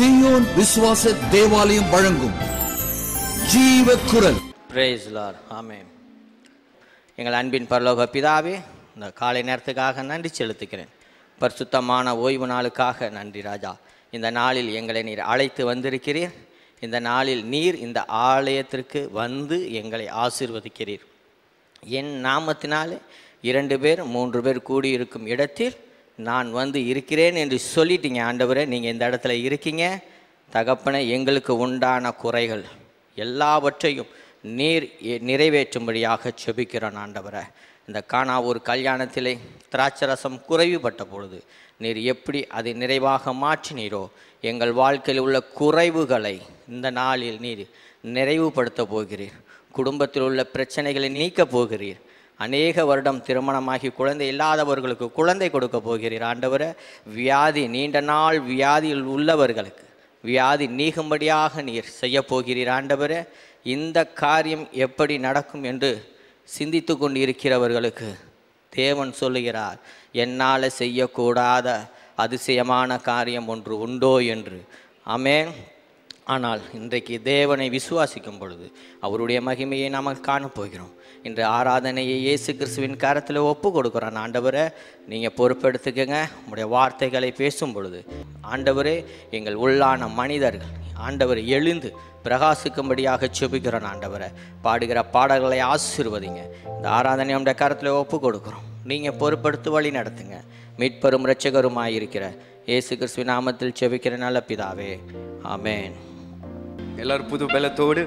சீயோன் விசுவாச தேவாலயம் வழங்கும் ஜீவ குரல் பிரேஸ் லார் ஆமே எங்கள் அன்பின் பரலோக பிதாவே இந்த காலை நேரத்துக்காக நன்றி செலுத்துகிறேன். பரிசுத்தமான ஓய்வு நாளுக்காக நன்றி ராஜா. இந்த நாளில் எங்களை நீர் அழைத்து வந்திருக்கிறீர். இந்த நாளில் நீர் இந்த ஆலயத்திற்கு வந்து எங்களை ஆசீர்வதிக்கிறீர். என் நாமத்தினாலே இரண்டு பேர் மூன்று பேர் கூடியிருக்கும் இடத்தில் நான் வந்து இருக்கிறேன் என்று சொல்லிட்டீங்க ஆண்டவரே நீங்கள் இந்த இடத்துல இருக்கீங்க. தகப்பனை எங்களுக்கு உண்டான குறைகள் எல்லாவற்றையும் நீர் நிறைவேற்றும்படியாக செபிக்கிறோம் ஆண்டவரை. இந்த காணா ஒரு கல்யாணத்திலே திராட்சரசம் குறைவுபட்ட பொழுது நீர் எப்படி அதை நிறைவாக மாற்றினீரோ எங்கள் வாழ்க்கையில் உள்ள குறைவுகளை இந்த நாளில் நீர் நிறைவுபடுத்த போகிறீர். குடும்பத்தில் உள்ள பிரச்சனைகளை நீக்கப் போகிறீர். அநேக வருடம் திருமணமாகி குழந்தை இல்லாதவர்களுக்கு குழந்தை கொடுக்க போகிறீர். ஆண்டவரை வியாதி நீண்ட நாள் வியாதியில் உள்ளவர்களுக்கு வியாதி நீங்கும்படியாக நீர் செய்ய போகிறீர். ஆண்டவரே இந்த காரியம் எப்படி நடக்கும் என்று சிந்தித்து கொண்டு இருக்கிறவர்களுக்கு தேவன் சொல்லுகிறார் என்னால் செய்யக்கூடாத அதிசயமான காரியம் ஒன்று உண்டோ என்று. அமே ஆனால் இன்றைக்கு தேவனை விசுவாசிக்கும் பொழுது அவருடைய மகிமையை நாம் காணப்போகிறோம் இன்று ஆராதனையை இயேசு கிறிஸ்துவின் கரத்தில் ஒப்பு கொடுக்குறோம் ஆண்டவரை நீங்கள் பொறுப்பெடுத்துக்கங்க. உங்களுடைய வார்த்தைகளை பேசும் பொழுது ஆண்டவரே எங்கள் உள்ளான மனிதர்கள் ஆண்டவர் எழுந்து பிரகாசிக்கும்படியாக செபிக்கிறோம் ஆண்டவரை பாடுகிற பாடல்களை ஆசீர்வதிங்க. இந்த ஆராதனை நம்முடைய கரத்தில் ஒப்பு கொடுக்குறோம் நீங்கள் பொறுப்படுத்து வழி நடத்துங்க. மீட்பெரும் இரட்சகருமாய் இருக்கிற இயேசு கிறிஸ்துவ நாமத்தில் செபிக்கிற நல்ல பிதாவே. ஆமேன். எல்லாரும் புது பலத்தோடு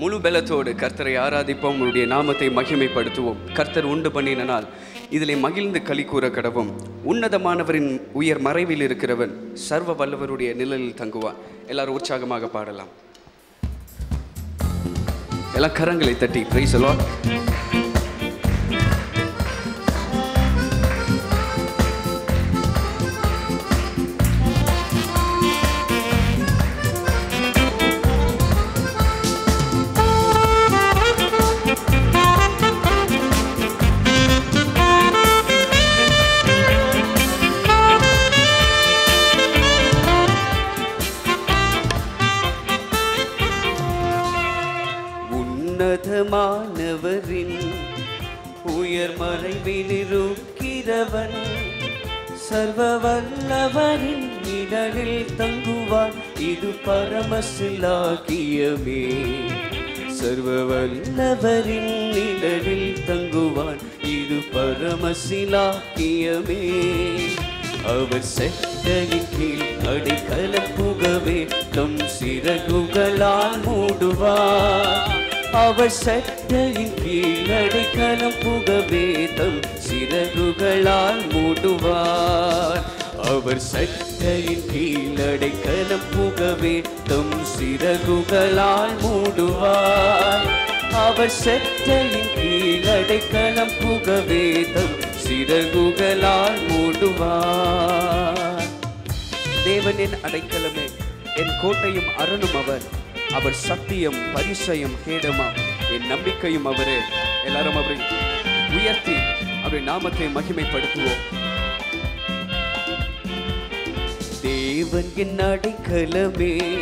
முழு பலத்தோடு கர்த்தரை ஆராதிப்போம் உங்களுடைய நாமத்தை மகிமைப்படுத்துவோம். கர்த்தர் உண்டு பண்ணின நாள் இதிலே மகிழ்ந்து களி கூற கடவும். உன்னதமானவரின் உயர் மறைவில் இருக்கிறவன் சர்வ வல்லவருடைய நிழலில் தங்குவான். எல்லாரும் உற்சாகமாக பாடலாம். எல்லாம் கரங்களை தட்டி பிரைஸ் அலாட் சர்வ வல்லவரின் நிழலில் தங்குவான். இது பரமசிலாகியமே சர்வ வல்லவரின் நிழலில் தங்குவான். இது பரமசிலாக்கியமே அவர் செட்டலின் கீழ் அடைக்கலம் புகவே தம் சிறகுகளால் மூடுவார். அவள் சட்டையின் கீழ் அடைக்கலம் புகவே தம் சிறகுகளால் மூடுவார் அவர் சட்டையின் கீழ் அடைக்கலம் புகவே தம் சிறகுகளால் மூடுவார் அவர் சட்டையின் கீழ் அடைக்கலம் புகவே தம் சிறகுகளால் மூடுவார் தேவனின் அடைக்கலமே என் கோட்டையும் அருணும் அவர் அவர் சத்தியம் பரிசயம் கேடமா? என் நம்பிக்கையும் அவரே. எல்லாரும் அவரை உயர்த்தி அவருடைய நாமத்தை மகிமைப்படுத்துவோம். தேவன் என் அடைக்கலமே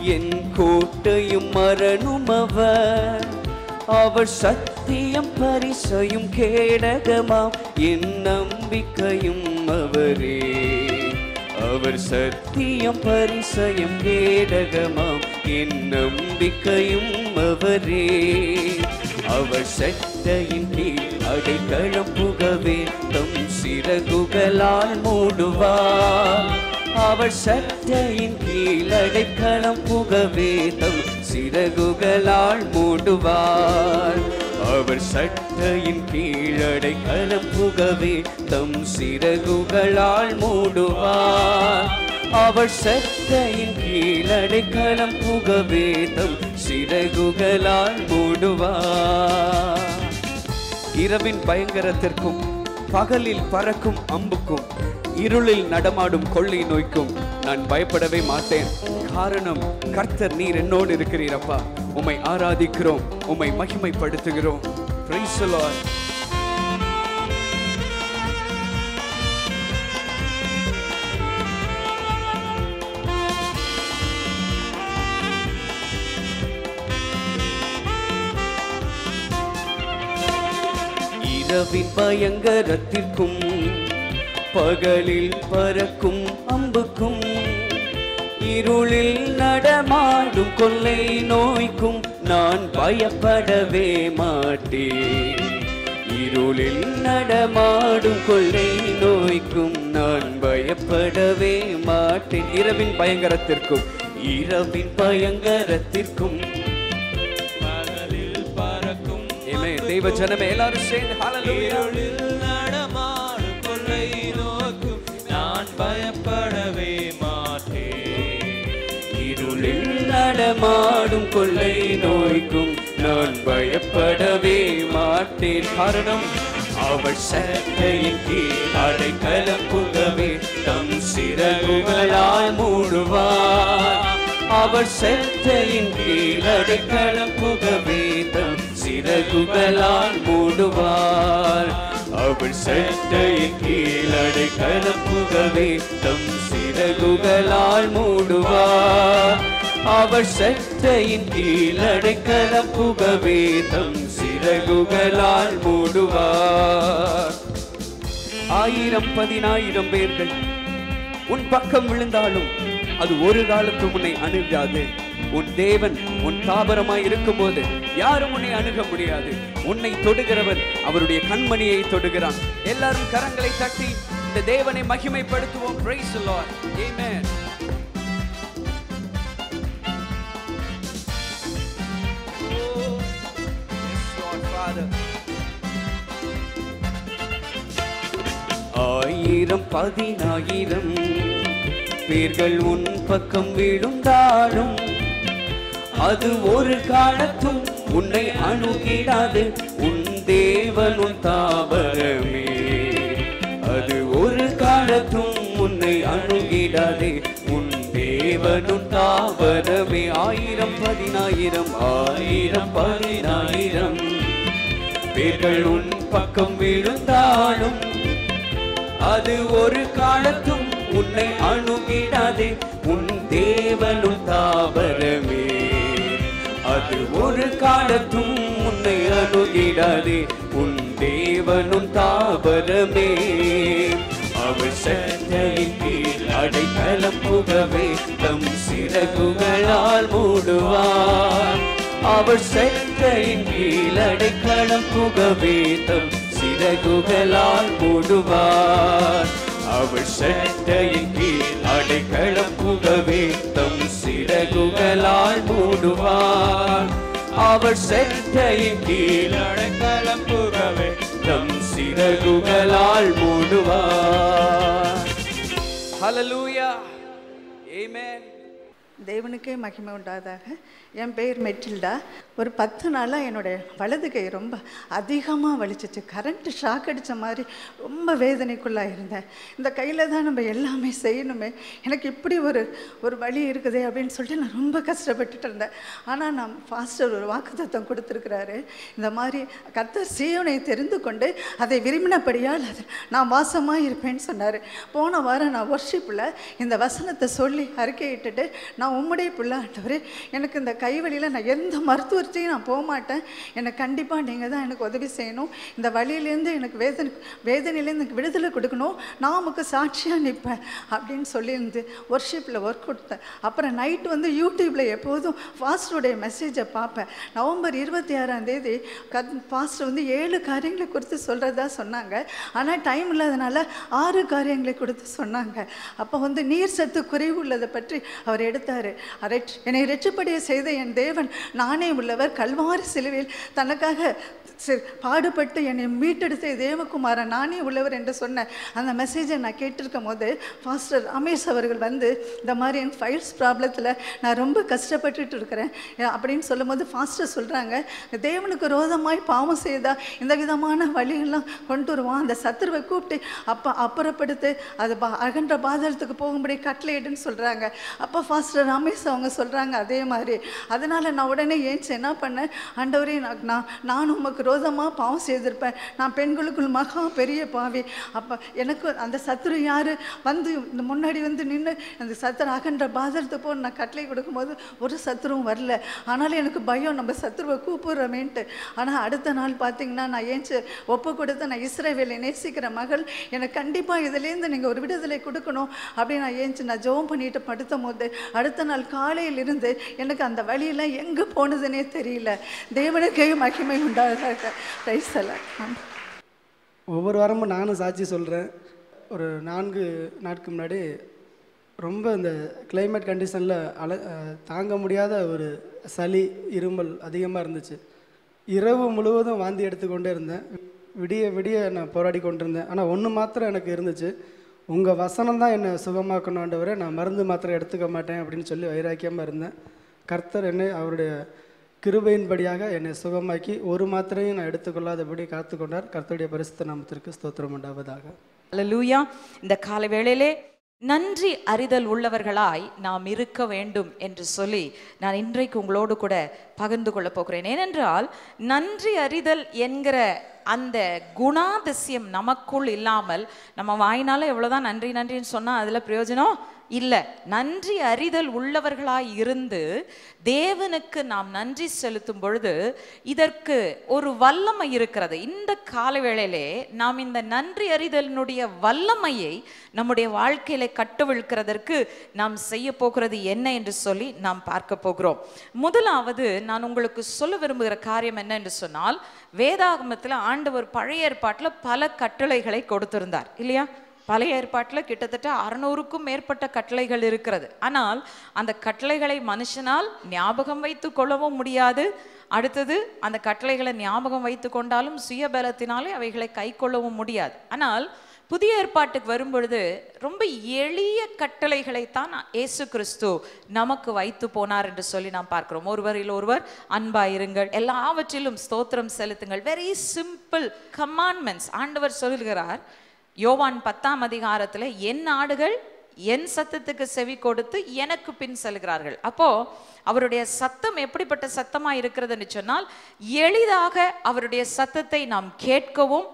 என் கோட்டையும் மரணும் அவர். அவர் சத்தியம் பரிசையும் கேடகமாம். என் நம்பிக்கையும் அவரே. அவர் சத்தியம் பரிசயம் கேடகமாம். என் நம்பிக்கையும் அவரே. அவர் சட்டையின் கீழ் அடைக்கலம் புகவே தம் சிறகுகளால் மூடுவார். அவர் சட்டையின் கீழ் அடைக்கலம் புகவே தம் சிறகுகளால் மூடுவார். அவர் சட்டையின் கீழ் அடைக்கலம் புகவே தம் சிறகுகளால் மூடுவார். அவள் சத்தையின் கீழடைக்கலம் சிறகுகளால் மூடுவார் இரவின் பயங்கரத்திற்கும் பகலில் பறக்கும் அம்புக்கும் இருளில் நடமாடும் கொள்ளை நோய்க்கும் நான் பயப்படவே மாட்டேன். காரணம் கர்த்தர் நீர் என்னோடு இருக்கிறீரப்பா உம்மை ஆராதிக்கிறோம் உம்மை மகிமைப்படுத்துகிறோம். பிரைசலார் இரவின் பயங்கரத்திற்கும் பகலில் பறக்கும் அம்புக்கும் இருளில் நடமாடும் கொள்ளை நோய்க்கும் நான் பயப்படவே மாட்டேன். இருளில் நடமாடும் கொள்ளை நோய்க்கும் நான் பயப்படவே மாட்டேன். இரவின் பயங்கரத்திற்கும் இரவின் பயங்கரத்திற்கும் தேவ ஜனமே எல்லாரும் சேர்ந்து ஹalleluya நடமாடும் கொள்ளை நோக்கும் நான் பயப்படவே மாட்டேன். இருளில் நடமாடும் கொள்ளை நோய்க்கும் நான் பயப்படவே மாட்டேன். காரணம் அவள் சட்டையின் கீழ் அடைக்கலம் புகவே தம் சிறகுகளால் மூடுவார். அவள் சட்டையின் கீழ் அடைக்கலம் புகவே சிறகுகளால் மூடுவார். அவள் சட்டையின் கீழடை கலப்புகவே தம் சிறகுகளால் மூடுவார். அவள் சட்டையின் கீழடை கலப்புகவே தம் சிறகுகளால் மூடுவார். ஆயிரம் பதினாயிரம் பேர்கள் உன் பக்கம் விழுந்தாலும் அது ஒரு காலத்து உன்னை அணுகாது. உன் தேவன் உன் தாபரமாய் இருக்கும்போது யாரும் உன்னை அணுக முடியாது. உன்னை தொடுகிறவன் அவருடைய கண்மணியை தொடுகிறான். எல்லாரும் கரங்களை தட்டி இந்த தேவனை மகிமைப்படுத்துவோம். Praise the Lord. Oh, ஆயிரம் பதினாயிரம் பேர்கள் உன் பக்கம் விழுந்தாலும் அது ஒரு காலத்தும் உன்னை அணுகிடாது. உன் தேவனும் உன் தாபரமே அது ஒரு காலத்தும் உன்னை அணுகிடாதே. உன் தேவனும் தாவரமே. ஆயிரம் பதினாயிரம் ஆயிரம் பதினாயிரம் பேர்கள் உன் பக்கம் விழுந்தாலும் அது ஒரு காலத்தும் உன்னை அணுகிடாதே. உன் தேவனும் தாவரமே. அது ஒரு காலத்தும் உன்னை அணுகிடாதே உன் தேவனும் தாபரமே. அவர் சட்டையின் கீழ் அடைக்கலம் புகவே தம் சிறகுகளால் மூடுவார். அவர் சட்டையின் கீழ் அடைக்கலம் புகவே தம் சிறகுகளால் மூடுவார். அவள் சட்டையின் கீழ் அடைக்கலம் புகவே தம் சிறகுகளால் மூடுவார் அவள் சட்டையின் கீழ் அடைக்கலம் புகவே தம் சிறகுகளால் மூடுவார் ஹலலூயா ஏமேன் தேவனுக்கே மகிமை உண்டாதாக. என் பெயர் மெட்டில்டா. ஒரு பத்து நாளாக என்னுடைய வலது கை ரொம்ப அதிகமாக வலிச்சிச்சு. கரண்ட்டு ஷாக் அடித்த மாதிரி ரொம்ப வேதனைக்குள்ளாக இருந்தேன். இந்த கையில் தான் நம்ம எல்லாமே செய்யணுமே. எனக்கு இப்படி ஒரு ஒரு வழி இருக்குதே அப்படின்னு சொல்லிட்டு நான் ரொம்ப கஷ்டப்பட்டுட்டு இருந்தேன். ஆனால் நான் ஃபாஸ்டர் ஒரு வாக்குத்தத்தம் கொடுத்துருக்கிறாரு. இந்த மாதிரி கத்த சீவனை தெரிந்து கொண்டு அதை விரும்பினபடியால் அது நான் வாசமாக இருப்பேன்னு சொன்னார். போன வாரம் நான் ஒர்ஷிப்பில் இந்த வசனத்தை சொல்லி அறிக்கையிட்டுட்டு நான் உம்முடைய பிள்ளை ஆண்டவரே எனக்கு இந்த கைவழியில் நான் எந்த மருத்துவர்கிட்டையும் நான் போக மாட்டேன் எனக்கு கண்டிப்பாக நீங்கள் தான் எனக்கு உதவி செய்யணும். இந்த வழியிலேருந்து எனக்கு வேதனை வேதனையிலேருந்து எனக்கு விடுதலை கொடுக்கணும். நான் உமக்கு சாட்சியாக நிற்பேன் அப்படின்னு சொல்லியிருந்து ஒர்ஷிப்பில் ஒர்க் கொடுத்தேன். அப்புறம் நைட்டு வந்து யூடியூப்பில் எப்போதும் ஃபாஸ்டருடைய மெசேஜை பார்ப்பேன். நவம்பர் இருபத்தி ஆறாம் தேதி கத் ஃபாஸ்டர் வந்து ஏழு காரியங்களை குறித்து சொல்கிறதா சொன்னாங்க. ஆனால் டைம் இல்லாதனால ஆறு காரியங்களை கொடுத்து சொன்னாங்க. அப்போ வந்து நீர் சத்து குறைவு உள்ளதை பற்றி அவர் எடுத்தார். என்னை ரெச்சுப்படைய செய்த என் தேவன் நானே உள்ளவர். கல்வாரி சிலுவையில் தனக்காக பாடுபட்டு என்னை மீட்டெடுத்த தேவகுமாரன் நானே உள்ளவர் என்று சொன்ன அந்த மெசேஜை நான் கேட்டிருக்கும் போது ஃபாஸ்டர் ரமேஷ் அவர்கள் வந்து இந்த மாதிரி என் ஃபைல்ஸ் ப்ராப்ளத்தில் நான் ரொம்ப கஷ்டப்பட்டுட்டு இருக்கிறேன் அப்படின்னு சொல்லும்போது ஃபாஸ்டர் சொல்கிறாங்க தேவனுக்கு ரோதமாய் பாவம் செய்தால் இந்த விதமான வழிகள்லாம் கொண்டு வருவான். அந்த சத்துருவை கூப்பிட்டு அப்போ அப்புறப்படுத்து அது பா அகன்ற பாதாளத்துக்கு போகும்படி கட்டளையிடுன்னு சொல்கிறாங்க அப்போ ஃபாஸ்டர் ரமேஷ் அவங்க சொல்கிறாங்க அதே மாதிரி. அதனால் நான் உடனே ஏன்ச்சு என்ன பண்ணேன்? ஆண்டவரே நான் நான் நான் உமக்கு ரோதமாக பாவம் செய்திருப்பேன். நான் பெண்களுக்குள் மகா பெரிய பாவி. அப்போ எனக்கு அந்த சத்துரு யார்? வந்து இந்த முன்னாடி வந்து நின்று அந்த சத்துரு அகன்ற பாதரத்தை போ நான் கட்டளை கொடுக்கும்போது ஒரு சத்துருவும் வரல. ஆனாலும் எனக்கு பயம் நம்ம சத்துருவை கூப்பிடுறோமேன்ட்டு. ஆனால் அடுத்த நாள் பார்த்தீங்கன்னா நான் ஏன்ச்சு ஒப்பு கொடுத்து நான் இஸ்ரேவேலை நேசிக்கிற மகள் எனக்கு கண்டிப்பாக இதுலேருந்து நீங்கள் ஒரு விடுதலை கொடுக்கணும் அப்படின்னு நான் ஏன்ச்சு நான் ஜெபம் பண்ணிட்டு படுத்தும் போது அடுத்த நாள் காலையில் இருந்து எனக்கு அந்த வழியெல்லாம் எங்கே போனதுன்னே தெரியல. தேவனுக்கே மகிமை உண்டாக ரைசல ஒவ்வொரு வாரமும் நானும் சாட்சி சொல்கிறேன் ஒரு நான்கு நாட்கு முன்னாடி ரொம்ப இந்த கிளைமேட் கண்டிஷனில் அல தாங்க முடியாத ஒரு சளி இருமல் அதிகமாக இருந்துச்சு. இரவு முழுவதும் வாந்தி எடுத்துக்கொண்டே இருந்தேன். விடிய விடிய நான் போராடி கொண்டிருந்தேன் ஆனால் ஒன்று மாத்திரம் எனக்கு இருந்துச்சு. உங்கள் வசனம் தான் என்னை சுகமாக்கணுன்றவரை நான் மருந்து மாத்திரை எடுத்துக்க மாட்டேன் அப்படின்னு சொல்லி வைராக்கியமாக இருந்தேன். கர்த்தர் என்னை அவருடைய கிருபையின்படியாக என்னை சுகமாக்கி ஒரு மாத்திரையும் நான் எடுத்துக்கொள்ளாதபடி காத்து கொண்டார் கர்த்தருடைய பரிசுத்த நாமத்திற்கு ஸ்தோத்திரம் உண்டாவதாக. அல்லேலூயா இந்த காலை வேளையிலே நன்றி அறிதல் உள்ளவர்களாய் நாம் இருக்க வேண்டும் என்று சொல்லி நான் இன்றைக்கு உங்களோடு கூட பகிர்ந்து கொள்ளப் போகிறேன். ஏனென்றால் நன்றி அறிதல் என்கிற அந்த குணாதிசயம் நமக்குள் இல்லாமல் நம்ம வாயினால எவ்வளோதான் நன்றி நன்றின்னு சொன்னா அதுல பிரயோஜனம் இல்லை நன்றி அறிதல் உள்ளவர்களாய் இருந்து தேவனுக்கு நாம் நன்றி செலுத்தும் பொழுது இதற்கு ஒரு வல்லமை இருக்கிறது. இந்த காலவேளையிலே நாம் இந்த நன்றி அறிதலினுடைய வல்லமையை நம்முடைய வாழ்க்கையில கட்டுவிழ்கிறதற்கு நாம் செய்ய போகிறது என்ன என்று சொல்லி நாம் பார்க்க போகிறோம். முதலாவது நான் உங்களுக்கு சொல்ல விரும்புகிற காரியம் என்ன என்று சொன்னால் வேதாகமத்தில் ஆண்டவர் பழைய ஏற்பாட்டில் பல கட்டளைகளை கொடுத்திருந்தார் இல்லையா? பழைய ஏற்பாட்டில் கிட்டத்தட்ட அறநூறுக்கும் மேற்பட்ட கட்டளைகள் இருக்கிறது. ஆனால் அந்த கட்டளைகளை மனுஷனால் ஞாபகம் வைத்து கொள்ளவும் முடியாது. அடுத்தது அந்த கட்டளைகளை ஞாபகம் வைத்து கொண்டாலும் சுயபலத்தினாலே அவைகளை கை கொள்ளவும் முடியாது. ஆனால் புதிய ஏற்பாட்டுக்கு வரும்பொழுது ரொம்ப எளிய கட்டளைகளைத்தான் இயேசு கிறிஸ்து நமக்கு வைத்து போனார் என்று சொல்லி நாம் பார்க்கிறோம். ஒருவரில் ஒருவர் அன்பாயிருங்கள். எல்லாவற்றிலும் ஸ்தோத்திரம் செலுத்துங்கள். வெரி சிம்பிள் கமாண்ட்மெண்ட்ஸ் ஆண்டவர் சொல்கிறார் யோவான் பத்தாம் அதிகாரத்தில் என் ஆடுகள் என் சத்தத்துக்கு செவி கொடுத்து எனக்கு பின் செல்கிறார்கள். அப்போ அவருடைய சத்தம் எப்படிப்பட்ட சத்தமா இருக்கிறதுன்னு சொன்னால் எளிதாக அவருடைய சத்தத்தை நாம் கேட்கவும்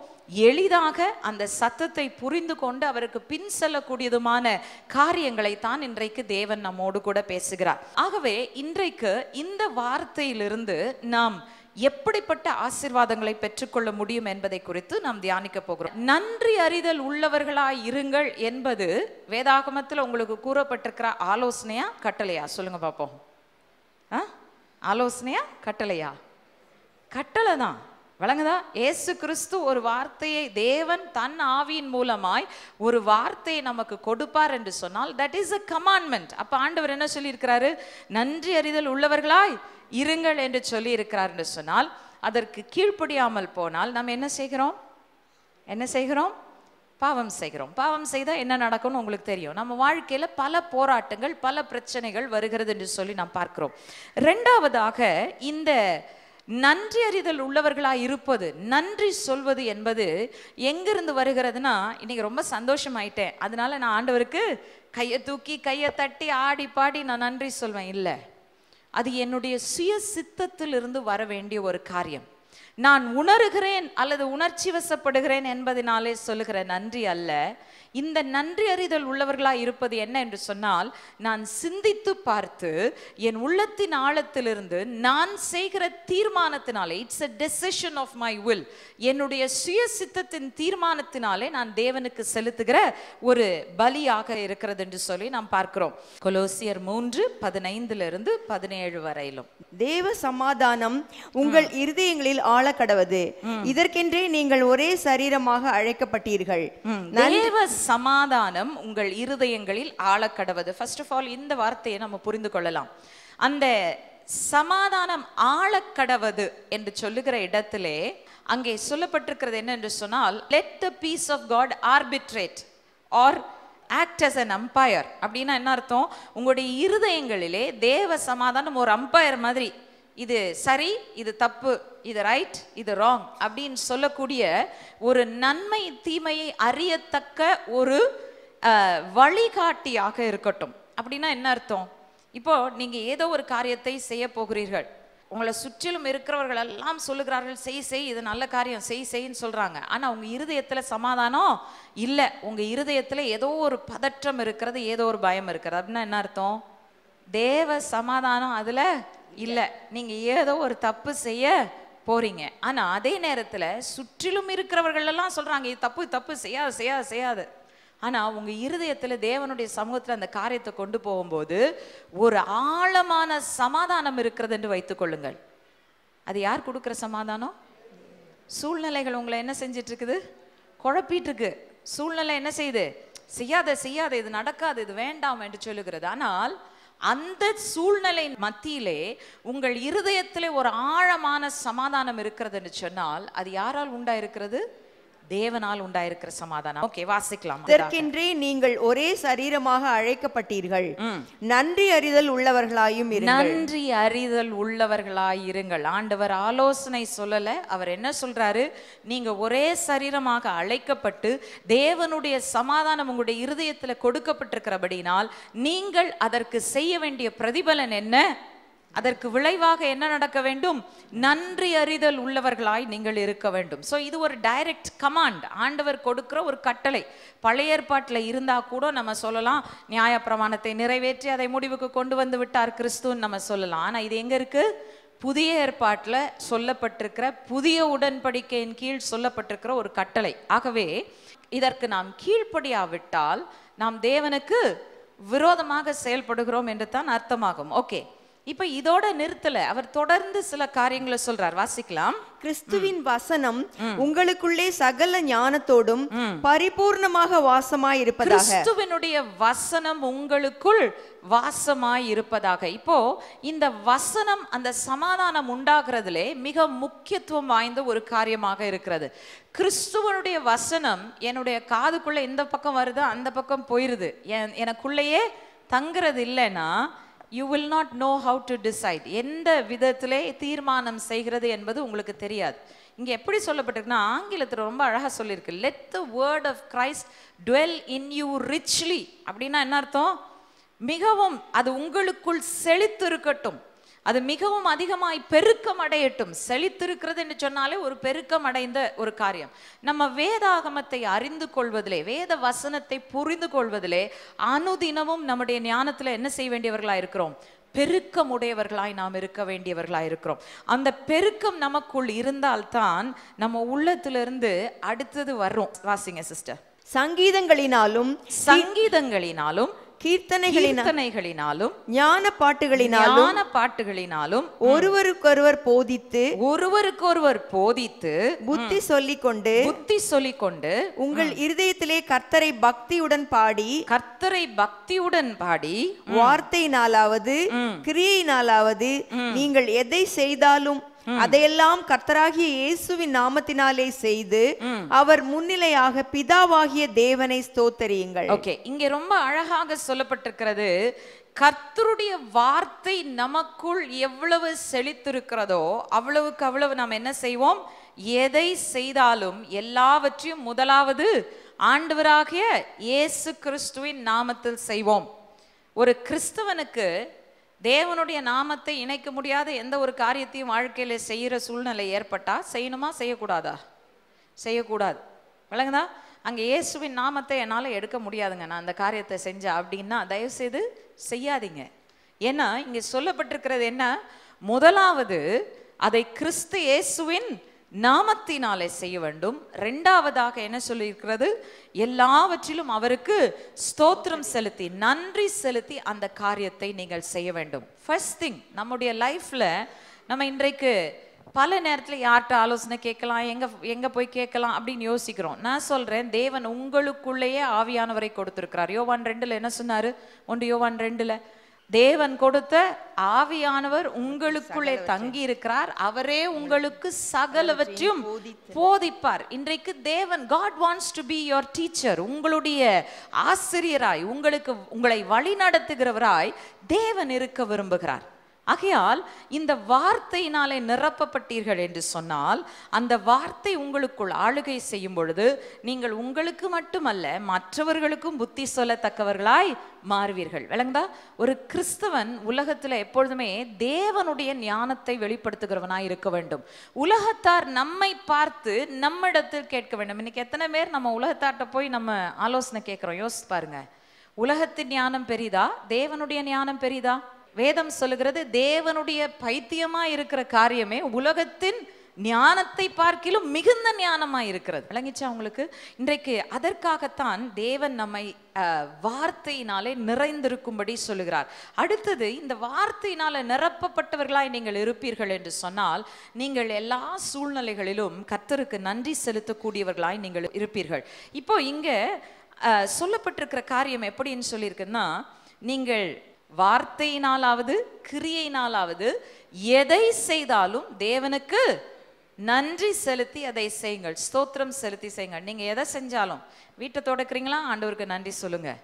எளிதாக அந்த சத்தத்தை புரிந்து கொண்டு அவருக்கு பின் செல்லக்கூடியதுமான காரியங்களை தான் இன்றைக்கு தேவன் நம்மோடு கூட பேசுகிறார். ஆகவே இன்றைக்கு இந்த வார்த்தையிலிருந்து நாம் எப்படிப்பட்ட ஆசீர்வாதங்களை பெற்றுக்கொள்ள முடியும் என்பதை குறித்து நாம் தியானிக்க போகிறோம். நன்றி அறிதல் உள்ளவர்களாய் இருங்கள் என்பது வேதாகமத்தில் உங்களுக்கு கூறப்பட்டிருக்கிற ஆலோசனையா கட்டளையா? சொல்லுங்க பார்ப்போம் ஆ? ஆலோசனையா கட்டளையா? கட்டளை தான். வழங்குதா ஏசு கிறிஸ்து ஒரு வார்த்தையை தேவன் தன் ஆவியின் மூலமாய் ஒரு வார்த்தையை நமக்கு கொடுப்பார் என்று சொன்னால் தட் இஸ் அ கமாண்ட்மெண்ட் அப்போ ஆண்டவர் என்ன சொல்லியிருக்கிறாரு? நன்றி அறிதல் உள்ளவர்களாய் இருங்கள் என்று சொல்லி இருக்கிறார் என்று சொன்னால் அதற்கு கீழ்ப்படியாமல் போனால் நாம் என்ன செய்கிறோம்? என்ன செய்கிறோம்? பாவம் செய்கிறோம். பாவம் செய்தால் என்ன நடக்கும்னு உங்களுக்கு தெரியும். நம்ம வாழ்க்கையில் பல போராட்டங்கள் பல பிரச்சனைகள் வருகிறது என்று சொல்லி நாம் பார்க்கிறோம். ரெண்டாவதாக இந்த நன்றி அறிதல் உள்ளவர்களாக இருப்பது நன்றி சொல்வது என்பது எங்கிருந்து வருகிறதுனா இன்னைக்கு ரொம்ப சந்தோஷமாயிட்டேன். அதனால நான் ஆண்டவருக்கு கையை தூக்கி கையை தட்டி ஆடி பாடி நான் நன்றி சொல்வேன். இல்லை. அது என்னுடைய சுய சித்தத்திலிருந்து வர வேண்டிய ஒரு காரியம். நான் உணர்கிறேன் அல்லது உணர்ச்சி வசப்படுகிறேன் என்பதனாலே சொல்லுகிற நன்றி அல்ல. இந்த நன்றி அறிதல் உள்ளவர்களாய் இருப்பது என்ன என்று சொன்னால் நான் சிந்தித்து பார்த்து என் உள்ளத்தின் ஆழத்திலிருந்து நான் செய்கிற தீர்மானத்தினாலே it's a decision of my will. என்னுடைய சுய சித்தத்தின் தீர்மானத்தினாலே நான் தேவனுக்கு செலுத்துகிற ஒரு பலியாக இருக்கிறது என்று சொல்லி நாம் பார்க்கிறோம். கொலோசியர் மூன்று பதினைந்துல இருந்து பதினேழு வரையிலும். தேவ சமாதானம் உங்கள் இருதயங்களில் ஆழக்கடவது. இதற்கென்றே நீங்கள் ஒரே சரீரமாக அழைக்கப்பட்டீர்கள். தேவ சமாதானம் உங்கள் இருதயங்களில் ஆழக்கடவது. ஃபர்ஸ்ட் ஆஃப் ஆல் இந்த வார்த்தையை நம்ம புரிந்து கொள்ளலாம். அந்த சமாதானம் ஆழக்கடவது என்று சொல்லுகிற இடத்திலே அங்கே சொல்லப்பட்டிருக்கிறது என்ன என்று சொன்னால் let the peace of God arbitrate or act as an umpire அப்படின்னா என்ன அர்த்தம்? உங்களுடைய இருதயங்களிலே தேவ சமாதானம் ஒரு அம்பையர் மாதிரி இது சரி இது தப்பு இது ரைட் இது ராங் அப்படின்னு சொல்லக்கூடிய ஒரு நன்மை தீமையை அறியத்தக்க ஒரு வழிகாட்டியாக இருக்கட்டும். அப்படின்னா என்ன அர்த்தம்? இப்போ நீங்கள் ஏதோ ஒரு காரியத்தை செய்ய போகிறீர்கள். உங்களை சுற்றிலும் இருக்கிறவர்கள் எல்லாம் சொல்லுகிறார்கள் செய் செய் இது நல்ல காரியம் செய் செய்ன்னு சொல்கிறாங்க ஆனால் உங்கள் இருதயத்தில் சமாதானம் இல்லை. உங்கள் இருதயத்தில் ஏதோ ஒரு பதற்றம் இருக்கிறது ஏதோ ஒரு பயம் இருக்கிறது. அப்படின்னா என்ன அர்த்தம்? தேவ சமாதானம் அதில் இல்லை நீங்கள் ஏதோ ஒரு தப்பு செய்ய போறீங்க. ஆனால் அதே நேரத்தில் சுற்றிலும் இருக்கிறவர்கள் எல்லாம் சொல்கிறாங்க இது தப்பு தப்பு செய்யாது செய்யாது செய்யாது. ஆனால் உங்கள் இருதயத்தில் தேவனுடைய சமூகத்தில் அந்த காரியத்தை கொண்டு போகும்போது ஒரு ஆழமான சமாதானம் இருக்கிறது என்று வைத்துக்கொள்ளுங்கள் அது யார் கொடுக்குற சமாதானம்? சூழ்நிலைகள் உங்களை என்ன செஞ்சிட்டு இருக்குது? சூழ்நிலை என்ன செய்யுது? செய்யாத செய்யாத இது நடக்காது இது வேண்டாம் என்று சொல்லுகிறது. ஆனால் அந்த சூழ்நிலை மத்தியிலே உங்கள் இருதயத்திலே ஒரு ஆழமான சமாதானம் இருக்கிறதுன்னு சொன்னால் அது யாரால் உண்டாயிருக்கிறது? தேவனால் உண்டாயிருக்கிற சமாதானம். ஓகே வாசிக்கலாம் இதற்கென்றே நீங்கள் ஒரே சரீரமாக அழைக்கப்பட்டீர்கள். நன்றி அறிதல் உள்ளவர்களாயும் நன்றி அறிதல் உள்ளவர்களாய் இருங்கள் ஆண்டவர் ஆலோசனை சொல்லல. அவர் என்ன சொல்றாரு? நீங்க ஒரே சரீரமாக அழைக்கப்பட்டு தேவனுடைய சமாதானம் உங்களுடைய இருதயத்துல கொடுக்கப்பட்டிருக்கிறபடினால் நீங்கள் அதற்கு செய்ய வேண்டிய பிரதிபலன் என்ன? அதற்கு விளைவாக என்ன நடக்க வேண்டும்? நன்றி அறிதல் உள்ளவர்களாய் நீங்கள் இருக்க வேண்டும். ஸோ இது ஒரு டைரக்ட் கமாண்ட் ஆண்டவர் கொடுக்கிற ஒரு கட்டளை. பழைய ஏற்பாட்டில் இருந்தா கூட நம்ம சொல்லலாம் நியாயப்பிரமாணத்தை நிறைவேற்றி அதை முடிவுக்கு கொண்டு வந்து விட்டார் கிறிஸ்துன்னு நம்ம சொல்லலாம். ஆனால் இது எங்கே இருக்கு? புதிய ஏற்பாட்டில் சொல்லப்பட்டிருக்கிற புதிய உடன்படிக்கையின் கீழ் சொல்லப்பட்டிருக்கிற ஒரு கட்டளை. ஆகவே இதற்கு நாம் கீழ்ப்படியாவிட்டால் நாம் தேவனுக்கு விரோதமாக செயல்படுகிறோம் என்று தான் அர்த்தமாகும். ஓகே இப்ப இதோட நிறுத்தல. அவர் தொடர்ந்து சில காரியங்களை சொல்றார். வாசிக்கலாம். கிறிஸ்துவின் வசனம் உங்களுக்குள்ளே சகல ஞானத்தோடும் பரிபூர்ணமாக வாசமாய் இருப்பதாக கிறிஸ்துவனுடைய வசனம் உங்களுக்குள் வாசமாய் இருப்பதாக இப்போ இந்த வசனம் அந்த சமாதானம் உண்டாகிறதுலே மிக முக்கியத்துவம் வாய்ந்த ஒரு காரியமாக இருக்கிறது. கிறிஸ்துவனுடைய வசனம் என்னுடைய காதுக்குள்ள இந்த பக்கம் வருது அந்த பக்கம் போயிருது. என்- எனக்குள்ளேயே தங்குறது இல்லைன்னா you will not know how to decide எந்த விதத்திலே தீர்மானம் செய்கிறது என்பது உங்களுக்கு தெரியாது. இங்கே எப்படி சொல்லப்பட்டிருக்குன்னா ஆங்கிலத்தில் ரொம்ப அழகாக சொல்லியிருக்கு. Let the word of Christ dwell in you richly அப்படின்னா என்ன அர்த்தம்? மிகவும் அது உங்களுக்குள் செழித்து இருக்கட்டும் அது மிகவும் அதிகமாய் பெருக்கம் அடையட்டும். செழித்திருக்கிறது என்று சொன்னாலே ஒரு பெருக்கம் அடைந்த ஒரு காரியம். நம்ம வேதாகமத்தை அறிந்து கொள்வதிலே வேத வசனத்தை புரிந்து கொள்வதிலே அனுதினமும் நம்முடைய ஞானத்துல என்ன செய்ய வேண்டியவர்களா இருக்கிறோம்? பெருக்கம் உடையவர்களாய் நாம் இருக்க வேண்டியவர்களாய் இருக்கிறோம். அந்த பெருக்கம் நமக்குள் இருந்தால்தான் நம்ம உள்ளத்திலிருந்து அடுத்தது வரும் வாசிங்க சிஸ்டர் சங்கீதங்களினாலும் சங்கீதங்களினாலும் கீர்த்தனைகளினாலும் ஞான பாட்டுகளினாலும் ஞான பாட்டுகளினாலும் ஒருவருக்கொருவர் போதித்து ஒருவருக்கொருவர் போதித்து புத்தி சொல்லிக்கொண்டு புத்தி சொல்லிக்கொண்டு உங்கள் இருதயத்திலே கர்த்தரை பக்தியுடன் பாடி கர்த்தரை பக்தியுடன் பாடி வார்த்தையினாலாவது கிரியையினாலாவது நீங்கள் எதை செய்தாலும் அதையெல்லாம் கர்த்தராகிய இயேசுவின் நாமத்தினாலே செய்து அவர் முன்னிலையாக பிதாவாகிய தேவனை ஸ்தோத்தரியுங்கள். ஓகே இங்க ரொம்ப அழகாக சொல்லப்பட்டிருக்கிறது கர்த்தருடைய வார்த்தை நமக்குள் எவ்வளவு செழித்திருக்கிறதோ அவ்வளவுக்கு அவ்வளவு நாம் என்ன செய்வோம்? எதை செய்தாலும் எல்லாவற்றையும் முதலாவது ஆண்டவராகிய இயேசு கிறிஸ்துவின் நாமத்தில் செய்வோம். ஒரு கிறிஸ்தவனுக்கு தேவனுடைய நாமத்தை இணைக்க முடியாத எந்த ஒரு காரியத்தையும் வாழ்க்கையில் செய்கிற சூழ்நிலை ஏற்பட்டால் செய்யணுமா செய்யக்கூடாதா? செய்யக்கூடாது. விளங்குதா? அங்கே இயேசுவின் நாமத்தை என்னால் எடுக்க முடியாதுங்க நான் அந்த காரியத்தை செஞ்சேன் அப்படின்னா தயவுசெய்து செய்யாதீங்க. ஏன்னா இங்கே சொல்லப்பட்டிருக்கிறது என்ன? முதலாவது அதை கிறிஸ்து இயேசுவின் நாமத்தினாலே செய்ய வேண்டும். ரெண்டாவதாக என்ன சொல்லியிருக்கிறது? எல்லாவற்றிலும் அவருக்கு ஸ்தோத்திரம் செலுத்தி நன்றி செலுத்தி அந்த காரியத்தை நீங்கள் செய்ய வேண்டும். ஃபர்ஸ்ட் திங் நம்முடைய லைஃப்பில் நம்ம இன்றைக்கு பல நேரத்தில் யார்கிட்ட ஆலோசனை கேட்கலாம் எங்கே எங்கே போய் கேட்கலாம் அப்படின்னு யோசிக்கிறோம். நான் சொல்கிறேன் தேவன் உங்களுக்குள்ளேயே ஆவியானவரை கொடுத்துருக்கிறார். யோவான் ரெண்டில் என்ன சொன்னார்? ஒன்று யோவான் ரெண்டில் தேவன் கொடுத்த ஆவியானவர் உங்களுக்குள்ளே தங்கி இருக்கிறார் அவரே உங்களுக்கு சகலவற்றையும் போதிப்பார். இன்றைக்கு தேவன் God wants to be your teacher உங்களுடைய ஆசிரியராய் உங்களுக்கு உங்களை வழி நடத்துகிறவராய் தேவன் இருக்க விரும்புகிறார். ஆகையால் இந்த வார்த்தையினாலே நிரப்பப்பட்டீர்கள் என்று சொன்னால் அந்த வார்த்தை உங்களுக்குள் ஆளுகை செய்யும் பொழுது நீங்கள் உங்களுக்கு மட்டுமல்ல மற்றவர்களுக்கும் புத்தி சொல்லத்தக்கவர்களாய் மாறுவீர்கள். விளங்குதா? ஒரு கிறிஸ்தவன் உலகத்துல எப்பொழுதுமே தேவனுடைய ஞானத்தை வெளிப்படுத்துகிறவனாய் இருக்க வேண்டும். உலகத்தார் நம்மை பார்த்து நம்மிடத்தில் கேட்க வேண்டும். இன்னைக்கு எத்தனை பேர் நம்ம உலகத்தார்கிட்ட போய் நம்ம ஆலோசனை கேட்குறோம்? யோசிச்சு பாருங்க. உலகத்தின் ஞானம் பெரிதா? தேவனுடைய ஞானம் பெரிதா? வேதம் சொல்லுகிறது தேவனுடைய பைத்தியமா இருக்கிற காரியமே உலகத்தின் ஞானத்தை பார்க்கிலும் மிகுந்த ஞானமா இருக்கிறது. விளங்கிச்சா உங்களுக்கு? இன்றைக்கு அதற்காகத்தான் தேவன் நம்மை வார்த்தையினாலே நிறைந்திருக்கும்படி சொல்லுகிறார். அடுத்தது இந்த வார்த்தையினால நிரப்பப்பட்டவர்களாய் நீங்கள் இருப்பீர்கள் என்று சொன்னால் நீங்கள் எல்லா சூழ்நிலைகளிலும் கர்த்தருக்கு நன்றி செலுத்தக்கூடியவர்களாய் நீங்கள் இருப்பீர்கள். இப்போ இங்க சொல்லப்பட்டிருக்கிற காரியம் எப்படின்னு சொல்லியிருக்குன்னா நீங்கள் வார்த்தையினாலாவது கிரியையினாலாவது எதை செய்தாலும் தேவனுக்கு நன்றி செலுத்தி அதை செய்யுங்கள். ஸ்தோத்திரம் செலுத்தி செய்யுங்கள். நீங்கள் எதை செஞ்சாலும் வீட்டை தொடக்கிறீங்களா? ஆண்டவருக்கு நன்றி சொல்லுங்க.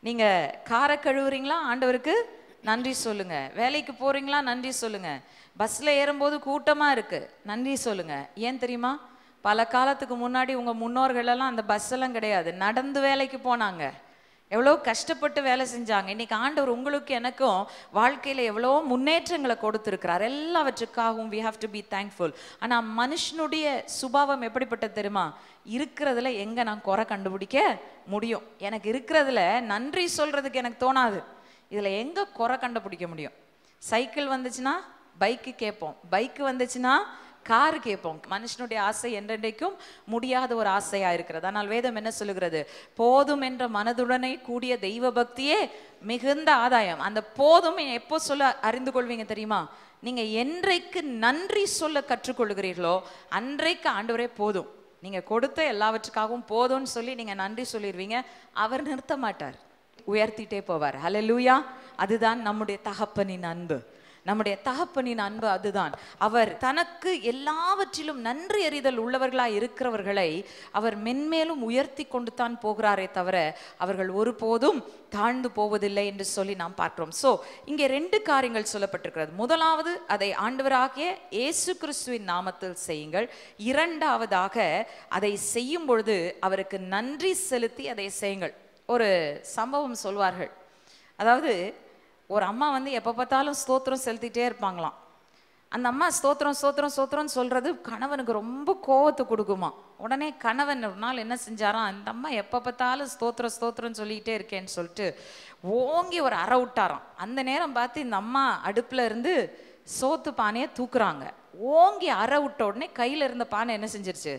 நீங்கள் காரை கழுவுறீங்களா? ஆண்டவருக்கு நன்றி சொல்லுங்க. வேலைக்கு போகிறீங்களா நன்றி சொல்லுங்க. பஸ்ஸில் ஏறும்போது கூட்டமாக இருக்குது நன்றி சொல்லுங்க. ஏன் தெரியுமா? பல காலத்துக்கு முன்னாடி உங்கள் முன்னோர்கள் எல்லாம் அந்த பஸ்ஸெல்லாம் கிடையாது. நடந்து வேலைக்கு போனாங்க. எவ்வளோ கஷ்டப்பட்டு வேலை செஞ்சாங்க. இன்னைக்கு ஆண்டவர் உங்களுக்கு எனக்கும் வாழ்க்கையில் எவ்வளோ முன்னேற்றங்களை கொடுத்துருக்கிறார். எல்லாவற்றுக்காகவும் we have to be thankful ஆனால் மனுஷனுடைய சுபாவம் எப்படிப்பட்டது தெரியுமா? இருக்கிறதுல எங்கே நான் குறை கண்டுபிடிக்க முடியும்? எனக்கு இருக்கிறதுல நன்றி சொல்கிறதுக்கு எனக்கு தோணாது. இதில் எங்கே குறை கண்டுபிடிக்க முடியும்? சைக்கிள் வந்துச்சுன்னா பைக்கு கேட்போம் பைக்கு வந்துச்சுன்னா காரு கேட்போம் மனுஷனுடைய ஆசை என்றென்றைக்கும் முடியாத ஒரு ஆசையா இருக்கிறது. ஆனால் வேதம் என்ன சொல்லுகிறது? போதும் என்ற மனதுடனே கூடிய தெய்வ பக்தியே மிகுந்த ஆதாயம். அந்த போதும் எப்போ சொல்ல அறிந்து கொள்வீங்க தெரியுமா? நீங்க என்றைக்கு நன்றி சொல்ல கற்றுக்கொள்கிறீர்களோ அன்றைக்கு ஆண்டவரே போதும். நீங்க கொடுத்த எல்லாவற்றுக்காகவும் போதும்னு சொல்லி நீங்க நன்றி சொல்லிடுவீங்க. அவர் நிறுத்த மாட்டார். உயர்த்திட்டே போவார். ஹalleluya அதுதான் நம்முடைய தகப்பனின் அன்பு. நம்முடைய தகப்பனின் அன்பு அதுதான். அவர் தனக்கு எல்லாவற்றிலும் நன்றி அறிதல் உள்ளவர்களாய் இருக்கிறவர்களை அவர் மென்மேலும் உயர்த்தி கொண்டு தான் போகிறாரே தவிர அவர்கள் ஒருபோதும் தாழ்ந்து போவதில்லை என்று சொல்லி நாம் பார்க்கிறோம். ஸோ இங்கே ரெண்டு காரியங்கள் சொல்லப்பட்டிருக்கிறது. முதலாவது அதை ஆண்டவராகிய இயேசு கிறிஸ்துவின் நாமத்தில் செய்யுங்கள். இரண்டாவதாக அதை செய்யும் பொழுது அவருக்கு நன்றி செலுத்தி அதை செய்யுங்கள். ஒரு சம்பவம் சொல்வார்கள். அதாவது ஒரு அம்மா வந்து எப்போ பார்த்தாலும் ஸ்தோத்திரம் செலுத்திட்டே இருப்பாங்களாம். அந்த அம்மா ஸ்தோத்திரம் ஸ்தோத்திரம் ஸ்தோத்திரம்னு சொல்கிறது கணவனுக்கு ரொம்ப கோவத்தை கொடுக்குமா. உடனே கணவன் ஒரு நாள் என்ன செஞ்சாராம் அந்த அம்மா எப்போ பார்த்தாலும் ஸ்தோத்திரம் ஸ்தோத்திரம்னு சொல்லிக்கிட்டே இருக்கேன்னு சொல்லிட்டு ஓங்கி ஒரு அறை விட்டாராம். அந்த நேரம் பார்த்து இந்த அம்மா அடுப்பில் இருந்து சோத்து பானையை தூக்குறாங்க. ஓங்கி அறை விட்ட உடனே கையில் இருந்த பானை என்ன செஞ்சிருச்சு?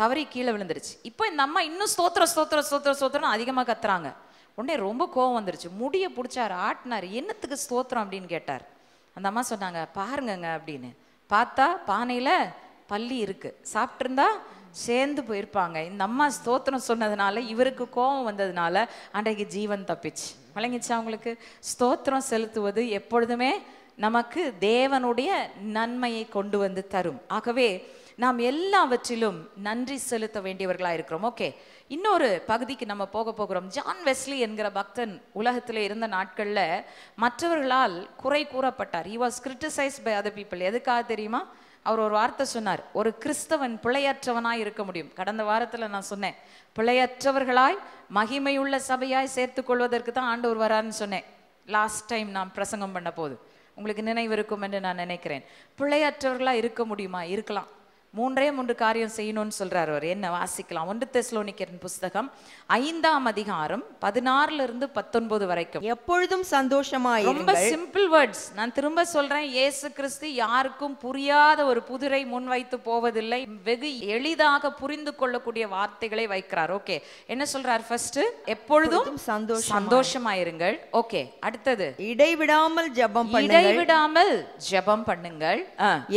தவறி கீழே விழுந்துருச்சு. இப்போ இந்த அம்மா இன்னும் ஸ்தோத்திரம் ஸ்தோத்திரம் ஸ்தோத்திரம் ஸ்தோத்திரம் அதிகமாக கத்துறாங்க. உடனே ரொம்ப கோவம் வந்துருச்சு. முடியை பிடிச்சாரு ஆட்டினார். என்னத்துக்கு ஸ்தோத்திரம்? அப்படின்னு கேட்டார். அந்த அம்மா சொன்னாங்க பாருங்கங்க அப்படின்னு. பார்த்தா பானையில் பள்ளி இருக்குது சாப்பிட்ருந்தா சேர்ந்து போயிருப்பாங்க. இந்த அம்மா ஸ்தோத்திரம் சொன்னதுனால இவருக்கு கோபம் வந்ததுனால அன்றைக்கு ஜீவன் தப்பிச்சு. விளங்கிச்சா அவங்களுக்கு ஸ்தோத்திரம் செலுத்துவது எப்பொழுதுமே நமக்கு தேவனுடைய நன்மையை கொண்டு வந்து தரும். ஆகவே நாம் எல்லாவற்றிலும் நன்றி செலுத்த வேண்டியவர்களாக இருக்கிறோம். ஓகே இன்னொரு பகுதிக்கு நம்ம போக போகிறோம். ஜான் வெஸ்லி என்கிற பக்தன் உலகத்தில் இருந்த நாட்களில் மற்றவர்களால் குறை கூறப்பட்டார். He was criticise by other people எதுக்காக தெரியுமா? அவர் ஒரு வார்த்தை சொன்னார். ஒரு கிறிஸ்தவன் பிழையற்றவனாய் இருக்க முடியும். கடந்த வாரத்தில் நான் சொன்னேன். பிழையற்றவர்களாய் மகிமையுள்ள சபையாய் சேர்த்து கொள்வதற்கு தான் ஆண்டவர் வரான்னு சொன்னேன். லாஸ்ட் டைம் நான் பிரசங்கம் பண்ண போது. உங்களுக்கு நினைவு இருக்கும் என்று நான் நினைக்கிறேன். பிழையற்றவர்களாக இருக்க முடியுமா? இருக்கலாம். மூன்றே மூன்று காரியம் செய்யணும்னு சொல்றாரு அவர். என்ன? வாசிக்கலாம். ஒன்று தெஸ்லோனிக்கரின் புஸ்தகம் ஐந்தாம் அதிகாரம் பதினாறுல இருந்து பத்தொன்பது வரைக்கும். எப்பொழுதும் ரொம்ப சந்தோஷமாயிருங்கள் சிம்பிள் வேர்ட்ஸ் நான் திரும்ப சொல்றேன். இயேசு கிறிஸ்து யாருக்கும் புரியாத ஒரு புதிரை முன்வைத்து போவதில்லை. வெகு எளிதாக புரிந்து கொள்ளக்கூடிய வார்த்தைகளை வைக்கிறார். ஓகே. என்ன சொல்றார்? ஃபர்ஸ்ட் எப்பொழுதும் சந்தோஷமாய். சந்தோஷமாயிருங்கள். ஓகே. அடுத்தது. இடைவிடாமல் ஜெபம் இடைவிடாமல் ஜெபம் பண்ணுங்கள்.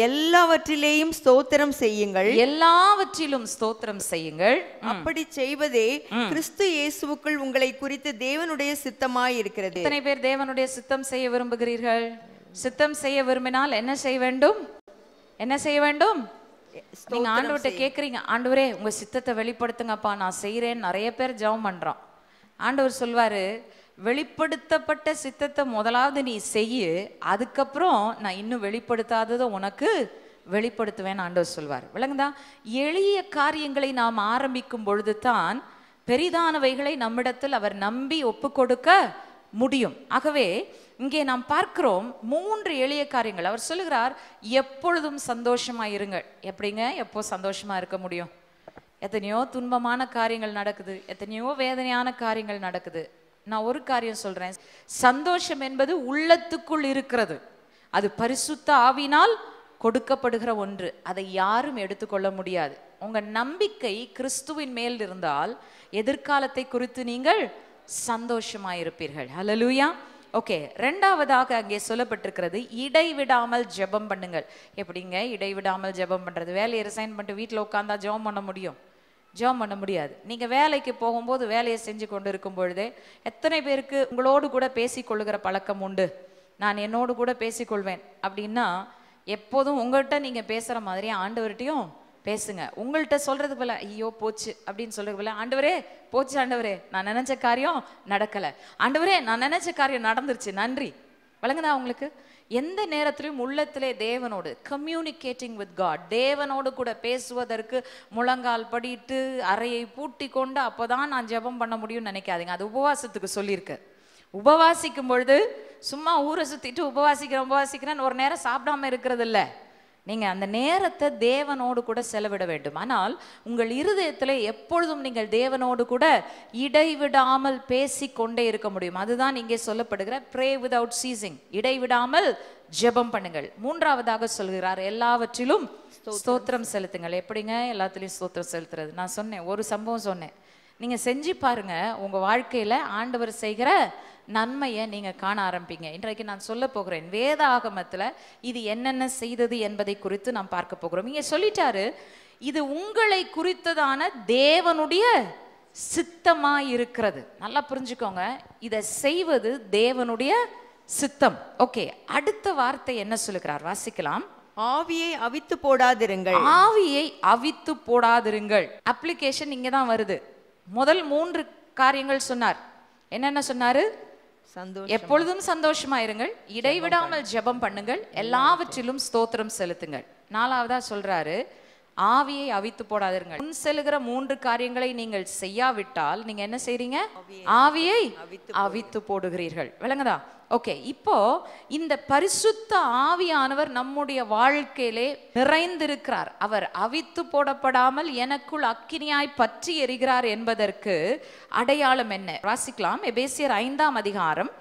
எல்லாவற்றிலேயும் ஸ்தோத்திரம் செய்யுங்கள். எல்லாவற்றிலும் ஸ்தோத்திரம் செய்யுங்கள். அப்படி செய்வதே கிறிஸ்து இயேசுவுக்குள் உங்களை குறித்து தேவனுடைய சித்தமாய் இருக்கிறது. எத்தனை பேர் தேவனுடைய சித்தம் செய்ய விரும்புகிறீர்கள்? சித்தம் செய்ய விரும்பினால் என்ன செய்ய வேண்டும்? என்ன செய்ய வேண்டும்? நீங்க ஆண்டவர்கிட்ட கேக்குறீங்க ஆண்டவரே உங்க சித்தத்தை வெளிப்படுத்துங்கப்பா நான் செய்றேன். நிறைய பேர் ஜெபம் பண்றோம். ஆண்டவர் சொல்வாரு வெளிப்படுத்தப்பட்ட சித்தத்தை முதலாவது நீ செய்யு அதுக்கப்புறம் நான் இன்னும் வெளிப்படுத்தாததை உனக்கு வெளிப்படுத்துவேன் ஆண்டவர் சொல்வார். விளங்குதா? எளிய காரியங்களை நாம் ஆரம்பிக்கும் பொழுது தான் பெரிதானவைகளை நம்மிடத்தில் அவர் நம்பி ஒப்பு கொடுக்க முடியும். ஆகவே இங்கே நாம் பார்க்கிறோம் மூன்று எளிய காரியங்கள். அவர் சொல்லுகிறார் எப்பொழுதும் சந்தோஷமா இருங்கள். எப்படிங்க? எப்போ சந்தோஷமா இருக்க முடியும்? எத்தனையோ துன்பமான காரியங்கள் நடக்குது. எத்தனையோ வேதனையான காரியங்கள் நடக்குது. நான் ஒரு காரியம் சொல்றேன். சந்தோஷம் என்பது உள்ளத்துக்குள் இருக்கிறது. அது பரிசுத்த ஆவினால் கொடுக்கப்படுகிற ஒன்று. அதை யாரும் எடுத்துக்கொள்ள முடியாது. உங்கள் நம்பிக்கை கிறிஸ்துவின் மேல் இருந்தால் எதிர்காலத்தை குறித்து நீங்கள் சந்தோஷமாயிருப்பீர்கள். ஹலலூயா ஓகே ரெண்டாவதாக அங்கே சொல்லப்பட்டிருக்கிறது இடைவிடாமல் ஜெபம் பண்ணுங்கள். எப்படிங்க? இடைவிடாமல் ஜெபம் பண்ணுறது வேலையை ரிசைன் பண்ணிட்டு வீட்டில் உட்காந்தா ஜெபம் பண்ண முடியும்? ஜெபம் பண்ண முடியாது. நீங்கள் வேலைக்கு போகும்போது வேலையை செஞ்சு கொண்டு இருக்கும் பொழுதே எத்தனை பேருக்கு உங்களோடு கூட பேசிக்கொள்ளுகிற பழக்கம் உண்டு? நான் என்னோடு கூட பேசிக்கொள்வேன். அப்படின்னா எப்போதும் உங்கள்கிட்ட நீங்கள் பேசுகிற மாதிரி ஆண்டவர்கிட்டையும் பேசுங்க. உங்கள்கிட்ட சொல்றதுக்கு போல ஐயோ போச்சு அப்படின்னு சொல்கிறது போல ஆண்டவரே போச்சு ஆண்டவரே நான் நினைச்ச காரியம் நடக்கலை. ஆண்டவரே நான் நினைச்ச காரியம் நடந்துருச்சு. நன்றி. வழங்குதா உங்களுக்கு? எந்த நேரத்திலும் உள்ளத்திலே தேவனோடு கம்யூனிகேட்டிங் வித் காட் தேவனோடு கூட பேசுவதற்கு முழங்கால் படிட்டு அறையை பூட்டி கொண்டு அப்போதான் நான் ஜெபம் பண்ண முடியும்னு நினைக்காதீங்க. அது உபவாசத்துக்கு சொல்லியிருக்கு. உபவாசிக்கும் பொழுது சும்மா ஊரை சுற்றிட்டு உபவாசிக்கிறேன் உபவாசிக்கிறேன்னு ஒரு நேரம் சாப்பிடாம இருக்கிறது இல்லை நீங்கள் அந்த நேரத்தை தேவனோடு கூட செலவிட வேண்டும். ஆனால் உங்கள் இருதயத்தில் எப்பொழுதும் நீங்கள் தேவனோடு கூட இடைவிடாமல் பேசி கொண்டே இருக்க முடியும். அதுதான் இங்கே சொல்லப்படுகிற ப்ரே விதவுட் சீசிங் இடைவிடாமல் ஜெபம் பண்ணுங்கள். மூன்றாவதாக சொல்கிறார் எல்லாவற்றிலும் ஸ்தோத்திரம் செலுத்துங்கள். எப்படிங்க? எல்லாத்துலேயும் ஸ்தோத்திரம் செலுத்துறது. நான் சொன்னேன் ஒரு சம்பவம் சொன்னேன். நீங்கள் செஞ்சு பாருங்கள் உங்கள் வாழ்க்கையில் ஆண்டவர் செய்கிற நன்மையை நீங்க காண ஆரம்பிங்க இன்றைக்கு நான் சொல்ல போகிறேன் வேத ஆகமத்துல இது என்னென்ன செய்தது என்பதை குறித்து நாம் பார்க்க போகிறோம். இங்க சொல்லிட்டாரு இது உங்களை குறித்ததான தேவனுடைய சித்தமா இருக்கிறது. நல்லா புரிஞ்சுக்கோங்க இதை செய்வது தேவனுடைய சித்தம். ஓகே அடுத்த வார்த்தை என்ன சொல்லுகிறார்? வாசிக்கலாம். ஆவியை அவித்து போடாதிருங்கள். ஆவியை அவித்து போடாதிருங்கள். அப்ளிகேஷன் இங்க தான் வருது. முதல் மூன்று காரியங்கள் சொன்னார். என்னென்ன சொன்னாரு? எப்பொழுதும் சந்தோஷமா இருங்கள். இடைவிடாமல் ஜெபம் பண்ணுங்கள். எல்லாவற்றிலும் ஸ்தோத்திரம் செலுத்துங்கள். நாலாவதா சொல்றாரு ஆவியை அவித்து போடாதிருங்கள். முன் செல்லுகிற மூன்று காரியங்களை நீங்கள் செய்யாவிட்டால் நீங்க என்ன செய்றீங்க? ஆவியை அவித்து போடுகிறீர்கள். விளங்குதா? ஓகே இப்போ இந்த பரிசுத்த ஆவியானவர் நம்முடைய வாழ்க்கையிலே நிறைந்திருக்கிறார். அவர் அவித்து போடப்படாமல் எனக்குள் அக்கினியாய் பற்றி எரிகிறார் என்பதற்கு அடையாளம் என்ன? வாசிக்கலாம். எபேசியர் ஐந்தாம் அதிகாரம்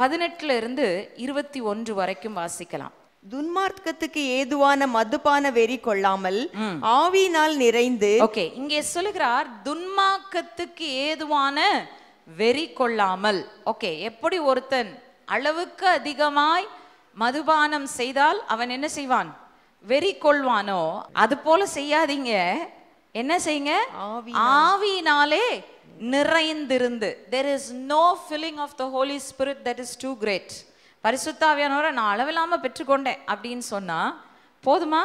பதினெட்டுல இருந்து இருபத்தி ஒன்று வரைக்கும் வாசிக்கலாம். துன்மார்க்கத்துக்கு ஏதுவான மதுபான வெறி கொள்ளாமல் ஆவியினால் நிறைந்து ஓகே இங்கே சொல்லுகிறார் துன்மாக்கத்துக்கு ஏதுவான வெறி கொள்ளாமல். ஓகே எப்படி ஒருத்தன் அளவுக்கு அதிகமாய் மதுபானம் செய்தால் அவன் என்ன செய்வான்? வெறி கொள்வானோ? அது போல செய்யாதீங்க. என்ன செய்யுங்க? ஆவியினாலே நிறைந்திருந்து. There is no filling of the holy spirit that is too great. பரிசுத்தாவியானவரை நான் அளவில்லாம பெற்றுக்கொண்டேன் அப்படின்னு சொன்னா போதுமா?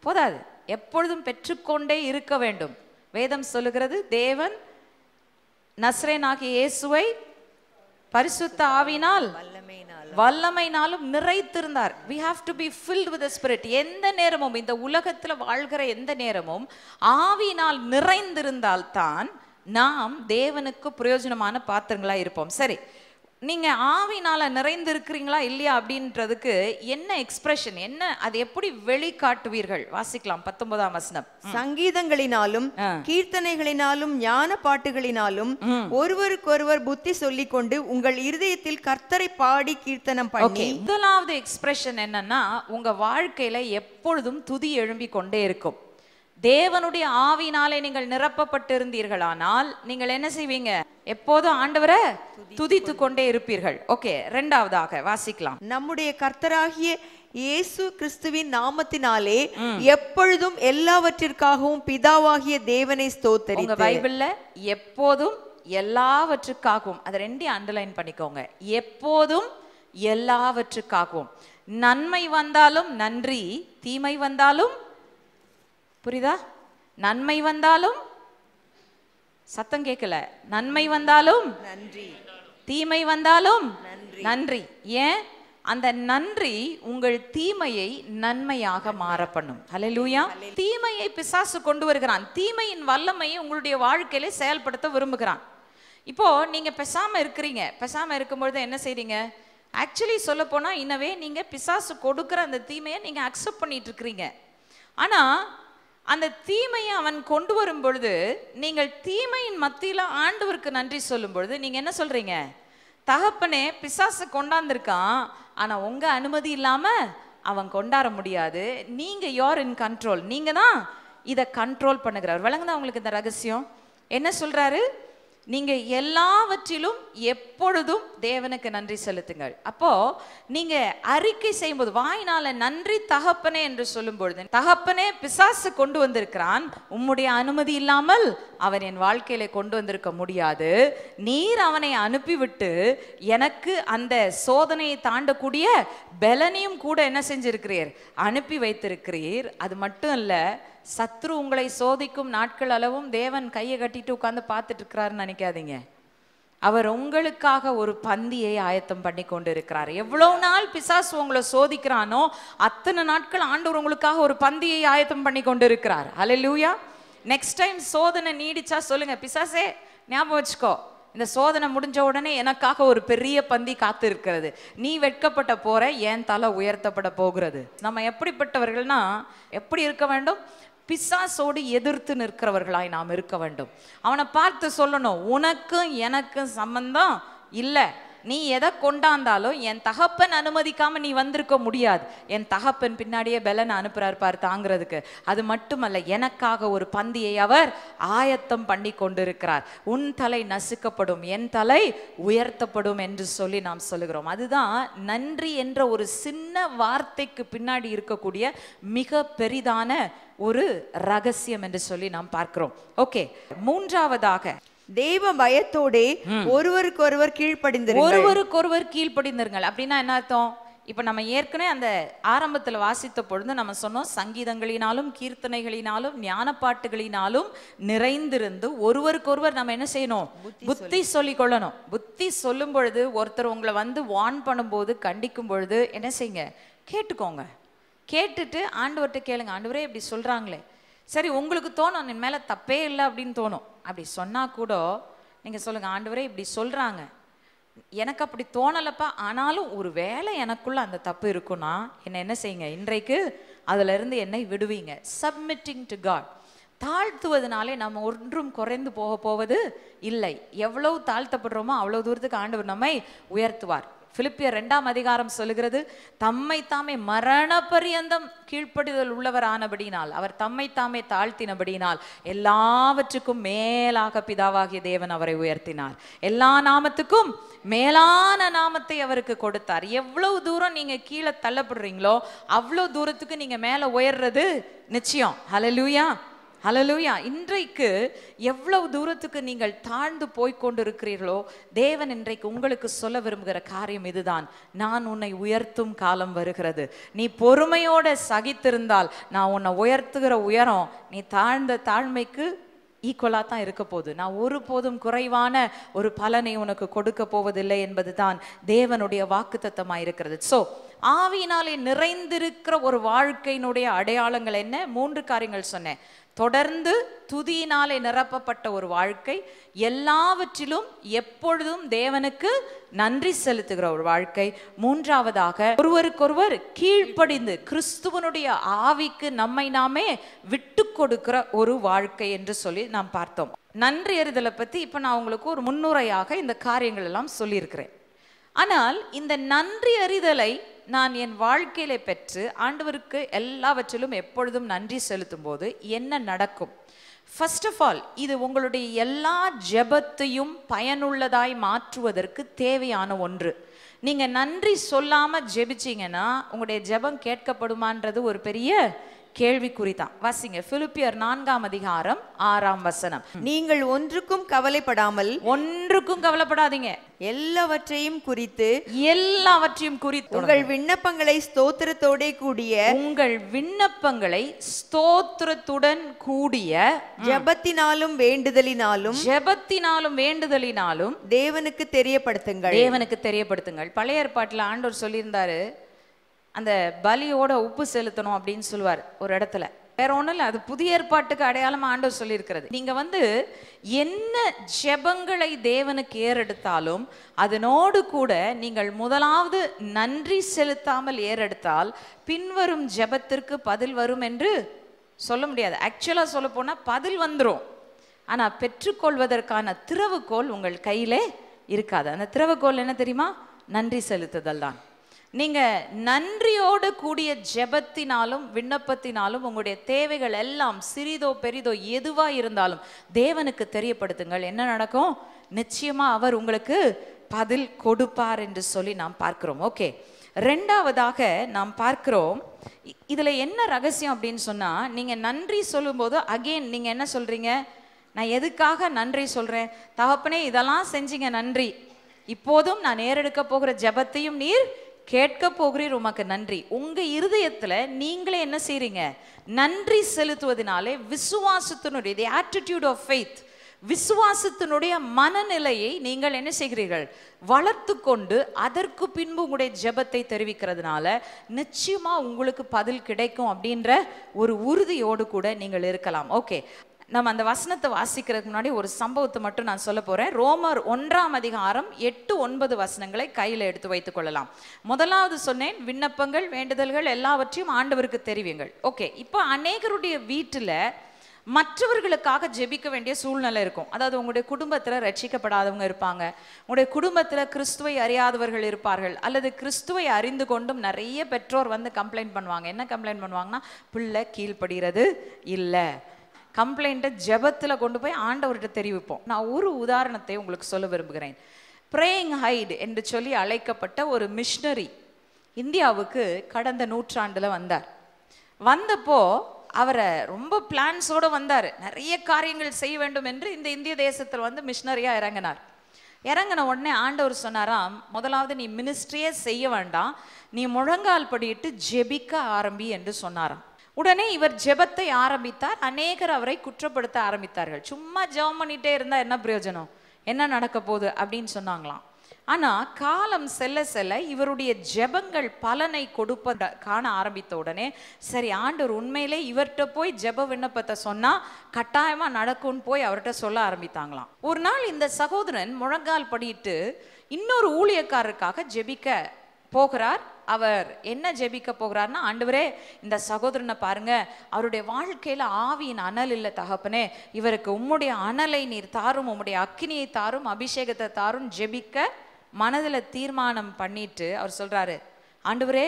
போதாது. எப்பொழுதும் பெற்றுக்கொண்டே இருக்க வேண்டும். வேதம் சொல்லுகிறது தேவன் நஸ்ரேனாகிய இயேசுவை பரிசுத்த ஆவினால் வல்லமைனாலும் நிறைத்திருந்தார். We have to be filled with the spirit. எந்த நேரமும் இந்த உலகத்துல வாழ்கிற எந்த நேரமும் ஆவியினால் நிறைந்திருந்தால் தான் நாம் தேவனுக்கு பிரயோஜனமான பாத்திரங்களா இருப்போம். சரி நீங்க ஆவினால நிறைந்திருக்கிறீங்களா இல்லையா அப்படின்றதுக்கு என்ன எக்ஸ்பிரஷன் என்ன அது எப்படி வெளிக்காட்டுவீர்கள்? வாசிக்கலாம் பத்தொன்பதாம் வசனம். சங்கீதங்களினாலும் கீர்த்தனைகளினாலும் ஞான பாட்டுகளினாலும் ஒருவருக்கொருவர் புத்தி சொல்லிக் கொண்டு உங்கள் இருதயத்தில் கர்த்தரை பாடி கீர்த்தனம் பண்ணி முதலாவது எக்ஸ்பிரஷன் என்னன்னா உங்க வாழ்க்கையில எப்பொழுதும் துதி எழும்பி கொண்டே இருக்கும். தேவனுடைய ஆவினாலே நீங்கள் நிரப்பப்பட்டிருந்தீர்களானால் நீங்கள் என்ன செய்வீங்க? எப்போதும் ஆண்டவரை துதித்து கொண்டே இருப்பீர்கள். ஓகே ரெண்டாவதாக வாசிக்கலாம். நம்முடைய கர்த்தராகிய இயேசு கிறிஸ்துவின் நாமத்தினாலே எப்பொழுதும் எல்லாவற்றிற்காகவும் பிதாவாகிய தேவனை உங்க ஸ்தோத்தரித்து பைபிள்ல எப்போதும் எல்லாவற்றுக்காகவும் அதை ரெண்டையும் அண்டர்லைன் பண்ணிக்கோங்க. எப்போதும் எல்லாவற்றுக்காகவும். நன்மை வந்தாலும் நன்றி தீமை வந்தாலும் புரியுதா? நன்மை வந்தாலும் சத்தம் கேட்கல. நன்மை வந்தாலும் நன்றி. தீமை வந்தாலும் நன்றி. ஏன்? அந்த நன்றி உங்கள் தீமையை நன்மையாக மாற பண்ணும் ஹalleluya. தீமையை பிசாசு கொண்டு வருகிறான். தீமையின் வல்லமையை உங்களுடைய வாழ்க்கையில செயல்படுத்த விரும்புகிறான். இப்போ நீங்க பெசாம இருக்கிறீங்க. பெசாம இருக்கும்பொழுது என்ன செய்றீங்க? ஆக்சுவலி சொல்ல போனா இன்னவே நீங்க பிசாசு கொடுக்கிற அந்த தீமையை நீங்க அக்செப்ட் பண்ணிட்டு இருக்கிறீங்க. ஆனா அந்த தீமையை அவன் கொண்டு வரும் பொழுது நீங்கள் தீமையின் மத்தியில் ஆண்டவருக்கு நன்றி சொல்லும் பொழுது நீங்கள் என்ன சொல்கிறீங்க தகப்பனே பிசாசு கொண்டாந்துருக்கான் ஆனால் உங்கள் அனுமதி இல்லாமல் அவன் கொண்டாட முடியாது. நீங்கள் யோர் இன் கண்ட்ரோல் நீங்கள் தான் இதை கண்ட்ரோல் பண்ணுகிறார். விளங்குதான் உங்களுக்கு இந்த ரகசியம்? என்ன சொல்கிறாரு நீங்க எல்லாவற்றிலும் எப்பொழுதும் தேவனுக்கு நன்றி செலுத்துங்கள். அப்போ நீங்க அறிக்கை செய்யும்போது வாயினால நன்றி தகப்பனே என்று சொல்லும் பொழுது தகப்பனே பிசாசு கொண்டு வந்திருக்கிறான். உம்முடைய அனுமதி இல்லாமல் அவன் என் வாழ்க்கையில கொண்டு வந்திருக்க முடியாது. நீர் அவனை அனுப்பிவிட்டு எனக்கு அந்த சோதனையை தாண்டக்கூடிய பலனையும் கூட என்ன செஞ்சிருக்கிறீர்? அனுப்பி வைத்திருக்கிறீர். அது மட்டும் இல்ல சத்ரு உங்களை சோதிக்கும் நாட்கள் அளவும் தேவன் கையை கட்டிட்டு உட்காந்து பார்த்துட்டு இருக்கிறாருன்னு நினைக்காதீங்க. அவர் உங்களுக்காக ஒரு பந்தியை ஆயத்தம் பண்ணி கொண்டு இருக்கிறார் எவ்வளவு நாள் பிசாசு உங்களை சோதிக்கிறானோ அத்தனை நாட்கள் ஆண்டவர் உங்களுக்காக ஒரு பந்தியை ஆயத்தம் பண்ணி கொண்டு இருக்கிறார் லூயா நெக்ஸ்ட் டைம் சோதனை நீடிச்சா சொல்லுங்க பிசாசே ஞாபகம் வச்சுக்கோ இந்த சோதனை முடிஞ்ச உடனே எனக்காக ஒரு பெரிய பந்தி காத்து இருக்கிறது நீ வெட்கப்பட்ட போற என் தலை உயர்த்தப்பட போகிறது. நம்ம எப்படிப்பட்டவர்கள்னா எப்படி இருக்க வேண்டும்? பிசாசோடு எதிர்த்து நிற்கிறவர்களாய் நாம் இருக்க வேண்டும். அவனை பார்த்து சொல்லணும் உனக்கும் எனக்கும் சம்பந்தம் இல்லை. நீ எதை கொண்டாந்தாலும் என் தகப்பன் அனுமதிக்காம நீ வந்திருக்க முடியாது. என் தகப்பன் பின்னாடியே பெலன் அனுப்புறார் பார் தாங்கிறதுக்கு. அது மட்டுமல்ல எனக்காக ஒரு பந்தியை அவர் ஆயத்தம் பண்ணி கொண்டிருக்கிறார். உன் தலை நசுக்கப்படும் என் தலை உயர்த்தப்படும் என்று சொல்லி நாம் சொல்லுகிறோம். அதுதான் நன்றி என்ற ஒரு சின்ன வார்த்தைக்கு பின்னாடி இருக்கக்கூடிய மிக பெரிதான ஒரு ரகசியம் என்று சொல்லி நாம் பார்க்கிறோம். ஓகே மூன்றாவதாக தெய்வ பயத்தோடே ஒருவருக்கொருவர் கீழ்ப்படிந்திருங்கள். ஒருவருக்கொருவர் கீழ்ப்படிந்திருங்கள். அப்படின்னா என்ன அர்த்தம்? இப்ப நம்ம ஏற்கனவே அந்த ஆரம்பத்துல வாசித்த பொழுது நம்ம சொன்னோம் சங்கீதங்களினாலும் கீர்த்தனைகளினாலும் ஞானப்பாட்டுகளினாலும் நிறைந்திருந்து ஒருவருக்கொருவர் நம்ம என்ன செய்யணும்? புத்தி சொல்லிக் கொள்ளணும் புத்தி சொல்லும் பொழுது ஒருத்தர் உங்களை வந்து வார்ன் பண்ணும்போது கண்டிக்கும் பொழுது என்ன செய்யுங்க? கேட்டுக்கோங்க. கேட்டுட்டு ஆண்டவர்கிட்ட கேளுங்க. ஆண்டவரே இப்படி சொல்றாங்களே. சரி உங்களுக்கு தோணும் என் மேலே தப்பே இல்லை அப்படின்னு தோணும். அப்படி சொன்னால் கூட நீங்கள் சொல்லுங்கள் ஆண்டவரே இப்படி சொல்கிறாங்க எனக்கு அப்படி தோணலப்பா. ஆனாலும் ஒரு வேளை எனக்குள்ள அந்த தப்பு இருக்குன்னா என்னை என்ன செய்யுங்க? இன்றைக்கு அதிலிருந்து என்னை விடுவீங்க. சப்மிட்டிங் டு காட் தாழ்த்துவதனாலே நம்ம ஒன்றும் குறைந்து போக போவது இல்லை. எவ்வளவு தாழ்த்தப்படுறோமோ அவ்வளோ தூரத்துக்கு ஆண்டவர் நம்மை உயர்த்துவார். பிலிப்பியர் ரெண்டாம் அதிகாரம் சொல்லுகிறது தம்மை தாமே மரண பரியந்தம் கீழ்ப்படிதல் உள்ளவர் ஆனபடினால் அவர் தம்மை தாமே தாழ்த்தினபடினால் எல்லாவற்றுக்கும் மேலாக பிதாவாகிய தேவன் அவரை உயர்த்தினார். எல்லா நாமத்துக்கும் மேலான நாமத்தை அவருக்கு கொடுத்தார். எவ்வளவு தூரம் நீங்க கீழே தள்ளப்படுறீங்களோ அவ்வளவு தூரத்துக்கு நீங்க மேல உயர்றது நிச்சயம். ஹalleluya ஹலலூயா இன்றைக்கு எவ்வளவு தூரத்துக்கு நீங்கள் தாழ்ந்து போய் கொண்டிருக்கிறீர்களோ தேவன் இன்றைக்கு உங்களுக்கு சொல்ல விரும்புகிற காரியம் இதுதான். நான் உன்னை உயர்த்தும் காலம் வருகிறது. நீ பொறுமையோட சகித்திருந்தால் நான் உன்னை உயர்த்துகிற உயரம் நீ தாழ்ந்த தாழ்மைக்கு ஈக்குவலாக தான் இருக்க போகுது. நான் ஒருபோதும் குறைவான ஒரு பலனை உனக்கு கொடுக்க போவதில்லை என்பது தான் தேவனுடைய வாக்குத்தத்தமாக இருக்கிறது. ஸோ ஆவியினாலே நிறைந்திருக்கிற ஒரு வாழ்க்கையினுடைய அடையாளங்கள் என்ன? மூன்று காரியங்கள் சொன்னேன். தொடர்ந்து துதியினாலே நிரப்பப்பட்ட ஒரு வாழ்க்கை. எல்லாவற்றிலும் எப்பொழுதும் தேவனுக்கு நன்றி செலுத்துகிற ஒரு வாழ்க்கை. மூன்றாவதாக ஒருவருக்கொருவர் கீழ்ப்படிந்து கிறிஸ்துவனுடைய ஆவிக்கு நம்மை நாமே விட்டு கொடுக்கிற ஒரு வாழ்க்கை என்று சொல்லி நாம் பார்த்தோம். நன்றி அறிதலை பத்தி இப்ப நான் உங்களுக்கு ஒரு முன்னுரையாக இந்த காரியங்கள் எல்லாம் சொல்லியிருக்கிறேன். ஆனால் இந்த நன்றி அறிதலை நான் என் வாழ்க்கையில பெற்று ஆண்டவருக்கு எல்லாவற்றிலும் எப்பொழுதும் நன்றி செலுத்தும் போது என்ன நடக்கும்? ஃபர்ஸ்ட் ஆஃப் ஆல் இது உங்களுடைய எல்லா ஜெபத்தையும் பயனுள்ளதாய் மாற்றுவதற்கு தேவையான ஒன்று. நீங்கள் நன்றி சொல்லாமல் ஜெபிச்சீங்கன்னா உங்களுடைய ஜெபம் கேட்கப்படுமான்றது ஒரு பெரிய கேள்விக்குறி தான் வாசிங்க. பிலிப்பியர் நான்காம் அதிகாரம் ஆறாம் வசனம். நீங்கள் ஒன்றுக்கும் கவலைப்படாமல் ஒன்றுக்கும் கவலைப்படாதீங்க. எல்லாவற்றையும் குறித்து எல்லாவற்றையும் குறித்து உங்கள் விண்ணப்பங்களை ஸ்தோத்திரத்தோடே கூடிய உங்கள் விண்ணப்பங்களை ஸ்தோத்திரத்துடன் கூடிய ஜெபத்தினாலும் வேண்டுதலினாலும் ஜெபத்தினாலும் வேண்டுதலினாலும் தேவனுக்கு தெரியப்படுத்துங்கள். தேவனுக்கு தெரியப்படுத்துங்கள். பழைய ஏற்பாட்டில் ஆண்டவர் சொல்லியிருந்தாரு அந்த பலியோட உப்பு செலுத்தணும் அப்படின்னு சொல்லுவார் ஒரு இடத்துல. வேற ஒன்றும் இல்லை அது புதிய ஏற்பாட்டுக்கு அடையாளம் ஆண்டவர் சொல்லியிருக்கிறது. நீங்கள் வந்து என்ன ஜெபங்களை தேவனுக்கு ஏறெடுத்தாலும் அதனோடு கூட நீங்கள் முதலாவது நன்றி செலுத்தாமல் ஏறெடுத்தால் பின்வரும் ஜெபத்திற்கு பதில் வரும் என்று சொல்ல முடியாது. ஆக்சுவலாக சொல்ல போனால் பதில் வந்துடும் ஆனால் பெற்றுக்கொள்வதற்கான திறவுகோல் உங்கள் கையிலே இருக்காது. அந்த திறவுகோல் என்ன தெரியுமா? நன்றி செலுத்துதல் தான். நீங்க நன்றியோடு கூடிய ஜெபத்தினாலும் விண்ணப்பத்தினாலும் உங்களுடைய தேவைகள் எல்லாம் சிறிதோ பெரிதோ எதுவா இருந்தாலும் தேவனுக்கு தெரியப்படுத்துங்கள். என்ன நடக்கும்? நிச்சயமா அவர் உங்களுக்கு பதில் கொடுப்பார் என்று சொல்லி நாம் பார்க்கிறோம். ஓகே. ரெண்டாவதாக நாம் பார்க்கிறோம். இதில் இதுல என்ன ரகசியம் அப்படின்னு சொன்னா நீங்க நன்றி சொல்லும்போது அகைன் நீங்க என்ன சொல்றீங்க? நான் எதுக்காக நன்றி சொல்றேன்? தகப்பனே இதெல்லாம் செஞ்சீங்க நன்றி. இப்போதும் நான் ஏறெடுக்க போகிற ஜெபத்தையும் நீர் கேட்க போகிறீர் உமக்கு நன்றி. உங்க இருதயத்துல நீங்களே என்ன செய்றீங்க? நன்றி செலுத்துவதனாலே விசுவாசத்தினுடைய தி ஆட்டிடியூட் ஆஃப் ஃபெய்த் விசுவாசத்தினுடைய மனநிலையை நீங்கள் என்ன செய்கிறீர்கள்? வளர்த்து கொண்டு அதற்கு பின்பு உங்களுடைய ஜெபத்தை தெரிவிக்கிறதுனால நிச்சயமா உங்களுக்கு பதில் கிடைக்கும் அப்படின்ற ஒரு உறுதியோடு கூட நீங்கள் இருக்கலாம். ஓகே நம்ம அந்த வசனத்தை வாசிக்கிறதுக்கு முன்னாடி ஒரு சம்பவத்தை மட்டும் நான் சொல்ல போகிறேன் ரோமர் ஒன்றாம் அதிகாரம் எட்டு ஒன்பது வசனங்களை கையில் எடுத்து வைத்துக் கொள்ளலாம். முதலாவது சொன்னேன் விண்ணப்பங்கள் வேண்டுதல்கள் எல்லாவற்றையும் ஆண்டவருக்கு தெரிவிங்கள் ஓகே இப்போ அநேகருடைய வீட்டில் மற்றவர்களுக்காக ஜெபிக்க வேண்டிய சூழ்நிலை இருக்கும். அதாவது உங்களுடைய குடும்பத்தில் ரட்சிக்கப்படாதவங்க இருப்பாங்க. உங்களுடைய குடும்பத்தில் கிறிஸ்துவை அறியாதவர்கள் இருப்பார்கள். அல்லது கிறிஸ்துவை அறிந்து கொண்டும் நிறைய பெற்றோர் வந்து கம்ப்ளைண்ட் பண்ணுவாங்க. என்ன கம்ப்ளைண்ட் பண்ணுவாங்கன்னா பிள்ளை கீழ்ப்படுகிறது இல்லை. கம்ப்ளைண்ட்டை ஜெபத்தில் கொண்டு போய் ஆண்டவர்கிட்ட தெரிவிப்போம். நான் ஒரு உதாரணத்தை உங்களுக்கு சொல்ல விரும்புகிறேன். ப்ரேயிங் ஹைட் என்று சொல்லி அழைக்கப்பட்ட ஒரு மிஷினரி இந்தியாவுக்கு கடந்த நூற்றாண்டில் வந்தார். வந்தப்போ அவரை ரொம்ப பிளான்ஸோடு வந்தார். நிறைய காரியங்கள் செய்ய வேண்டும் என்று இந்த இந்திய தேசத்தில் வந்து மிஷினரியாக இறங்கினார். இறங்கின உடனே ஆண்டவர் சொன்னாராம் முதலாவது நீ மினிஸ்ட்ரியே செய்ய வேண்டாம். நீ முழங்கால் படியிட்டு ஜெபிக்க ஆரம்பி என்று சொன்னாராம். உடனே இவர் ஜெபத்தை ஆரம்பித்தார். அநேகர் அவரை குற்றப்படுத்த ஆரம்பித்தார்கள். சும்மா ஜெபம் பண்ணிட்டே இருந்தா என்ன பிரயோஜனம்? என்ன நடக்க போகுது? அப்படின்னு சொன்னாங்களாம். ஆனா காலம் செல்ல செல்ல இவருடைய ஜெபங்கள் பலனை கொடுப்பத காண ஆரம்பித்த உடனே சரி ஆண்டவர் உண்மையிலே இவர்கிட்ட போய் ஜெப விண்ணப்பத்தை சொன்னா கட்டாயமா நடக்கும்னு போய் அவர்கிட்ட சொல்ல ஆரம்பித்தாங்களாம். ஒரு நாள் இந்த சகோதரன் முழங்கால் படியிட்டு இன்னொரு ஊழியக்காரருக்காக ஜெபிக்க போகிறார். அவர் என்ன ஜெபிக்க போகிறார்னா ஆண்டவரே இந்த சகோதரனை பாருங்க. அவருடைய வாழ்க்கையில் ஆவியின் அனல் இல்லை தகப்பனே. இவருக்கு உம்முடைய அனலை நீர் தாரும் உம்முடைய அக்கினியை தாரும் அபிஷேகத்தை தாரும் ஜெபிக்க மனதில் தீர்மானம் பண்ணிட்டு அவர் சொல்கிறாரு ஆண்டவரே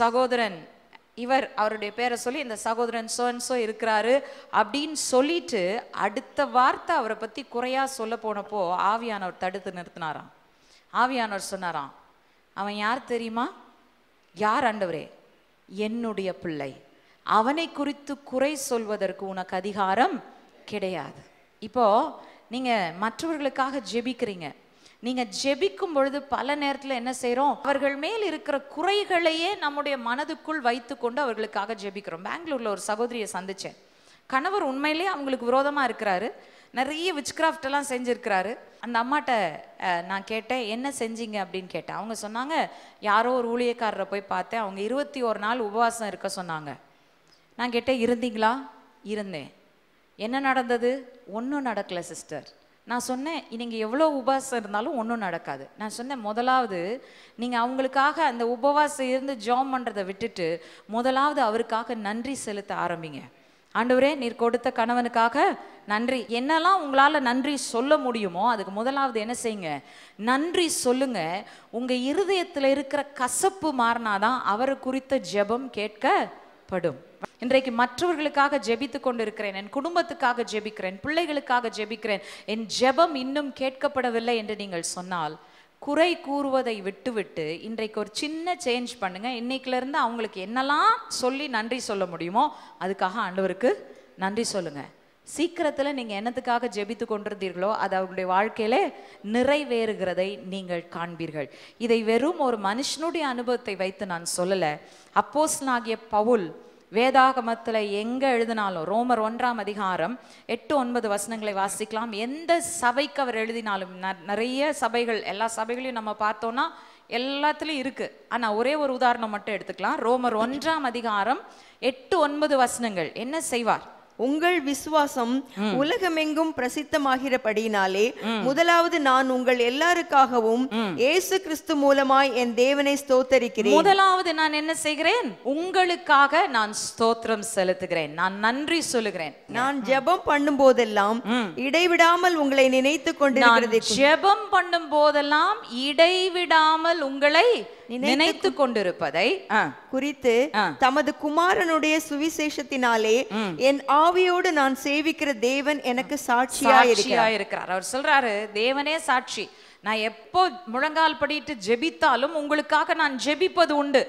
சகோதரன் இவர் அவருடைய பேரை சொல்லி இந்த சகோதரன் சோ சோ இருக்கிறாரு அப்படின்னு சொல்லிட்டு அடுத்த வார்த்தை அவரை பற்றி குறையா சொல்ல போனப்போ ஆவியானவர் தடுத்து நிறுத்தினாராம். ஆவியானவர் சொன்னாராம் அவன் யார் தெரியுமா? யார் ஆண்டவரே? என்னுடைய பிள்ளை. அவனை குறித்து குறை சொல்வதற்கு உனக்கு அதிகாரம் கிடையாது. இப்போ நீங்க மற்றவர்களுக்காக ஜெபிக்கிறீங்க. நீங்க ஜெபிக்கும் பொழுது பல நேரத்தில் என்ன செய்கிறோம் அவர்கள் மேல் இருக்கிற குறைகளையே நம்முடைய மனதுக்குள் வைத்துக்கொண்டு அவர்களுக்காக ஜெபிக்கிறோம். பெங்களூர்ல ஒரு சகோதரியை சந்திச்சேன். கணவர் உண்மையிலேயே அவங்களுக்கு விரோதமா இருக்கிறாரு. நிறைய விச்கிராஃப்ட் எல்லாம் செஞ்சுருக்கிறாரு. அந்த அம்மாட்ட நான் கேட்டேன் என்ன செஞ்சீங்க? அப்படின்னு கேட்டேன். அவங்க சொன்னாங்க யாரோ ஒரு ஊழியக்காரரை போய் பார்த்தேன். அவங்க இருபத்தி ஒரு நாள் உபவாசம் இருக்க சொன்னாங்க. நான் கேட்டேன் இருந்தீங்களா? இருந்தேன். என்ன நடந்தது? ஒன்றும் நடக்கல சிஸ்டர் நான் சொன்னேன் நீங்கள் எவ்வளோ உபவாசம் இருந்தாலும் ஒன்றும் நடக்காது. நான் சொன்னேன் முதலாவது நீங்கள் அவங்களுக்காக அந்த உபவாசம் இருந்து ஜாம் பண்ணுறதை விட்டுட்டு முதலாவது அவருக்காக நன்றி செலுத்த ஆரம்பிங்க. ஆண்டவரே நீர் கொடுத்த கணவனுக்காக நன்றி. என்னெல்லாம் உங்களால் நன்றி சொல்ல முடியுமோ அதுக்கு முதலாவது என்ன செய்யுங்க? நன்றி சொல்லுங்க. உங்கள் இருதயத்தில் இருக்கிற கசப்பு மாறினாதான் அவரை குறித்த ஜெபம் கேட்கப்படும். இன்றைக்கு மற்றவர்களுக்காக ஜெபித்து கொண்டிருக்கிறேன். என் குடும்பத்துக்காக ஜெபிக்கிறேன். பிள்ளைகளுக்காக ஜெபிக்கிறேன். என் ஜெபம் இன்னும் கேட்கப்படவில்லை என்று நீங்கள் சொன்னால் குறை கூறுவதை விட்டுவிட்டு இன்றைக்கு ஒரு சின்ன சேஞ்ச் பண்ணுங்க. இன்னைக்குலேருந்து அவங்களுக்கு என்னெல்லாம் சொல்லி நன்றி சொல்ல முடியுமோ அதுக்காக ஆண்டவருக்கு நன்றி சொல்லுங்கள் சீக்கிரத்தில் நீங்கள் என்னத்துக்காக ஜெபித்து கொண்டிருந்தீர்களோ அது அவர்களுடைய வாழ்க்கையில நிறைவேறுகிறதை நீங்கள் காண்பீர்கள். இதை வெறும் ஒரு மனுஷனுடைய அனுபவத்தை வைத்து நான் சொல்லலை. அப்போஸ்னாகிய பவுல் வேதாகமத்தில் எங்கே எழுதினாலும் ரோமர் ஒன்றாம் அதிகாரம் எட்டு ஒன்பது வசனங்களை வாசிக்கலாம். எந்த சபைக்கு அவர் எழுதினாலும் நிறைய சபைகள் எல்லா சபைகளையும் நம்ம பார்த்தோம்னா எல்லாத்துலேயும் இருக்குது ஆனால் ஒரே ஒரு உதாரணம் மட்டும் எடுத்துக்கலாம். ரோமர் ஒன்றாம் அதிகாரம் எட்டு ஒன்பது வசனங்கள். என்ன செய்வார்? உங்கள் விசுவாசம் உலகமெங்கும் பிரசித்தமாகிறபடியினாலே முதலாவது நான் உங்கள் எல்லாருக்காகவும் இயேசு கிறிஸ்து மூலமாய் என் தேவனை ஸ்தோத்தரிக்கிறேன். முதலாவது நான் என்ன செய்கிறேன்? உங்களுக்காக நான் ஸ்தோத்திரம் செலுத்துகிறேன். நான் நன்றி சொல்லுகிறேன். நான் ஜெபம் பண்ணும் போதெல்லாம் இடைவிடாமல் உங்களை நினைத்து நான் கொண்டிருக்கிறதை ஜெபம் பண்ணும் போதெல்லாம் இடைவிடாமல் உங்களை நினைத்து கொண்டிருப்பதை குறித்து தமது குமாரனுடைய சுவிசேஷத்தினாலே என் ஆவியோடு நான் சேவிக்கிற தேவன் எனக்கு சாட்சியா இருக்கிறார். அவர் சொல்றாரு தேவனே சாட்சி. நான் எப்போ முழங்கால் படிட்டு ஜெபித்தாலும் உங்களுக்காக நான் ஜெபிப்பது உண்டு.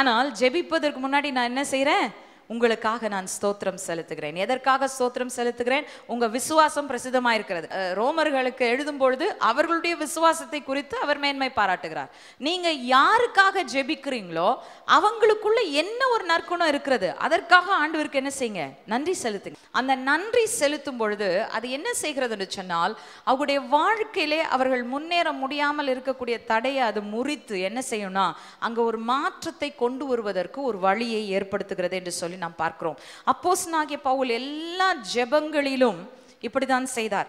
ஆனால் ஜெபிப்பதற்கு முன்னாடி நான் என்ன செய்றேன்? உங்களுக்காக நான் ஸ்தோத்திரம் செலுத்துகிறேன். எதற்காக ஸ்தோத்திரம் செலுத்துகிறேன்? உங்க விசுவாசம் பிரசித்தமாக இருக்கிறது ரோமர்களுக்கு எழுதும் பொழுது அவர்களுடைய விசுவாசத்தை குறித்து அவர் மேன்மை பாராட்டுகிறார். நீங்க யாருக்காக ஜெபிக்கிறீங்களோ அவங்களுக்குள்ள என்ன ஒரு நற்குணம் இருக்கிறது அதற்காக ஆண்டவருக்கு என்ன செய்யுங்க? நன்றி செலுத்துங்க. அந்த நன்றி செலுத்தும் பொழுது அது என்ன செய்கிறது என்று சொன்னால் அவருடைய வாழ்க்கையிலே அவர்கள் முன்னேற முடியாமல் இருக்கக்கூடிய தடையை அது முறித்து என்ன செய்யும்னா அங்க ஒரு மாற்றத்தை கொண்டு வருவதற்கு ஒரு வழியை ஏற்படுத்துகிறது என்று சொல்லி நாம் பார்க்கிறோம். அப்போஸ்தலனாகிய பவுல் எல்லா ஜெபங்களிலும் இப்படிதான் செய்தார்.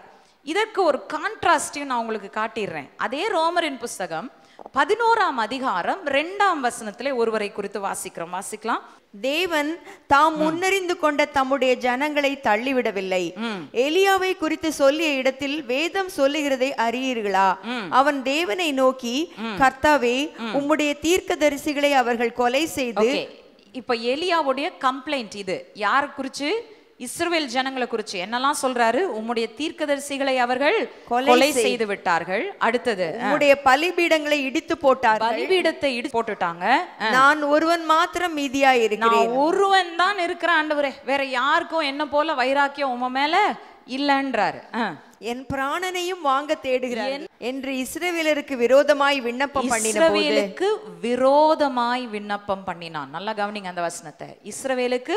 இதற்கு ஒரு கான்ட்ராஸ்டையும் நான் உங்களுக்கு காட்டிடுறேன். அதே ரோமரின் புஸ்தகம் பதினோராம் அதிகாரம் ரெண்டாம் வசனத்திலே ஒருவரை குறித்து வாசிக்கிறோம். வாசிக்கலாம். தேவன் தாம் முன்னறிந்து கொண்ட தம்முடைய ஜனங்களை தள்ளிவிடவில்லை. எலியாவை குறித்து சொல்லிய இடத்தில் வேதம் சொல்லுகிறதை அறியீர்களா? அவன் தேவனை நோக்கி கர்த்தாவே உம்முடைய தீர்க்கதரிசிகளை அவர்கள் கொலை செய்து இப்ப எலியாவுடைய கம்ப்ளைண்ட் இது. யார் குறிச்சு? இஸ்ரவேல் ஜனங்களை குறிச்சு. என்னெல்லாம் சொல்றாரு? உம்முடைய தீர்க்கதரிசிகளை அவர்கள் கொலை கொலை செய்- செய்து விட்டார்கள். அடுத்தது உம்முடைய பலிபீடங்களை இடித்து போட்டார்கள். பலிபீடத்தை இடி போட்டுட்டாங்க. நான் ஒருவன் மாத்திரம் மீதியாய் இருக்கிறேன். ஒருவன் தான் இருக்கிறேன் ஆண்டவரே. வேற யாருக்கும் என்ன போல வைராக்கியம் உம மேல இல்லைன்றாரு. என் பிராணனையும் வாங்க தேடுகிறார் என்று இஸ்ரவேலருக்கு விரோதமாய் விண்ணப்பம் இஸ்ரவேலுக்கு விரோதமாய் விண்ணப்பம் பண்ணினான். நல்லா கவனிங்க அந்த வசனத்தை. இஸ்ரவேலுக்கு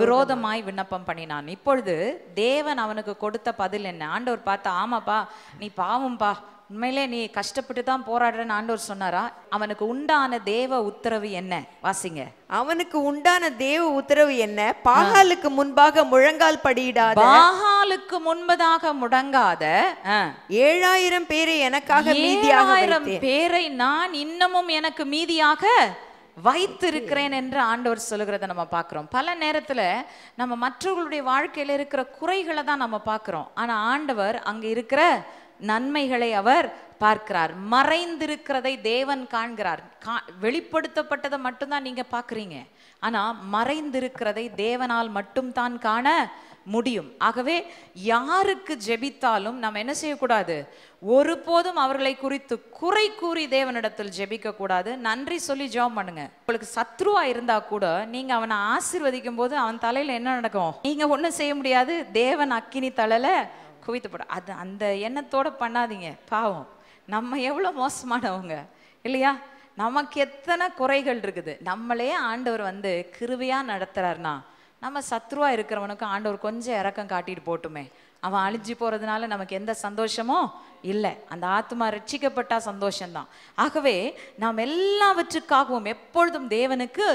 விரோதமாய். விண்ணப்பம் பண்ணினான். இப்பொழுது தேவன் அவனுக்கு கொடுத்த பதில் என்ன? ஆண்டவர் பார்த்தா ஆமாப்பா நீ பாவம்பா உண்மையிலே நீ கஷ்டப்பட்டு தான் போராடுறேன்னு ஆண்டவர் சொன்னாரா? அவனுக்கு உண்டான தேவ உத்தரவு என்ன? வாசிங்க. அவனுக்கு உண்டான தேவ உத்தரவு என்ன? பாகாலுக்கு முன்பாக முழங்கால் படியிடாத பாகாலுக்கு முன்பதாக முடங்காத ஏழாயிரம் பேரை எனக்காக வைத்தேன். பேரை நான் இன்னமும் எனக்கு மீதியாக வைத்திருக்கிறேன் என்று ஆண்டவர் சொல்லுகிறத நம்ம பார்க்கிறோம். பல நேரத்துல நம்ம மற்றவர்களுடைய வாழ்க்கையில இருக்கிற குறைகளை தான் நம்ம பார்க்கிறோம். ஆனா ஆண்டவர் அங்க இருக்கிற நன்மைகளை அவர் பார்க்கிறார். மறைந்திருக்கிறதை தேவன் காண்கிறார். கா வெளிப்படுத்தப்பட்டதை மட்டும்தான் நீங்க பார்க்குறீங்க. ஆனா மறைந்திருக்கிறதை தேவனால் மட்டும்தான் காண முடியும். ஆகவே யாருக்கு ஜெபித்தாலும் நம்ம என்ன செய்யக்கூடாது? ஒருபோதும் அவர்களை குறித்து குறை கூறி தேவனிடத்தில் ஜெபிக்க கூடாது நன்றி சொல்லி ஜெபம் பண்ணுங்க. உங்களுக்கு சத்ருவா இருந்தா கூட நீங்க அவனை ஆசிர்வதிக்கும் போது அவன் தலையில என்ன நடக்கும்? நீங்க ஒண்ணும் செய்ய முடியாது. தேவன் அக்கினி தலையில குவித்து போட. அது அந்த எண்ணத்தோட பண்ணாதீங்க. பாவம். நம்ம எவ்வளோ மோசமானவங்க. இல்லையா? நமக்கு எத்தனை குறைகள் இருக்குது. நம்மளே ஆண்டவர் வந்து கிருவியாக நடத்துகிறாருனா நம்ம சத்ருவா இருக்கிறவனுக்கு ஆண்டவர் கொஞ்சம் இறக்கம் காட்டிட்டு போட்டுமே. அவன் அழிஞ்சு போகிறதுனால நமக்கு எந்த சந்தோஷமும் இல்லை. அந்த ஆத்மா ரட்சிக்கப்பட்டா சந்தோஷம்தான். ஆகவே நாம் எல்லாவற்றுக்காகவும் எப்பொழுதும் தேவனுக்கு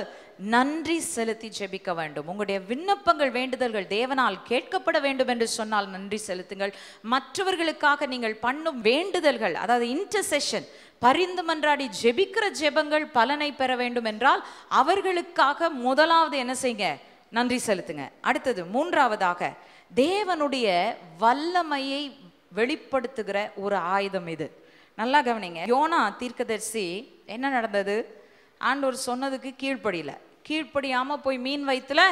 நன்றி செலுத்தி ஜெபிக்க வேண்டும். உங்களுடைய விண்ணப்பங்கள் வேண்டுதல்கள் தேவனால் கேட்கப்பட வேண்டும் என்று சொன்னால் நன்றி செலுத்துங்கள். மற்றவர்களுக்காக நீங்கள் பண்ணும் வேண்டுதல்கள் அதாவது இன்டர்செஷன் பரிந்து மன்றாடி ஜெபிக்கிற ஜெபங்கள் பலனை பெற வேண்டும் என்றால் அவர்களுக்காக முதலாவது என்ன செய்யுங்க? நன்றி செலுத்துங்க. அடுத்தது மூன்றாவதாக தேவனுடைய வல்லமையை வெளிப்படுத்துகிற ஒரு ஆயுதம் இது. நல்லா கவனிங்க. யோனா தீர்க்கதரிசி என்ன நடந்தது? ஆண்டவர் சொன்னதுக்கு கீழ்ப்படியில. கீழ்ப்படியாமல் போய் மீன் வயிற்றுல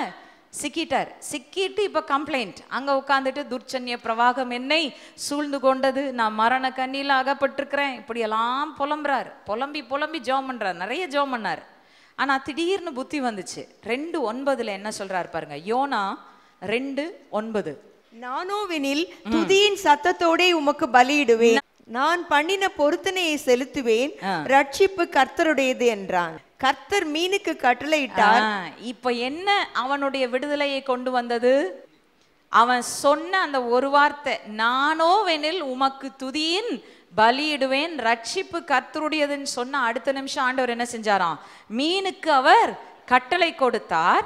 சிக்கிட்டார். சிக்கிட்டு இப்போ கம்ப்ளைண்ட் அங்கே உட்காந்துட்டு துர்ச்சன்ய பிரவாகம் என்னை சூழ்ந்து கொண்டது. நான் மரண கண்ணியில் அகப்பட்டிருக்கிறேன். இப்படியெல்லாம் புலம்புறார். புலம்பி புலம்பி ஜோம் பண்ணுறார் நிறைய ஜோம் பண்ணார். ஆனால் திடீர்னு புத்தி வந்துச்சு. ரெண்டு ஒன்பதில் என்ன சொல்கிறார் பாருங்க. யோனா ரெண்டு ஒன்பது. நானோவெனில் துதியின் சத்தத்தோடே உமக்கு பலியிடுவேன். நான் பண்ணின பொருத்தனையை செலுத்துவேன். ரட்சிப்பு கர்த்தருடையது என்றான். கர்த்தர் மீனுக்கு கட்டளையிட்டார். இப்ப என்ன அவனுடைய விடுதலையை கொண்டு வந்தது? அவன் சொன்ன அந்த ஒரு வார்த்தை நானோ வெனில் உமக்கு துதியின் பலியிடுவேன் ரட்சிப்பு கர்த்தருடையதுன்னு சொன்ன அடுத்த நிமிஷம் ஆண்டவர் என்ன செஞ்சாராம்? மீனுக்கு அவர் கட்டளை கொடுத்தார்.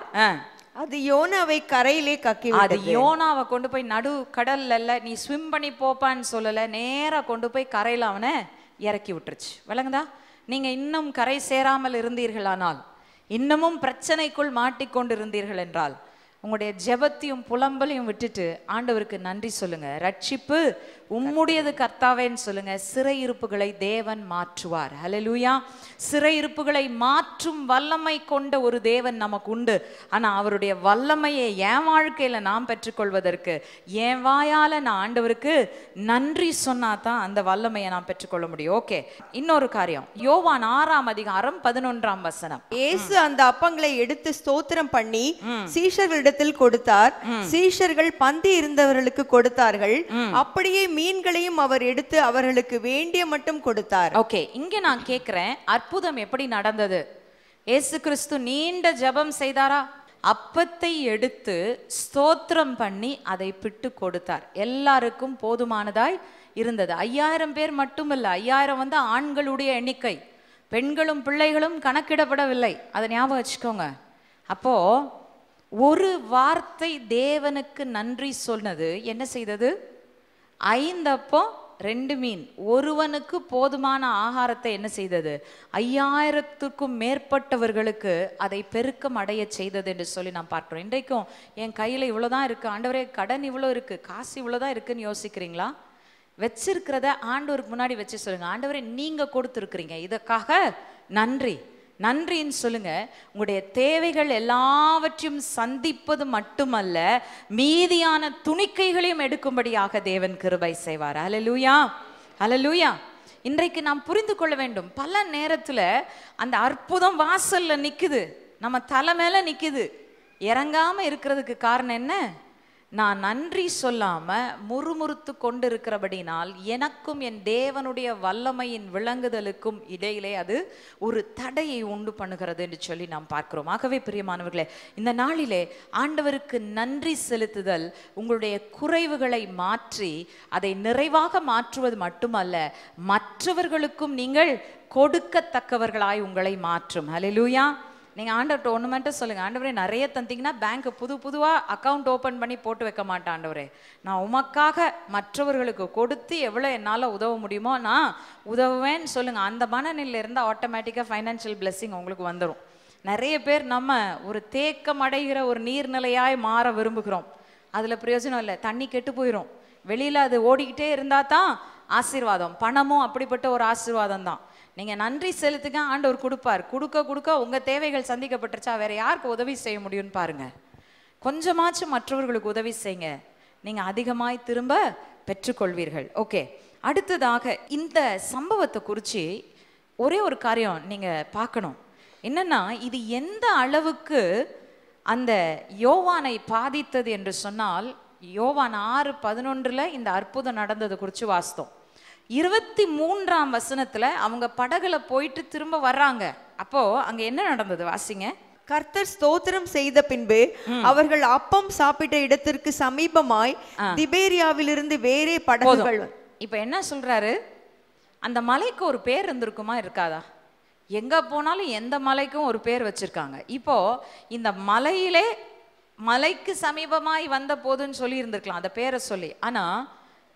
அது யோனாவை கரையிலே கக்கி அது. யோனாவை கொண்டு போய் நடு கடல்ல இல்ல நீ ஸ்விம் பண்ணி போப்பான்னு சொல்லல நேரா கொண்டு போய் கரையில அவனை இறக்கி விட்டுருச்சு. விளங்குதா? நீங்க இன்னும் கரை சேராமல் இருந்தீர்களானால் இன்னமும் பிரச்சனைக்குள் மாட்டிக்கொண்டு இருந்தீர்கள் என்றால் உங்களுடைய ஜெபத்தையும் புலம்பலையும் விட்டுட்டு ஆண்டவருக்கு நன்றி சொல்லுங்க. ரட்சிப்பு உம்முடையது கர்த்தாவேன்னு சொல்லுங்க. சிறையிருப்புகளை தேவன் மாற்றுவார். ஹalleluya சிறையிருப்புகளை மாற்றும் வல்லமை கொண்ட ஒரு தேவன் நமக்கு உண்டு. ஆனா அவருடைய வல்லமையை என் வாழ்க்கையில நாம் பெற்றுக்கொள்வதற்கு என் வாயால நான் ஆண்டவருக்கு நன்றி சொன்னா தான் அந்த வல்லமையை நான் பெற்றுக்கொள்ள முடியும். ஓகே இன்னொரு காரியம். யோவான் ஆறாம் அதிகாரம் பதினொன்றாம் வசனம். இயேசு அந்த அப்பங்களை எடுத்து ஸ்தோத்திரம் பண்ணி சீஷர்களிடத்தில் கொடுத்தார். சீஷர்கள் பந்தி இருந்தவர்களுக்கு கொடுத்தார்கள். அப்படியே மீன்களையும் அவர் எடுத்து அவர்களுக்கு வேண்டிய மட்டும் கொடுத்தார். ஓகே இங்க நான் கேக்குறேன் அற்புதம் எப்படி நடந்தது? ஏசு கிறிஸ்து நீண்ட ஜெபம் செய்தாரா? அப்பத்தை எடுத்து ஸ்தோத்திரம் பண்ணி அதை பிட்டு கொடுத்தார். எல்லாருக்கும் போதுமானதாய் இருந்தது. ஐயாயிரம் பேர் மட்டுமல்ல ஐயாயிரம் வந்து ஆண்களுடைய எண்ணிக்கை. பெண்களும் பிள்ளைகளும் கணக்கிடப்படவில்லை. அதை ஞாபகம் வச்சுக்கோங்க. அப்போ ஒரு வார்த்தை தேவனுக்கு நன்றி சொன்னது என்ன செய்தது? ஐந்தப்போ ரெண்டு மீன். ஒருவனுக்கு போதுமான ஆகாரத்தை என்ன செய்தது? ஐயாயிரத்துக்கும் மேற்பட்டவர்களுக்கு அதை பெருக்கம் அடைய செய்தது என்று சொல்லி நான் பார்க்குறோம். இன்றைக்கும் என் கையில் இவ்வளோதான் இருக்குது ஆண்டவரே கடன் இவ்வளோ இருக்குது காசு இவ்வளோதான் இருக்குன்னு யோசிக்கிறீங்களா? வச்சிருக்கிறத ஆண்டவருக்கு முன்னாடி வச்சு சொல்லுங்கள் ஆண்டவரே நீங்கள் கொடுத்துருக்குறீங்க. இதற்காக நன்றி. நன்றின்னு சொல்லுங்க. உங்களுடைய தேவைகள் எல்லாவற்றையும் சந்திப்பது மட்டுமல்ல மீதியான துணிக்கைகளையும் எடுக்கும்படியாக தேவன் கிருபை செய்வார். அலலூயா அலலூயா இன்றைக்கு நாம் புரிந்து கொள்ள வேண்டும். பல நேரத்துல அந்த அற்புதம் வாசல்ல நிக்குது. நம்ம தலை மேல நிக்குது. இறங்காம இருக்கிறதுக்கு காரணம் என்ன? நான் நன்றி சொல்லாம முறுமுறுத்து கொண்டிருக்கிறபடினால் எனக்கும் என் தேவனுடைய வல்லமையின் விளங்குதலுக்கும் இடையிலே அது ஒரு தடையை உண்டு பண்ணுகிறது என்று சொல்லி நாம் பார்க்கிறோம். ஆகவே பிரியமானவர்களே இந்த நாளிலே ஆண்டவருக்கு நன்றி செலுத்துதல் உங்களுடைய குறைவுகளை மாற்றி அதை நிறைவாக மாற்றுவது மட்டுமல்ல மற்றவர்களுக்கும் நீங்கள் கொடுக்கத்தக்கவர்களாய் உங்களை மாற்றும். ஹalleluya நீங்கள் ஆண்டவர்கிட்ட ஒன்று மட்டும் சொல்லுங்கள் ஆண்டவரே நிறைய தந்தீங்கன்னா பேங்க்கு புது புதுவாக அக்கௌண்ட் ஓப்பன் பண்ணி போட்டு வைக்க மாட்டேன் ஆண்டவரே. நான் உமக்காக மற்றவர்களுக்கு கொடுத்து எவ்வளோ என்னால் உதவ முடியுமோ நான் உதவுவேன்னு சொல்லுங்கள் அந்த மனநிலையில் இருந்தால் ஆட்டோமேட்டிக்காக ஃபைனான்ஷியல் பிளெஸ்ஸிங் உங்களுக்கு வந்துடும் நிறைய பேர் நம்ம ஒரு தேக்கம் அடைகிற ஒரு நீர்நிலையாய் மாற விரும்புகிறோம். அதில் பிரயோஜனம் இல்லை. தண்ணி கெட்டு போயிடும் வெளியில் அது ஓடிக்கிட்டே இருந்தால் தான் ஆசீர்வாதம். பணமும் அப்படிப்பட்ட ஒரு ஆசீர்வாதம் தான். நீங்கள் நன்றி செலுத்துங்க ஆண்டவர் கொடுப்பார். கொடுக்க கொடுக்க உங்கள் தேவைகள் சந்திக்கப்பட்டுருச்சா? வேறு யாருக்கு உதவி செய்ய முடியும்னு பாருங்கள் கொஞ்சமாச்சும் மற்றவர்களுக்கு உதவி செய்யுங்க. நீங்கள் அதிகமாய் திரும்ப பெற்றுக்கொள்வீர்கள். ஓகே. அடுத்ததாக இந்த சம்பவத்தை குறித்து ஒரே ஒரு காரியம் நீங்கள் பார்க்கணும். என்னன்னா இது எந்த அளவுக்கு அந்த யோவானை பாதித்தது என்று சொன்னால் யோவான் ஆறு பதினொன்றில் இந்த அற்புதம் நடந்தது குறித்து வாஸ்தோம் இருபத்தி மூன்றாம் வசனத்துல அவங்க படகுல போயிட்டு திரும்ப வர்றாங்க. அப்போ அங்க என்ன நடந்தது? வாசிங்க. கர்த்தர் ஸ்தோத்திரம் செய்த பின்பு அவர்கள் அப்பம் சாப்பிட்ட இடத்திற்கு சமீபமாய் திபேரியாவிலிருந்து வேறே படகுகள் இப்போ என்ன சொல்றாரு? அந்த மலைக்கு ஒரு பேர் இருந்திருக்குமா? இருக்காதா? எங்க போனாலும் எந்த மலைக்கும் ஒரு பேர் வச்சிருக்காங்க. இப்போ இந்த மலையிலே மலைக்கு சமீபமாய் வந்த போதுன்னு சொல்லி இருந்திருக்கலாம் அந்த பேரை சொல்லி. ஆனா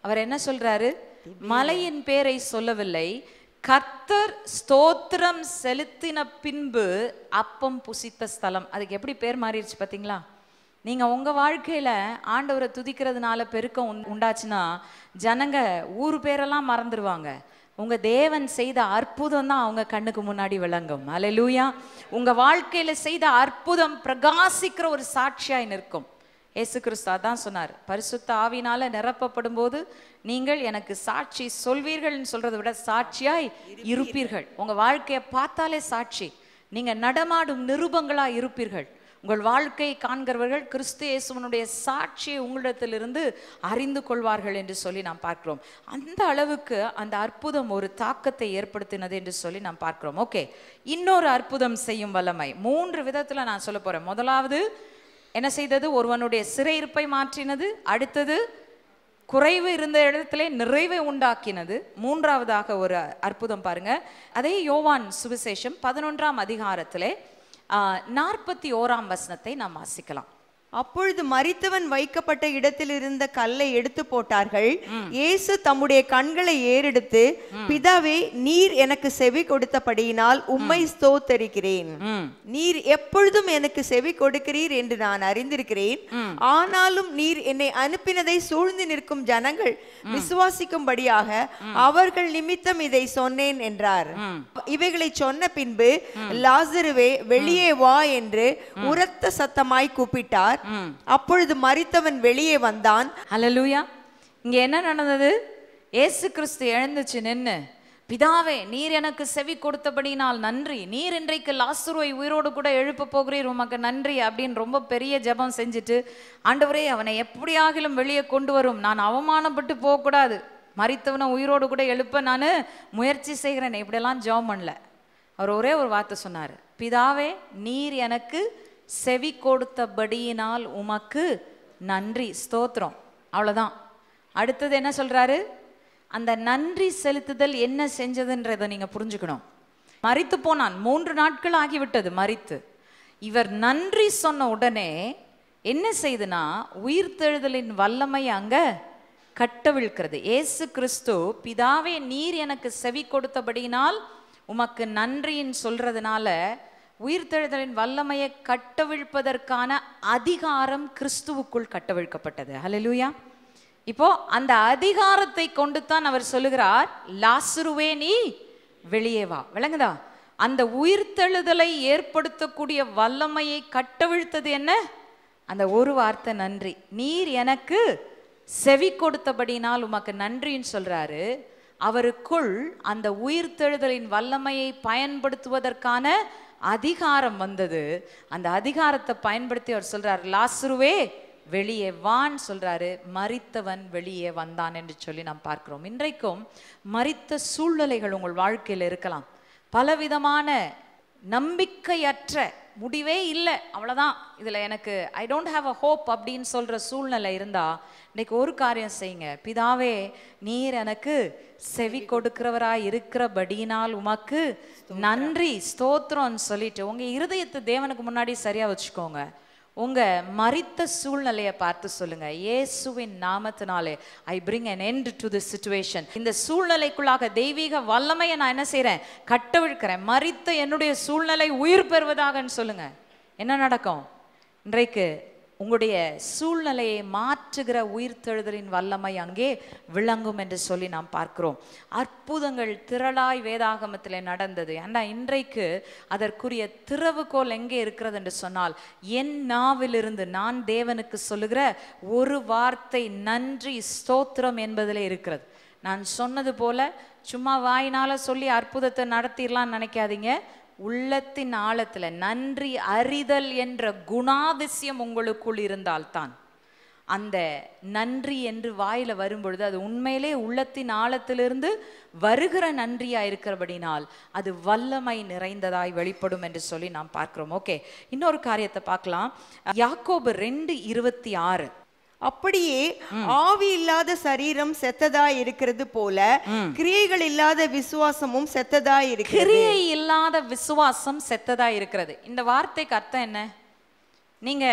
அவர் என்ன சொல்றாரு? மலையின் பேரை சொல்லவில்லை. கர்த்தர் ஸ்தோத்திரம் செலுத்தின பின்பு அப்பம் புசித்த ஸ்தலம். அதுக்கு எப்படி பேர் மாறிடுச்சு பார்த்தீங்களா? நீங்க உங்க வாழ்க்கையில ஆண்டவரை துதிக்கிறதுனால பெருக்கம் உண்- உண்டாச்சுன்னா ஜனங்க ஊர் பேரெல்லாம் மறந்துடுவாங்க உங்க தேவன் செய்த அற்புதம் தான் அவங்க கண்ணுக்கு முன்னாடி விளங்கும். அல்லேலூயா உங்க வாழ்க்கையில செய்த அற்புதம் பிரகாசிக்கிற ஒரு சாட்சியாய் நிற்கும். இயேசு கிறிஸ்து அதான் சொன்னார். பரிசுத்த ஆவினால நிரப்பப்படும் போது நீங்கள் எனக்கு சாட்சி சொல்வீர்கள்னு சொல்றதை விட சாட்சியாய் இருப்பீர்கள். உங்க வாழ்க்கையை பார்த்தாலே சாட்சி. நீங்க நடமாடும் நிருபங்களா இருப்பீர்கள். உங்கள் வாழ்க்கையை காண்கிறவர்கள் கிறிஸ்து இயேசுவனுடைய சாட்சியை உங்களிடத்திலிருந்து அறிந்து கொள்வார்கள் என்று சொல்லி நாம் பார்க்கிறோம். அந்த அளவுக்கு அந்த அற்புதம் ஒரு தாக்கத்தை ஏற்படுத்தினது என்று சொல்லி நாம் பார்க்கிறோம். ஓகே. இன்னொரு அற்புதம் செய்யும் வல்லமை. மூன்று விதத்தில் நான் சொல்ல போறேன். முதலாவது என்ன செய்தது? ஒருவனுடைய சிறையிருப்பை மாற்றினது அடுத்தது குறைவு இருந்த இடத்திலே நிறைவை உண்டாக்கினது. மூன்றாவதாக ஒரு அற்புதம் பாருங்க. அதே யோவான் சுவிசேஷம் பதினொன்றாம் அதிகாரத்திலே நாற்பத்தி ஓராம் வசனத்தை நாம் வாசிக்கலாம். அப்பொழுது மரித்தவன் வைக்கப்பட்ட இடத்தில் இருந்த கல்லை எடுத்து போட்டார்கள். இயேசு தம்முடைய கண்களை ஏறெடுத்து பிதாவே நீர் எனக்கு செவி கொடுத்தபடியினால் உம்மை ஸ்தோத்தரிக்கிறேன். நீர் எப்பொழுதும் எனக்கு செவி கொடுக்கிறீர் என்று நான் அறிந்திருக்கிறேன். ஆனாலும் நீர் என்னை அனுப்பினதை சூழ்ந்து நிற்கும் ஜனங்கள் விசுவாசிக்கும்படியாக அவர்கள் நிமித்தம் இதை சொன்னேன் என்றார். இவைகளை சொன்ன பின்பு லாசருவே வெளியே வா என்று உரத்த சத்தமாய் கூப்பிட்டார். அப்பொழுது மரித்தவன் வெளியே வந்தான். ஹalleluya. இங்க என்ன நடந்தது? இயேசு கிறிஸ்து எழுந்துச்சு நின்னு பிதாவே நீர் எனக்கு செவி கொடுத்தபடினால் நன்றி. நீர் இன்றைக்கு லாசுருவை உயிரோடு கூட எழுப்ப போகிறீர். உமக்கு நன்றி அப்படின்னு ரொம்ப பெரிய ஜெபம் செஞ்சுட்டு ஆண்டவரே அவனை எப்படியாகிலும் வெளியே கொண்டு வரும். நான் அவமானப்பட்டு போகக்கூடாது. மறித்தவனை உயிரோடு கூட எழுப்ப நான் முயற்சி செய்கிறேன். இப்படியெல்லாம் ஜெபம் பண்ணல. அவர் ஒரே ஒரு வார்த்தை சொன்னார் பிதாவே நீர் எனக்கு செவி கொடுத்தபடியினால் உமக்கு நன்றி ஸ்தோத்திரம். அவ்வளோதான் அடுத்தது என்ன சொல்கிறாரு அந்த நன்றி செலுத்துதல் என்ன செஞ்சதுன்றதை நீங்கள் புரிஞ்சுக்கணும். மறித்து போனான். மூன்று நாட்கள் ஆகிவிட்டது மறித்து இவர் நன்றி சொன்ன உடனே என்ன செய்துனா உயிர்த்தெழுதலின் வல்லமை அங்கே கட்டவிழ்க்கிறது ஏசு கிறிஸ்து பிதாவே நீர் எனக்கு செவி கொடுத்தபடியினால் உமக்கு நன்றின்னு சொல்கிறதுனால உயிர்த்தெழுதலின் வல்லமையை கட்டவிழ்ப்பதற்கான அதிகாரம் கிறிஸ்துவுக்குள் கட்டவிழ்க்கப்பட்டது. ஹலலூயா இப்போ அந்த அதிகாரத்தை கொண்டு தான் அவர் சொல்லுகிறார் லாசுருவே நீ வெளியே வா. விளங்குதா? அந்த உயிர்த்தெழுதலை ஏற்படுத்தக்கூடிய வல்லமையை கட்டவிழ்த்தது என்ன? அந்த ஒரு வார்த்தை நன்றி. நீர் எனக்கு செவி கொடுத்தபடினால் உமக்கு நன்றின்னு சொல்றாரு. அவருக்குள் அந்த உயிர்த்தெழுதலின் வல்லமையை பயன்படுத்துவதற்கான அதிகாரம் வந்தது. அந்த அதிகாரத்தை பயன்படுத்தி அவர் சொல்றார் லாசுருவே வெளியே வான் சொல்றாரு. மறித்தவன் வெளியே வந்தான் என்று சொல்லி நாம் பார்க்கிறோம். இன்றைக்கும் மறித்த சூழ்நிலைகள் உங்கள் வாழ்க்கையில் இருக்கலாம். பலவிதமான நம்பிக்கையற்ற முடிவே இல்லை. அவ்வளோதான் இதில் எனக்கு I don't have a hope அப்படின்னு சொல்கிற சூழ்நிலை இருந்தால் இன்னைக்கு ஒரு காரியம் செய்யுங்க. பிதாவே நீர் எனக்கு செவி கொடுக்கிறவராய் இருக்கிறபடியினால் உமக்கு நன்றி ஸ்தோத்திரம்னு சொல்லிட்டு உங்கள் இருதயத்தை தேவனுக்கு முன்னாடி சரியாக வச்சுக்கோங்க. உங்க மறித்த சூழ்நிலையை பார்த்து சொல்லுங்க. இயேசுவின் நாமத்தினாலே I bring an end to the situation இந்த சூழ்நிலைக்குள்ளாக தெய்வீக வல்லமையை நான் என்ன செய்கிறேன் கட்டவிழ்க்கிறேன். மரித்த என்னுடைய சூழ்நிலை உயிர் பெறுவதாகன்னு சொல்லுங்க. என்ன நடக்கும்? இன்றைக்கு உங்களுடைய சூழ்நிலையை மாற்றுகிற உயிர்த்தெழுதலின் வல்லமை அங்கே விளங்கும் என்று சொல்லி நாம் பார்க்கிறோம். அற்புதங்கள் திரளாய் வேதாகமத்தில் நடந்தது. ஆனால் இன்றைக்கு அதற்குரிய திறவுகோல் எங்கே இருக்கிறது என்று சொன்னால் என் நாவிலிருந்து நான் தேவனுக்கு சொல்லுகிற ஒரு வார்த்தை நன்றி ஸ்தோத்திரம் என்பதிலே இருக்கிறது. நான் சொன்னது போல சும்மா வாயினால் சொல்லி அற்புதத்தை நடத்திடலாம்னு நினைக்காதீங்க. உள்ளத்தின் ஆழத்துல நன்றி அறிதல் என்ற குணாதிசயம் உங்களுக்குள் இருந்தால்தான். அந்த நன்றி என்று வாயில வரும்பொழுது அது உண்மையிலே உள்ளத்தின் ஆழத்திலிருந்து வருகிற நன்றியா இருக்கிறபடினால் அது வல்லமை நிறைந்ததாய் வெளிப்படும் என்று சொல்லி நாம் பார்க்கிறோம். ஓகே இன்னொரு காரியத்தை பார்க்கலாம். யாக்கோபு ரெண்டு இருபத்தி ஆறு. அப்படியே ஆவி இல்லாத சரீரம் செத்ததா இருக்கிறது போல கிரியைகள் இல்லாத விசுவாசமும் செத்ததா இருக்கிறது. கிரியை இல்லாத விசுவாசம் செத்ததா இருக்கிறது. இந்த வார்த்தைக்கு அர்த்தம் என்ன? நீங்க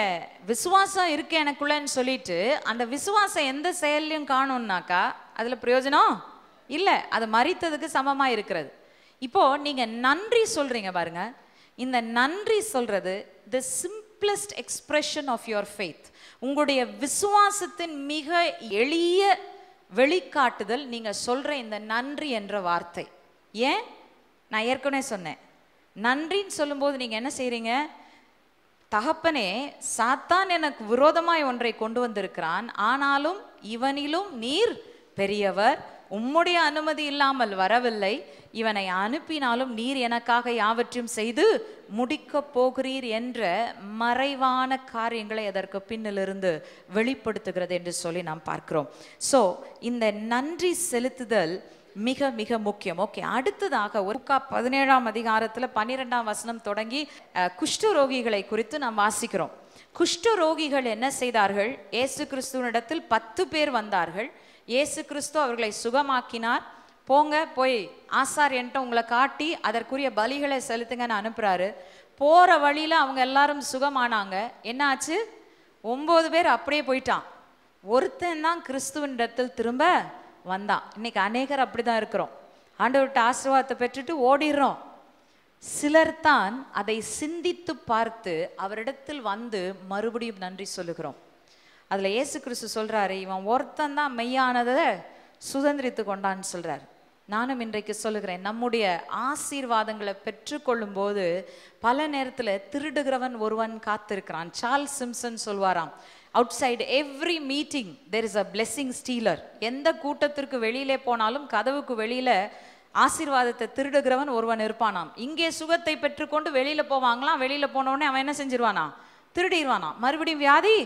விசுவாசம் இருக்கு எனக்குள்ளன்னு சொல்லிட்டு அந்த விசுவாசம் எந்த செயல்லையும் காணும்னாக்கா அதுல பிரயோஜனம் இல்ல. அது மறித்ததுக்கு சமமா இருக்கிறது. இப்போ நீங்க நன்றி சொல்றீங்க பாருங்க. இந்த நன்றி சொல்றது the simplest expression of your faith உங்களுடைய விசுவாசத்தின் மிக எளிய வெளிக்காட்டுதல் நீங்கள் சொல்கிற இந்த நன்றி என்ற வார்த்தை. ஏன்? நான் ஏற்கனவே சொன்னேன். நன்றின்னு சொல்லும்போது நீங்கள் என்ன செய்கிறீங்க தகப்பனே சாத்தான் எனக்கு விரோதமாய் ஒன்றை கொண்டு வந்திருக்கிறான். ஆனாலும் இவனிலும் நீர் பெரியவர். உம்முடைய அனுமதி இல்லாமல் வரவில்லை. இவனை அனுப்பினாலும் நீர் எனக்காக யாவற்றையும் செய்து முடிக்கப் போகிறீர் என்ற மறைவான காரியங்களை அதற்கு பின்னிலிருந்து வெளிப்படுத்துகிறது என்று சொல்லி நாம் பார்க்கிறோம். ஸோ இந்த நன்றி செலுத்துதல் மிக மிக முக்கியம். ஓகே அடுத்ததாக ஒருக்கா பதினேழாம் அதிகாரத்துல பன்னிரெண்டாம் வசனம் தொடங்கி அஹ், குஷ்டரோகிகளை குறித்து நாம் வாசிக்கிறோம். குஷ்டரோகிகள் என்ன செய்தார்கள்? ஏசு கிறிஸ்துவனிடத்தில் பத்து பேர் வந்தார்கள். இயேசு கிறிஸ்து அவர்களை சுகமாக்கினார். போங்க போய் ஆசாரியன்ட்ட உங்களை காட்டி அதற்குரிய பலிகளை செலுத்துங்கன்னு அனுப்புறாரு. போகிற வழியில் அவங்க எல்லாரும் சுகமானாங்க. என்னாச்சு? ஒம்பது பேர் அப்படியே போயிட்டான். ஒருத்தன் தான் கிறிஸ்துவனிடத்தில் திரும்ப வந்தான். இன்னைக்கு அநேகர் அப்படிதான் இருக்கிறோம். ஆண்டவர்கிட்ட ஆசீர்வாதத்தை பெற்றுட்டு ஓடிடுறோம். சிலர் தான் அதை சிந்தித்து பார்த்து அவரிடத்தில் வந்து மறுபடியும் நன்றி சொல்லுகிறோம். அதில் இயேசு கிறிஸ்து சொல்கிறாரு இவன் ஒருத்தன் தான் மெய்யானதை சுதந்திரித்து கொண்டான்னு சொல்கிறார் நானும் இன்றைக்கு சொல்லுகிறேன் நம்முடைய ஆசீர்வாதங்களை பெற்றுக்கொள்ளும் போது பல நேரத்தில் திருடுகிறவன் ஒருவன் காத்திருக்கிறான். Charles Simpson சொல்வாராம் outside every meeting there is a blessing stealer எந்த கூட்டத்திற்கு வெளியிலே போனாலும் கதவுக்கு வெளியில் ஆசீர்வாதத்தை திருடுகிறவன் ஒருவன் இருப்பானாம். இங்கே சுகத்தை பெற்றுக்கொண்டு வெளியில் போவாங்களாம் வெளியில் போனவொடனே அவன் என்ன செஞ்சிருவானா? திருடிடுவானா மறுபடியும் வியாதி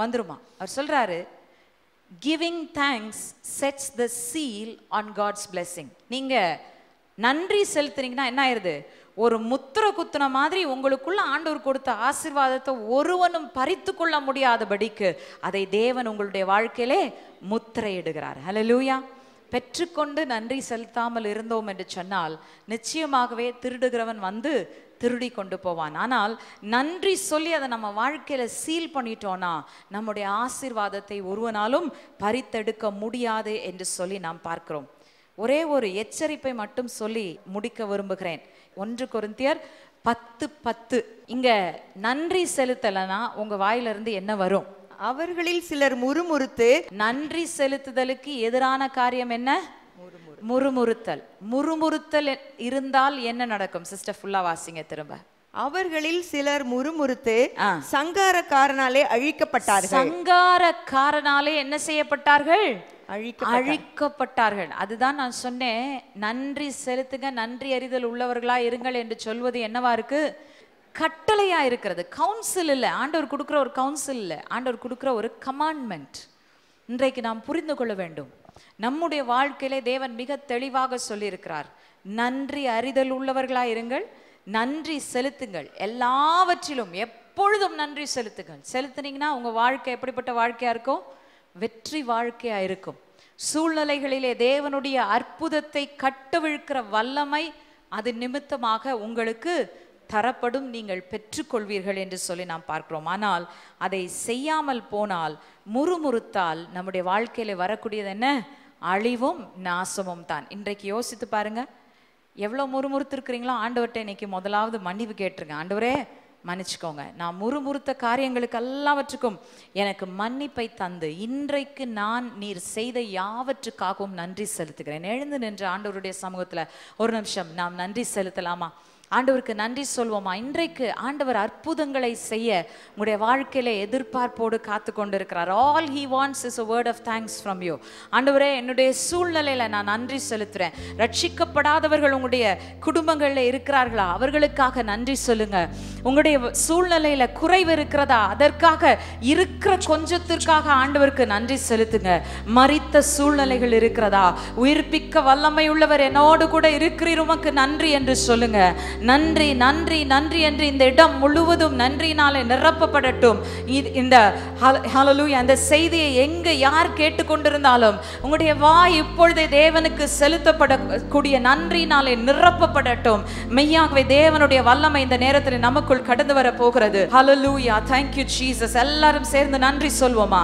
வந்துருமா. அவர் சொல்கிறாரு giving thanks sets the seal on God's blessing நீங்கள் நன்றி செலுத்துனீங்கன்னா என்ன ஆயிருது? ஒரு முத்திர குத்துன மாதிரி உங்களுக்குள்ள ஆண்டவர் கொடுத்த ஆசீர்வாதத்தை ஒருவனும் பறித்து கொள்ள முடியாதபடிக்கு அதை தேவன் உங்களுடைய வாழ்க்கையிலே முத்திரையிடுகிறார். லூயா பெற்றுக்கொண்டு நன்றி செலுத்தாமல் இருந்தோம் என்று சொன்னால் நிச்சயமாகவே திருடுகிறவன் வந்து திருடி கொண்டு போவான். ஆனால் நன்றி சொல்லி அதை நம்ம வாழ்க்கையில சீல் பண்ணிட்டோம்னா நம்முடைய ஆசீர்வாதத்தை ஒருவனாலும் பறித்தெடுக்க முடியாது என்று சொல்லி நாம் பார்க்கிறோம். ஒரே ஒரு எச்சரிப்பை மட்டும் சொல்லி முடிக்க விரும்புகிறேன். ஒன்று கொரிந்தியர் பத்து பத்து. இங்க நன்றி செலுத்தலைன்னா உங்க வாயிலிருந்து என்ன வரும்? அவர்களில் சிலர் முறுமுறுத்து நன்றி செலுத்துதலுக்கு எதிரான காரியம் என்ன? முறுமுறுத்தல். முறுமுறுத்தல் இருந்தால் என்ன நடக்கும்? சிஸ்டர் ஃபுல்லா வாசிங்க திரும்ப. அவர்களில் சிலர் முறுமுறுத்து. சங்காரக்காரனாலே அழிக்கப்பட்டார்கள். சங்காரக்காரனாலே என்ன செய்யப்பட்டார்கள்? அழிக்க அழிக்கப்பட்டார்கள். அதுதான் நான் சொன்னேன். நன்றி செலுத்துங்க நன்றி அறிதல் உள்ளவர்களா இருங்கள் என்று சொல்வது என்னவா இருக்கு? கட்டளையா இருக்கிறது. கவுன்சில் இல்லை. ஆண்டவர் கொடுக்குற ஒரு கவுன்சில் இல்லை. ஆண்டவர் கொடுக்குற ஒரு கமாண்ட்மெண்ட் இன்றைக்கு நாம் புரிந்து கொள்ள வேண்டும். நம்முடைய வாழ்க்கையிலே தேவன் மிக தெளிவாக சொல்லியிருக்கிறார். நன்றி அறிதல் உள்ளவர்களா இருங்கள் நன்றி செலுத்துங்கள். எல்லாவற்றிலும் எப்பொழுதும் நன்றி செலுத்துங்கள். செலுத்துனீங்கன்னா உங்க வாழ்க்கை எப்படிப்பட்ட வாழ்க்கையா இருக்கும்? வெற்றி வாழ்க்கையா இருக்கும். சூழ்நிலைகளிலே தேவனுடைய அற்புதத்தை கட்டவிழ்க்கிற வல்லமை அது நிமித்தமாக உங்களுக்கு தரப்படும் நீங்கள் பெற்றுக்கொள்வீர்கள் என்று சொல்லி நாம் பார்க்கிறோம். ஆனால் அதை செய்யாமல் போனால் முறுமுறுத்தால் நம்முடைய வாழ்க்கையில வரக்கூடியது என்ன? அழிவும் நாசமும் தான். இன்றைக்கு யோசித்து பாருங்க. எவ்வளோ முறுமுறுத்திருக்கிறீங்களோ? ஆண்டவர்கிட்ட இன்னைக்கு முதலாவது மன்னிப்பு கேட்டுருங்க. ஆண்டவரே மன்னிச்சுக்கோங்க. நான் முறுமுறுத்த காரியங்களுக்கு எல்லாவற்றுக்கும் எனக்கு மன்னிப்பை தந்து இன்றைக்கு நான் நீர் செய்த யாவற்றுக்காகவும் நன்றி செலுத்துகிறேன். எழுந்து நின்று ஆண்டவருடைய சமூகத்தில் ஒரு நிமிஷம். நாம் நன்றி செலுத்தலாமா? ஆண்டவருக்கு நன்றி சொல்வோமா? இன்றைக்கு ஆண்டவர் அற்புதங்களை செய்ய உங்களுடைய வாழ்க்கையில எதிர்பார்ப்போடு காத்து கொண்டிருக்கிறார். All he wants is a word of thanks from you ஆண்டவரே என்னுடைய சூழ்நிலையில நான் நன்றி செலுத்துறேன். ரட்சிக்கப்படாதவர்கள் உங்களுடைய குடும்பங்களில் இருக்கிறார்களா? அவர்களுக்காக நன்றி சொல்லுங்க. உங்களுடைய சூழ்நிலையில குறைவு இருக்கிறதா? அதற்காக இருக்கிற கொஞ்சத்திற்காக ஆண்டவருக்கு நன்றி செலுத்துங்க. மறித்த சூழ்நிலைகள் இருக்கிறதா? உயிர்ப்பிக்க வல்லமை உள்ளவர் என்னோடு கூட இருக்கிறீர் உமக்கு நன்றி என்று சொல்லுங்க. நன்றி நன்றி நன்றி என்று இந்த இடம் முழுவதும் நன்றினாலே நிரப்பப்படட்டும். இந்த ஹalleluya அந்த செய்தியை எங்க யார் கேட்டுக்கொண்டிருந்தாலும் உங்களுடைய வாய் இப்பொழுதே தேவனுக்கு செலுத்தப்படக்கூடிய நன்றினாலே நிரப்பப்படட்டும். மெய்யாகவே தேவனுடைய வல்லமை இந்த நேரத்தில் நமக்குள் கடந்து வர போகிறது ஹalleluya thank you jesus. எல்லாரும் சேர்ந்து நன்றி சொல்வோமா?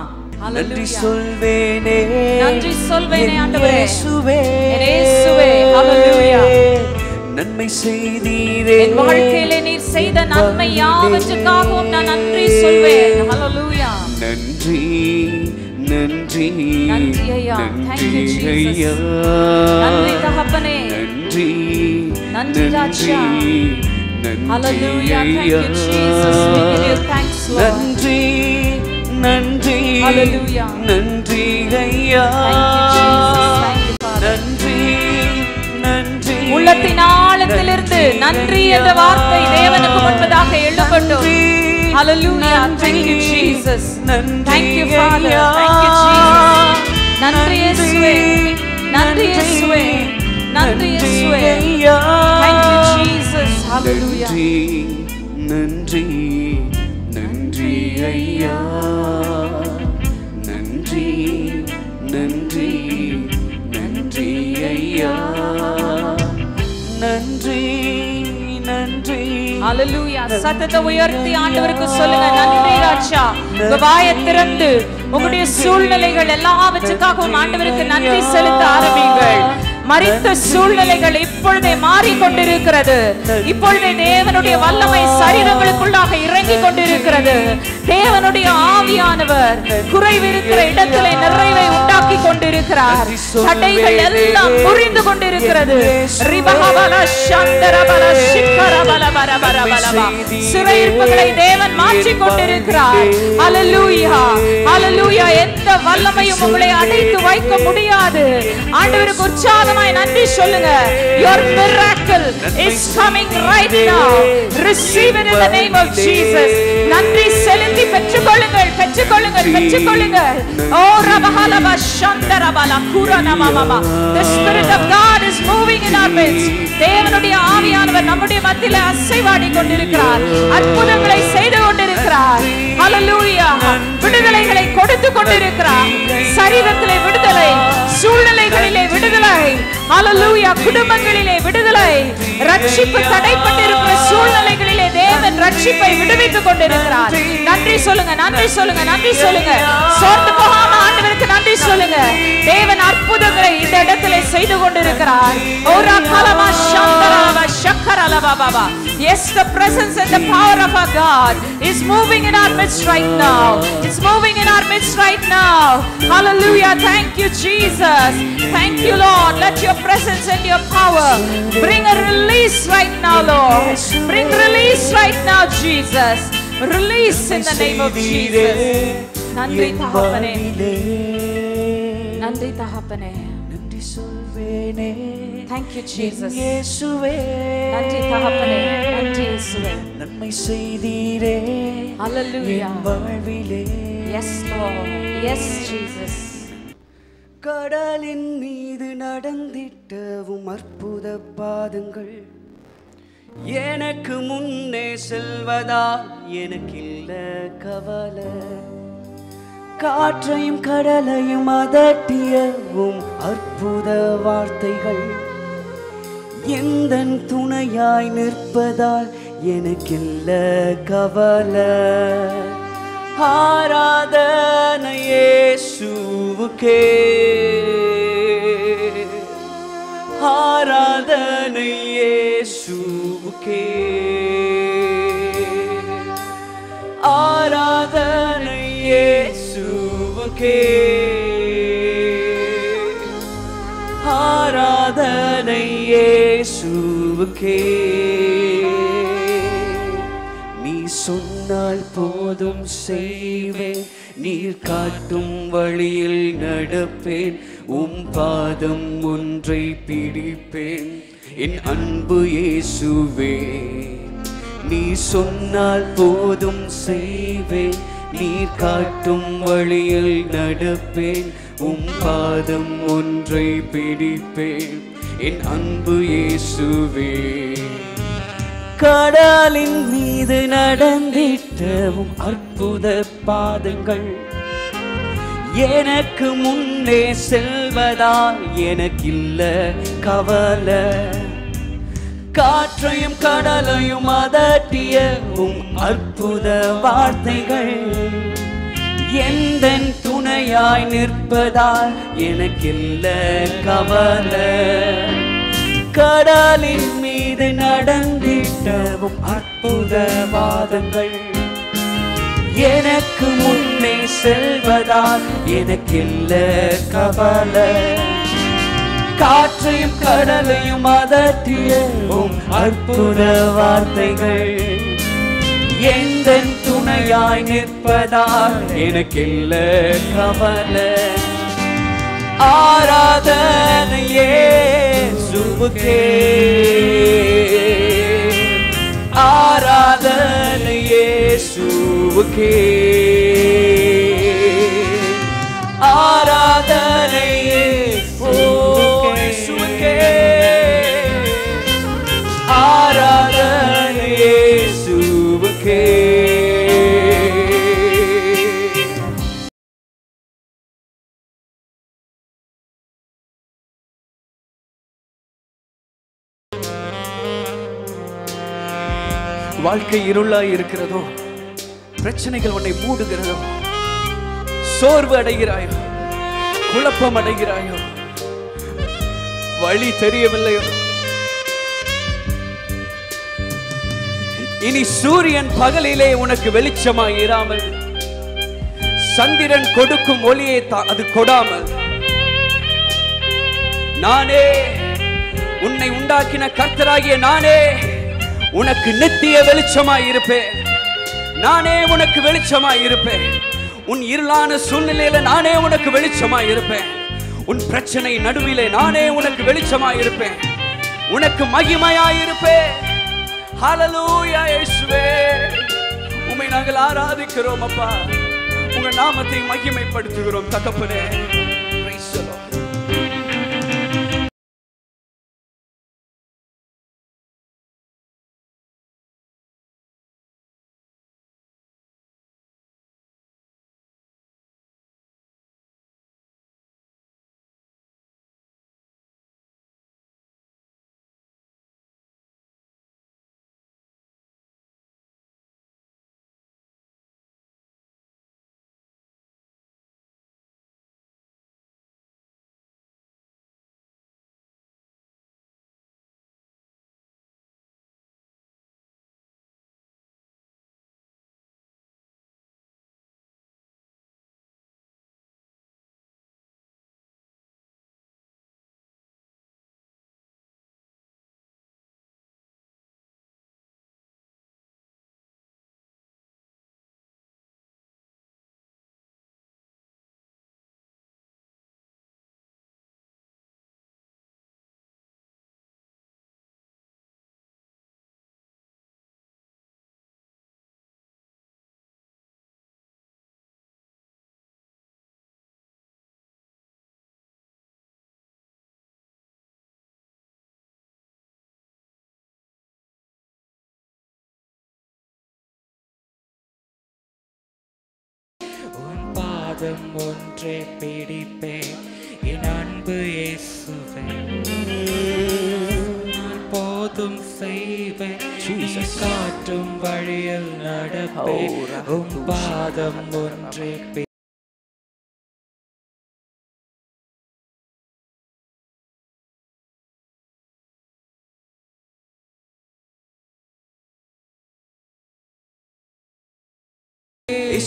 நன்றி. சொல்வேனே. நன்றி சொல்வேனே, ஆண்டவரே. இயேசுவே. இயேசுவே, hallelujah. நன்மை செய்தீரே என் வாழ்க்கையிலே நீர் செய்த நன்மை யாவற்றுக்காகவும் நான் நன்றி சொல்வேன் ஹalleluya நன்றி நன்றி நன்றி நன்றி ஐயா. Thank you, நன்றி Jesus. ஐயா நன்றி தகப்பனே. நன்றி நன்றி ராஜா. Hallelujah. Thank ஐயா you, Jesus. We give you thanks, Lord. நன்றி நன்றி Hallelujah. நன்றி ஐயா Thank you, Jesus. Thank you, Father. நன்றி நன்றி உள்ளத்தின் ஆழத்திலிருந்து நன்றி என்ற வார்த்தை தேவனுக்கு முன்பதாக எழுப்பட்டும் Hallelujah. Thank you, Jesus. Thank you, Father. Thank you, Jesus. நன்றி இயேசுவே. நன்றி இயேசுவே. நன்றி இயேசுவே. Thank you, Jesus. Hallelujah. நன்றி நன்றி ஐயா நன்றி நன்றி நன்றி ஐயா நன்றி நன்றி. Hallelujah. சத்தத்தை உயர்த்தி ஆண்டவருக்கு சொல்லுங்க. நன்றி ராஜா. உங்க வாயை திறந்து உங்களுடைய சூழ்நிலைகள் எல்லாவற்றுக்காகவும் ஆண்டவருக்கு நன்றி செலுத்த ஆரம்பிங்கள் மறித்த சூழ்நிலைகள் இப்பொழுதே மாறிக்கொண்டிருக்கிறது. இப்பொழுதே தேவனுடைய வல்லமை சரீரங்களுக்குள்ளாக இறங்கி கொண்டிருக்கிறது தேவனுடைய ஆவியானவர் குறைவிருக்கிற இடத்திலே நிறைவை உண்டாக்கி கொண்டிருக்கிறார். தடைகள் எல்லாம் புரிந்து கொண்டிருக்கிறது. சிறையிருப்புகளை தேவன் மாற்றிக் கொண்டிருக்கிறார். அலலூயா அலலூயா எந்த வல்லமையும் உங்களை அடைத்து வைக்க முடியாது. ஆண்டவருக்கு உற்சாகம் உற்சாகமாய் நன்றி சொல்லுங்க. Your miracle is coming right now. Receive it in the name of jesus. நன்றி செலுத்தி பெற்றுக்கொள்ளுங்கள் பெற்றுக்கொள்ளுங்கள் பெற்றுக்கொள்ளுங்கள். ஓ ரபஹலப சந்தரபல குரனமமம the spirit of god is moving in our midst. தேவனுடைய ஆவியானவர் நம்முடைய மத்தியில அசைவாடி கொண்டிருக்கிறார். அற்புதங்களை செய்து கொண்டிருக்கிறார் ஹalleluya விடுதலைகளை கொடுத்து கொண்டிருக்கிறார். சரீரத்திலே விடுதலை சூழ்நிலைகளிலே விடுதலை. ஹalleluya குடும்பங்களிலே விடுதலை. ரட்சிப்பு தடைப்பட்டிருக்கிற சூழ்நிலைகளிலே தேவன் ரட்சிப்பை விடுவித்துக் கொண்டிருக்கிறார் நன்றி சொல்லுங்க நன்றி சொல்லுங்க நன்றி சொல்லுங்க சோர்ந்து போகாம ஆண்டவருக்கு நன்றி சொல்லுங்க தேவன் அற்புதங்களை இந்த இடத்திலே செய்து கொண்டிருக்கிறார் ஓரா கலமா சந்தரலபா சக்கரலபா Baba Yes, the presence and the power of our God is moving in our midst right now. It's moving in our midst right now. Hallelujah. Thank you, Jesus. Thank you, Lord. Let your presence and your power bring a release right now, Lord. Bring release right now, Jesus. Release in the name of Jesus. நன்றி தகப்பனே நன்றி தகப்பனே நன்றி சொல்வேனே Thank you, Jesus. இயேசுவே நன்றி தகப்பனே நன்றி இயேசுவே நன்மை செய்தீரே Hallelujah. என் வாழ்விலே Yes, Lord. Yes, Jesus. கடலின் மீது நடந்திட்டவும் அற்புத பாதங்கள் எனக்கு முன்னே செல்வதா? எனக்கில்ல கவலை. காற்றையும் கடலையும் அதட்டியவும் அற்புத வார்த்தைகள். எந்த துணையாய் நிற்பதால் எனக்கில்ல கவலை. ஆராதனையே சூவுக்கே ஆராதனையே சூ இயேசுவுக்கே ஆராதனை இயேசுவுக்கே. ஆராதனை இயேசுவுக்கே. நீ சொன்னால் போதும் செய்வேன். நீர் காட்டும் வழியில் நடப்பேன். உம் பாதம் ஒன்றை பிடிப்பேன். என் அன்பு இயேசுவே நீ சொன்னால் போதும் செய்வேன். நீர் காட்டும் வழியில் நடப்பேன். உம் பாதம் ஒன்றை பிடிப்பேன். என் அன்பு இயேசுவே கடலின் மீது நடந்திட்டவும் அற்புத பாதங்கள் எனக்கு முன்னே செல்வதால் எனக்கில்ல கவலை. காற்றையும் கடலையும் அதட்டியவும் அற்புத வார்த்தைகள். எந்த துணையாய் நிற்பதால் எனக்கில்ல கவல. கடலின் மீது நடந்திட்டவும் அற்புத வாதங்கள். எனக்கு முன்னே செல்வதால் எனக்கில்ல கவலை. காற்றையும் கடலையும் அதட்டிய உம் அற்புத வார்த்தைகள். எந்த துணையாய் நிற்பதால் எனக்கில்ல கவலை. ஆராதனையே சுவுக்கே ஆராதனையே சுவுக்கே ஆராதனையே வாழ்க்கை இருளாய் இருக்கிறதோ? பிரச்சனைகள் உன்னை மூடுகிறதோ? சோர்வு அடைகிறாயோ? குழப்பம் அடைகிறாயோ? வழி தெரியவில்லையோ? இனி சூரியன் பகலிலே உனக்கு வெளிச்சமாய் இராமல் சந்திரன் கொடுக்கும் ஒளியை அது கொடாமல் நானே உன்னை உண்டாக்கின கர்த்தராகிய நானே உனக்கு நித்திய வெளிச்சமாய் இருப்பேன். நானே உனக்கு வெளிச்சமாய் இருப்பேன். உன் இருளான சூழ்நிலையில நானே உனக்கு வெளிச்சமாய் இருப்பேன். உன் பிரச்சனை நடுவிலே நானே உனக்கு வெளிச்சமாய் இருப்பேன். உனக்கு மகிமையாய் இருப்பேன். ஹalleluya நாங்கள் ஆராதிக்கிறோம் அப்பா. உங்க நாமத்தை மகிமைப்படுத்துகிறோம் தகப்பனே. பாதம் ஒன்றே பிடிப்பேன். என் அன்பு இயேசுவே போதும் செய்வேன். காட்டும் வழியில் நடப்பேன். உன் பாதம் ஒன்றே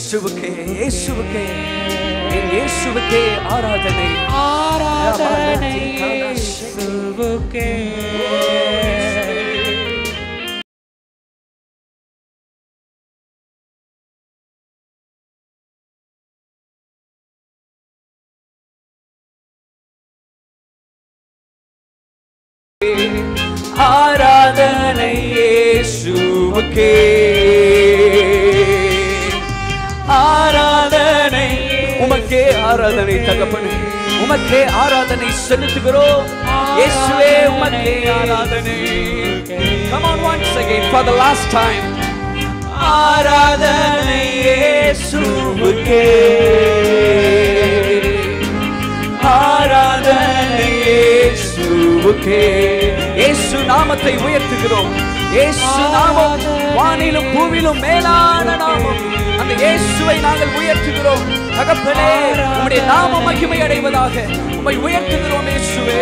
பி- இயேசுவுக்கே இயேசுவுக்கே என் இயேசுவுக்கே ஆராதனை ஆராதனை இயேசுவுக்கே ஆராதனை இயேசுவுக்கே ஆராதனை தகப்பனே உமக்கே ஆராதனை செலுத்துகிறோம். இயேசுவே உமக்கே ஆராதனை. Come on once again for the last time. ஆராதனை இயேசுவுக்கே. ஆராதனை இயேசுவுக்கே. இயேசு நாமத்தை உயர்த்துகிறோம். இயேசு நாமம் வானிலும் பூவிலும் மேலான நாமம். அந்த இயேசுவை நாங்கள் உயர்த்துகிறோம். தகப்பனே உம்முடைய நாம மகிமை அடைவதாக உம்மை உயர்த்துகிறோம் இயேசுவே.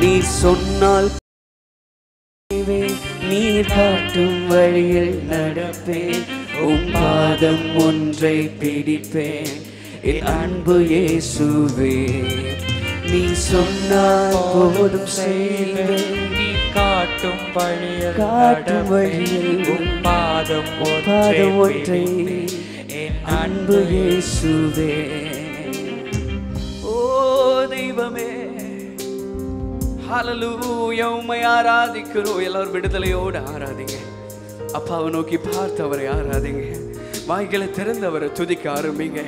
நீ சொன்னால் நீர் காட்டும் வழியில் நடப்பேன். உம் பாதம் ஒன்றை பிடிப்பேன். என் அன்பு இயேசுவே நீ சொன்னால் போதும் செய்வேன். காட்டும் வழியில் காட்டும். வழியில் உம் பாதம் பாதம் ஒன்றை. என் அன்பு இயேசுவே. ஓ தெய்வமே. ஹalleluya உம்மை ஆராதிக்கிறோம். எல்லாரும் விடுதலையோடு ஆராதிங்க. அப்பாவை நோக்கி பார்த்தவரை ஆராதிங்க. வாய்களை திறந்தவரை துதிக்க ஆரம்பிங்க.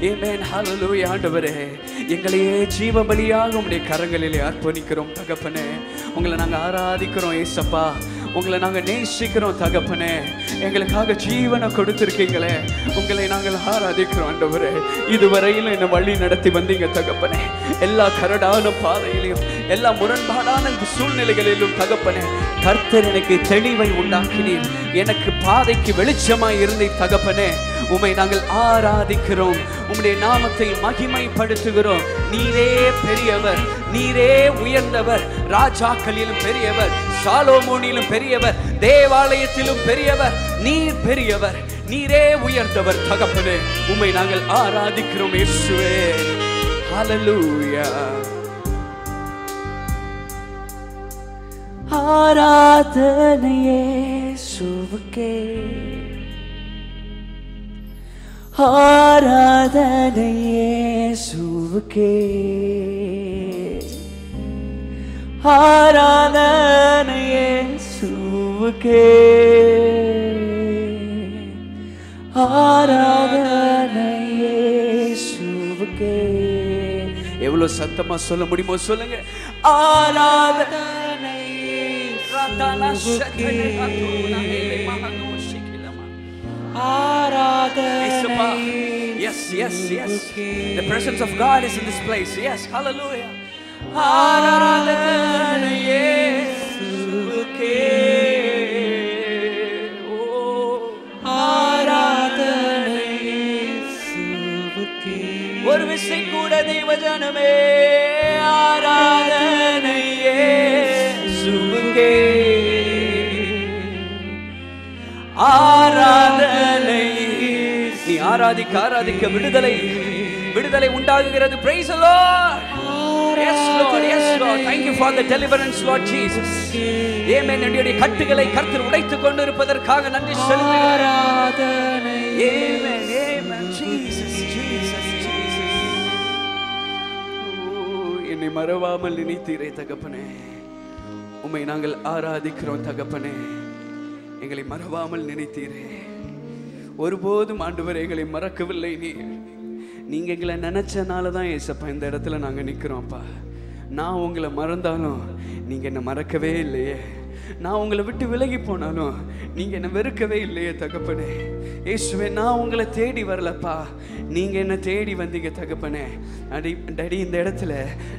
ஏமேன் ஹalleluya ஆண்டவரே எங்களையே ஜீவ பலியாக உம்முடைய கரங்களிலே அர்ப்பணிக்கிறோம் தகப்பனே. உங்களை நாங்கள் ஆராதிக்கிறோம் ஏசப்பா. உங்களை நாங்கள் நேசிக்கிறோம் தகப்பனே. எங்களுக்காக ஜீவனை கொடுத்துருக்கீங்களே. உங்களை நாங்கள் ஆராதிக்கிறோம் ஆண்டவரே. இதுவரையிலும் என்னை வழி நடத்தி வந்தீங்க தகப்பனே. எல்லா கரடான பாதையிலையும் எல்லா முரண்பாடான சூழ்நிலைகளிலும் தகப்பனே கர்த்தர் எனக்கு தெளிவை உண்டாக்கினீர். எனக்கு பாதைக்கு வெளிச்சமாய் இருந்தே தகப்பனே. உம்மை நாங்கள் ஆராதிக்கிறோம். உம்முடைய நாமத்தை மகிமைப்படுத்துகிறோம். நீரே பெரியவர் நீரே உயர்ந்தவர் ராஜாக்களிலும் பெரியவர் சாலோமோனிலும் பெரியவர் தேவாலயத்திலும் பெரியவர் நீர் பெரியவர் நீரே உயர்ந்தவர். தகப்பனே உம்மை நாங்கள் ஆராதிக்கிறோம் இயேசுவே. ஹalleluya ஆராதனையே சுவுக்கே ஆராதனையே சுவுக்கே ஆராதனையே சுவுக்கே ஆராதனையே சுவுக்கே எவ்வளவு சத்தமா சொல்ல முடியுமோ சொல்லுங்க. ஆராதனை ராதானா சக்கரே மகனோஷிக்கிலமா Yesapa. Yes, yes, yes. The presence of God is in this place. Yes, hallelujah. ஆராதனை இயேசுவுக்கே. ஓ, ஆராதனை ஒரு விசை கூட தெய்வ ஜனமே ஆராதனை ஆராதனை. நீ ஆராதிக்க ஆராதிக்க விடுதலை விடுதலை உண்டாகுகிறது. The lord. Yes lord yes lord. Thank you for the deliverance lord jesus. Amen. என்னுடைய கட்டுகளை கர்த்தர் உடைத்துக் கொண்டிருப்பதற்காக நன்றி செலுத்துகிறேன். amen amen. Jesus jesus jesus. என்னை மறவாமல் நினைத்தீரே தகப்பனே. உம்மை நாங்கள் ஆராதிக்கிறோம் தகப்பனே. எங்களை மறவாமல் நினைத்தீரே. ஒருபோதும் ஆண்டவர் எங்களை மறக்கவில்லை நீ நீங்க எங்களை நினைச்சனால தான் ஏசப்பா இந்த இடத்துல நாங்கள் நிற்கிறோம்ப்பா நான் உங்களை மறந்தாலும் நீங்க என்னை மறக்கவே இல்லையே. நான் உங்களை விட்டு விலகி போனாலும் நீங்கள் என்னை வெறுக்கவே இல்லையே தகப்பனே. ஏசுவே நான் உங்களை தேடி வரலப்பா. நீங்கள் என்னை தேடி வந்தீங்க தகப்பனே. அடி டடி இந்த இடத்துல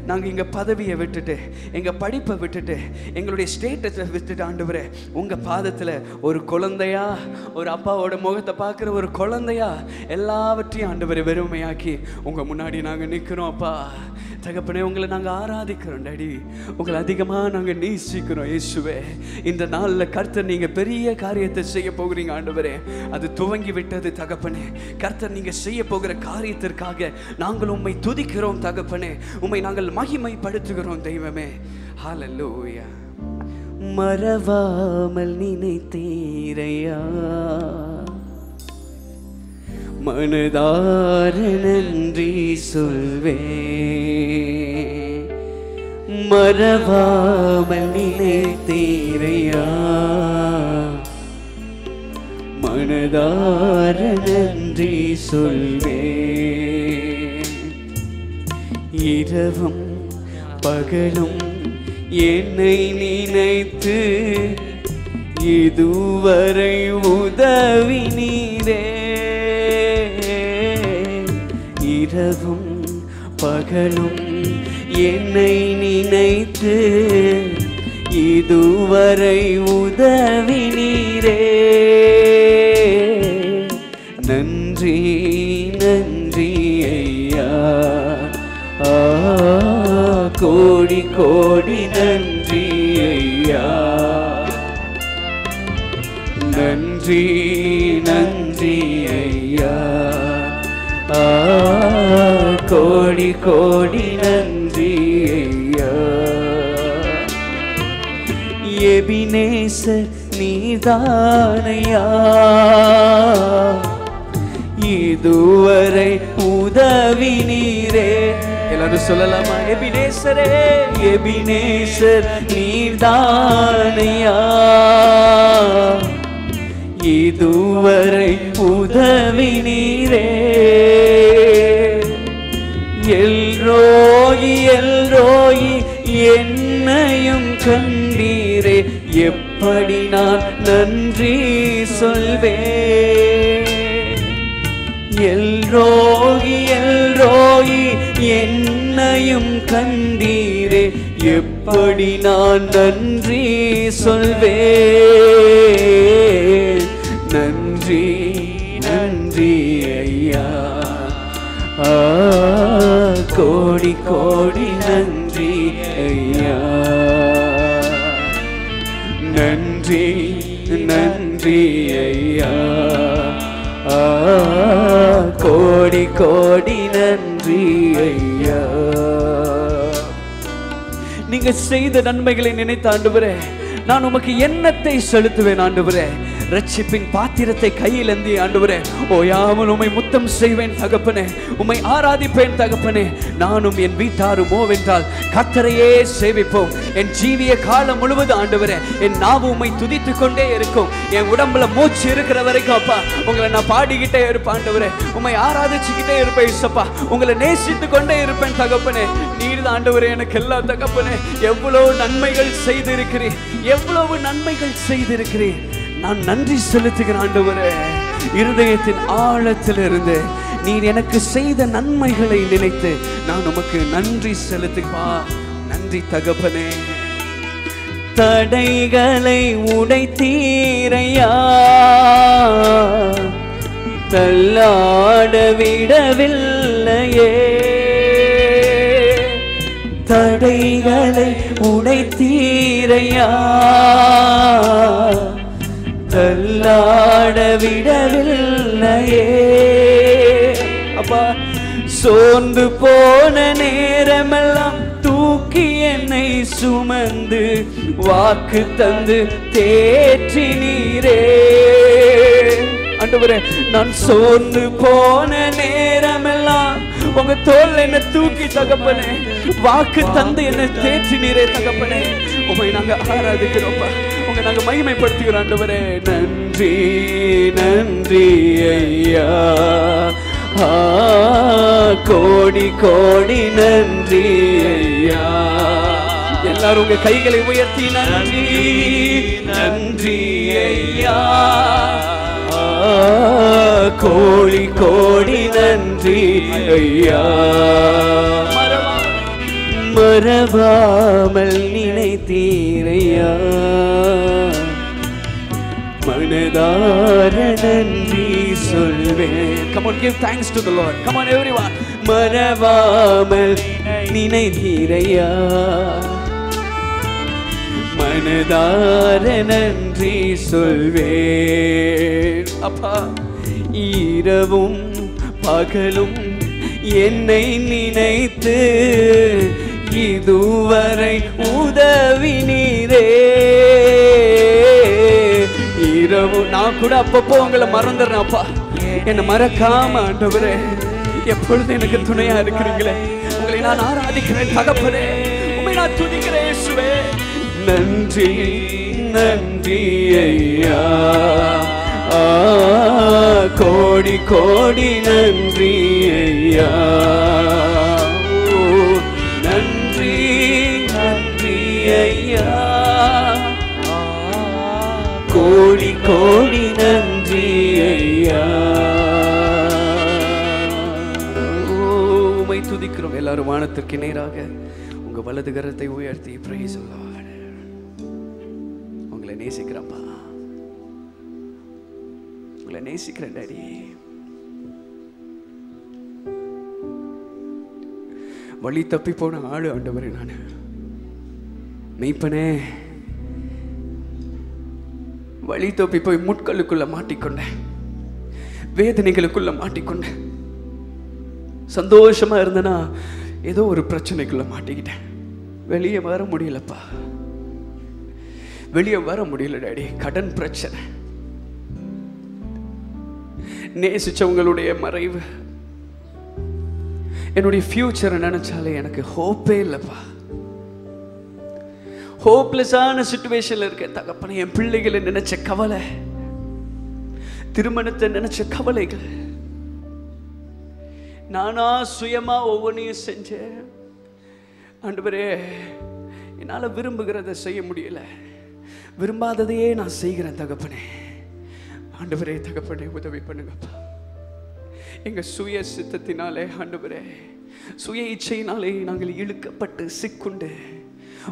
நாங்கள் எங்கள் பதவியை விட்டுட்டு எங்கள் படிப்பை விட்டுட்டு எங்களுடைய ஸ்டேட்டஸை விட்டுட்டு ஆண்டவரே உங்கள் பாதத்தில் ஒரு குழந்தையா ஒரு அப்பாவோட முகத்தை பார்க்குற ஒரு குழந்தையா எல்லாவற்றையும் ஆண்டவரை வெறுமையாக்கி உங்கள் முன்னாடி நாங்கள் நிற்கிறோம் அப்பா. தகப்பனே உங்களை நாங்கள் ஆராதிக்கிறோம் டேடி. உங்களை அதிகமாக நாங்கள் நேசிக்கிறோம் இயேசுவே. இந்த நாளில் கர்த்தர் நீங்கள் பெரிய காரியத்தை செய்ய போகிறீங்க ஆண்டவரே. அது துவங்கி விட்டது தகப்பனே. கர்த்தர் நீங்கள் செய்ய போகிற காரியத்திற்காக நாங்கள் உம்மை துதிக்கிறோம் தகப்பனே. உம்மை நாங்கள் மகிமைப்படுத்துகிறோம் தெய்வமே. ஹalleluya மறவாமல் நினைத்தீரையா? மனதார நன்றி சொல்வே. மறவாமல் நினைத்தீரையா. மனதார நன்றி சொல்வே. இரவும் பகலும் என்னை நினைத்து இதுவரை உதவி நீரே இரவும் பகலும் என்னை நினைத்து இதுவரை உதவி நீரே நன்றி நன்றி ஐயா. கோடி கோடி நன்றி ஐயா. நன்றி கோடி நன்றி ஐயா. எபினேசர் நீதானையா. இதுவரை உதவி நீரே. எல்லாரும் சொல்லலாமா? எபினேசரே எபினேசர் நீதானையா. இதுவரை உதவி நீரே. எல்ரோயி எல்ரோயி என்னையும் கண்டீரே. எப்படி நான் நன்றி சொல்வேன்? எல்ரோயி எல்ரோயி என்னையும் கண்டீரே. எப்படி நான் நன்றி சொல்வேன்? நீங்க செய்த நன்மைகளை நினைத்த ஆண்டுவரே நான் உமக்கு எண்ணத்தை செலுத்துவேன் ஆண்டுவரே. ரட்சிப்பின் பாத்திரத்தை கையில் ஏந்தி ஆண்டவரே. ஓயாமல் உமை முத்தம் செய்வேன் தகப்பனே. உமை ஆராதிப்பேன் தகப்பனே. நானும் என் வீட்டாரும் ஓவென்றால் கத்தரையே சேவிப்போம். என் ஜீவிய காலம் முழுவதும் ஆண்டுவரே என் நாவு உமை துதித்து கொண்டே இருக்கும். என் உடம்புல மூச்சு இருக்கிற வரைக்கும் அப்பா உங்களை நான் பாடிக்கிட்டே இருப்பேன் ஆண்டவரே. உமை ஆராதிச்சுக்கிட்டே இருப்பேன் இசப்பா உங்களை நேசித்து கொண்டே இருப்பேன் தகப்பனே. நீ தான் ஆண்டவரே எனக்கு எல்லா தகப்பனே எவ்வளவு நன்மைகள் செய்திருக்கிறேன் எவ்வளவு நன்மைகள் செய்திருக்கிறேன் நான் நன்றி செலுத்துகிறேன் ஆண்டவரே. இருதயத்தின் ஆழத்திலிருந்து நீர் எனக்கு செய்த நன்மைகளை நினைத்து நான் உமக்கு நன்றி செலுத்துப்பா நன்றி தகப்பனே. தடைகளை உடைத்தீரையா. தள்ளாட விடவில்லையே. தடைகளை உடைத்தீரையா? தள்ளாட விடவில்லையே. அப்பா சோர்ந்து போன நேரமெல்லாம் தூக்கி என்னை சுமந்து வாக்கு தந்து தேற்றி நீரே. அன்று நான் சோர்ந்து போன நேரம் உங்க தோல்ல என்ன தூக்கி தகப்பனே. வாக்கு தந்து என்ன தேற்றி நீரே தகப்பனே. உமை நாங்க ஆராதிக்கிறோம்ப்பா. உங்க நாங்க மகிமைப்படுத்துகிறோம் ஆண்டவரே. நன்றி நன்றி ஐயா. ஆ, கோடி கோடி நன்றி ஐயா. எல்லாரும் உங்க கைகளை உயர்த்தி நன்றி நன்றி ஐயா. கோடி கோடி நன்றி ஐயா. மறவாமல் நினைத்தீரையா மனதார நன்றி சொல்வேன். Come on give thanks to the lord. Come on everyone. மறவாமல் நினைதீரையா மனதார நன்றி சொல்வேன். அப்பா இரவும் பகலும் என்னை நினைத்து இதுவரை உதவி நீரே இரவு நான் கூட அப்பப்போ உங்களை மறந்துடுறேன் அப்பா. என்னை மறக்காம ஆண்டவரே எப்பொழுது எனக்கு துணையா இருக்கிறீங்களே உங்களை நான் ஆராதிக்கிறேன் தகப்பனே. உண்மை நான் துணிக்கிறேன் சுவே நன்றி நன்றி ஐயா. கோடி கோடி நன்றி ஐயா. ஓ, நன்றி நன்றி ஐயா. கோடி கோடி நன்றி ஐயா. உமை துதிக்கிறோம். எல்லாரும் வானத்திற்கு நேராக உங்க வலது கரத்தை உயர்த்தி பிரைஸ் the உங்களை நேசிக்கிறேன் டாடி. வழி தப்பி போன ஆளு ஆண்டவரே நான். மெய்ப்பனே வழி தப்பி போய் முட்களுக்குள்ள மாட்டிக்கொண்டேன். வேதனைகளுக்குள்ள மாட்டிக்கொண்டேன். சந்தோஷமா இருந்தேனா ஏதோ ஒரு பிரச்சனைக்குள்ள மாட்டிக்கிட்டேன். வெளியே வர முடியலப்பா. வெளியே வர முடியல டாடி. கடன் பிரச்சனை. நேசித்தவங்களுடைய மறைவு. என்னுடைய ஃப்யூச்சரை நினச்சாலே எனக்கு ஹோப்பே இல்லைப்பா. ஹோப்லெஸ்ஸான சுச்சுவேஷனில் இருக்க தகப்பனை என் பிள்ளைகளை நினைச்ச கவலை. திருமணத்தை நினைச்ச கவலைகள். நானா சுயமா ஒவ்வொன்றையும் செஞ்சேன். ஆண்டவரே என்னால் விரும்புகிறத செய்ய முடியல. விரும்பாததையே நான் செய்கிறேன் தகப்பனே. ஆண்டவரே தகப்பனே உதவி பண்ணுங்கப்பா. எங்கள் சுய சித்தத்தினாலே ஆண்டவரே சுய இச்சையினாலே நாங்கள் இழுக்கப்பட்டு சிக்குண்டு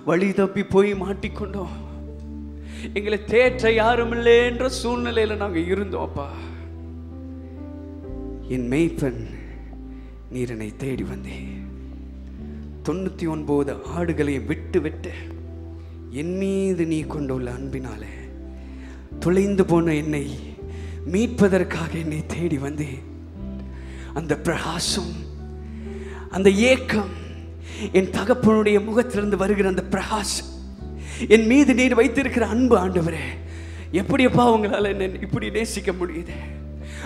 வழி தப்பி போய் மாட்டிக்கொண்டோம். எங்களை தேற்ற யாரும் இல்லைன்ற என்ற சூழ்நிலையில நாங்க இருந்தோம் அப்பா என் மெய்ப்பன் நீர் என்னை தேடி வந்தே. தொண்ணூத்தி ஒன்பது ஆடுகளை விட்டு விட்டு என் மீது நீ கொண்டுள்ள அன்பினாலே தொலைந்து போன என்னை மீட்பதற்காக என்னை தேடி வந்து அந்த பிரகாசம் அந்த ஏக்கம் என் தகப்பனுடைய முகத்திலிருந்து வருகிற அந்த பிரகாசம் என் மீது நீர் வைத்திருக்கிற அன்பு ஆண்டவரே எப்படியப்பா உங்களால் என்ன இப்படி நேசிக்க முடியுது?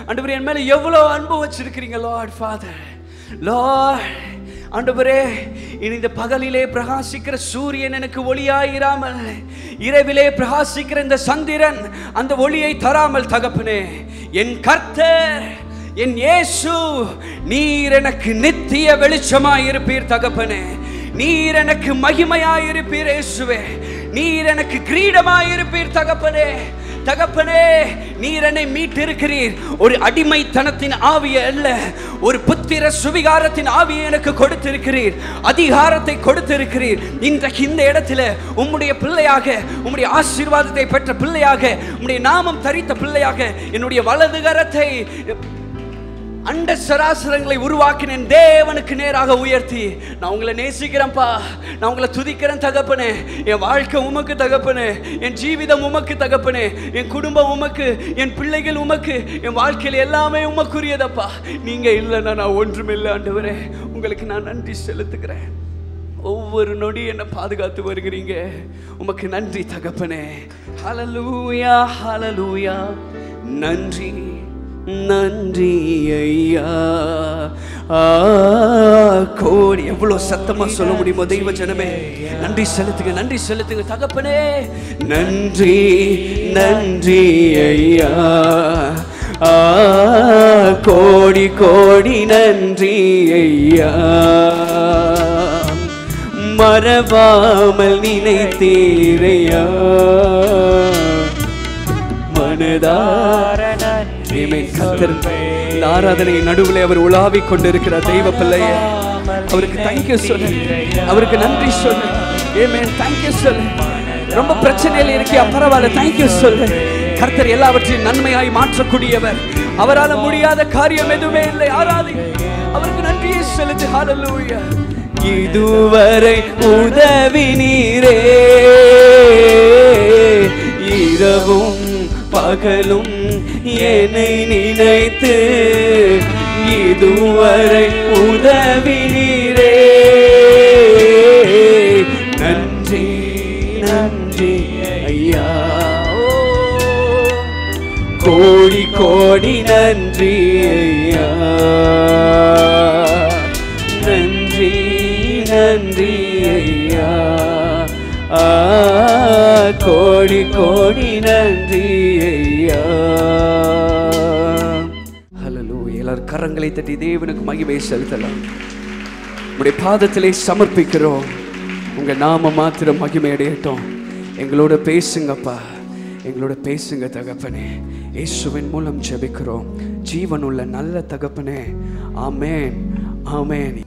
ஆண்டவர் என் மேலே எவ்வளோ அன்பு வச்சிருக்கிறீங்க லார்ட் ஃபாதர் லார்ட் ஆண்டவரே இனி இந்த பகலிலே பிரகாசிக்கிற சூரியன் எனக்கு ஒளியாயிராமல் இரவிலே பிரகாசிக்கிற இந்த சந்திரன் அந்த ஒளியை தராமல் தகப்பனே என் கர்த்தர் என் இயேசு நீர் எனக்கு நித்திய வெளிச்சமாய் இருப்பீர் தகப்பனே. நீர் எனக்கு மகிமையாய் இருப்பீர் இயேசுவே. நீர் எனக்கு கிரீடமாய் இருப்பீர் தகப்பனே. தகப்பனே நீர் என்னை மீட்டிருக்கிறீர். ஒரு அடிமைத்தனத்தின் ஆவிய அல்ல ஒரு புத்திர சுவிகாரத்தின் ஆவியை எனக்கு கொடுத்திருக்கிறீர். அதிகாரத்தை கொடுத்திருக்கிறீர். இன்றைக்கு இந்த இடத்துல உம்முடைய பிள்ளையாக உம்முடைய ஆசீர்வாதத்தை பெற்ற பிள்ளையாக உம்முடைய நாமம் தரித்த பிள்ளையாக என்னுடைய வலது கரத்தை அண்ட சராசரங்களை உருவாக்கினேன் தேவனுக்கு நேராக உயர்த்தி. நான் உங்களை நேசிக்கிறேன்ப்பா. நான் உங்களை துதிக்கிறேன் தகப்பனே. என் வாழ்க்கை உமக்கு தகப்பனே. என் ஜீவிதம் உமக்கு தகப்பனே. என் குடும்பம் உமக்கு. என் பிள்ளைகள் உமக்கு. என் வாழ்க்கையில் எல்லாமே உமக்குரியதப்பா. நீங்க இல்லைன்னா நான் ஒன்றுமில்லை ஆண்டவரே. உங்களுக்கு நான் நன்றி செலுத்துக்கிறேன் ஒவ்வொரு நொடி என்னை பாதுகாத்து வருகிறீங்க. உமக்கு நன்றி தகப்பனே. ஹலலூயா ஹலலூயா நன்றி. நன்றி ஐயா. ஆ, கோடி எவ்வளவு சத்தமா சொல்ல முடியுமோ தெய்வ ஜனமே. நன்றி செலுத்துங்க நன்றி செலுத்துங்க தகப்பனே. நன்றி நன்றி ஐயா. ஆ, கோடி கோடி நன்றி ஐயா. மறவாமல் நினைத்தீரையா. மனதார இந்த ஆராதனை நடுவில் அவர் உலாவிக் கொண்டிருக்கிற தெய்வ பிள்ளைய. அவருக்கு தேங்க்யூ சொல்லு. அவருக்கு நன்றி சொல்லு. ஏமேன் தேங்க்யூ சொல்லு. ரொம்ப பிரச்சனையில் இருக்கியா? பரவாயில்ல. தேங்க்யூ சொல்லு. கர்த்தர் எல்லாவற்றையும் நன்மையாய் மாற்றக்கூடியவர். அவரால முடியாத காரியம் எதுவுமே இல்லை. ஆராதி. அவருக்கு நன்றியை செலுத்து. ஹalleluya இதுவரை உதவி நீரே இரவும் பகலும் என்னை நினைத்து இதுவரை உதவி நீரே நன்றி நன்றி ஐயா. கோடி கோடி நன்றி ஐயா. நன்றி நன்றி ஐயா. கோடி கோடி இருக்கிறார் கரங்களை தட்டி தேவனுக்கு மகிமை செலுத்தலாம். உங்களுடைய பாதத்திலே சமர்ப்பிக்கிறோம். உங்க நாம மாத்திரம் மகிமை அடையட்டும். எங்களோட பேசுங்கப்பா. எங்களோட பேசுங்க தகப்பனே. இயேசுவின் மூலம் ஜெபிக்கிறோம். ஜீவனுள்ள நல்ல தகப்பனே. ஆமேன். ஆமேன்.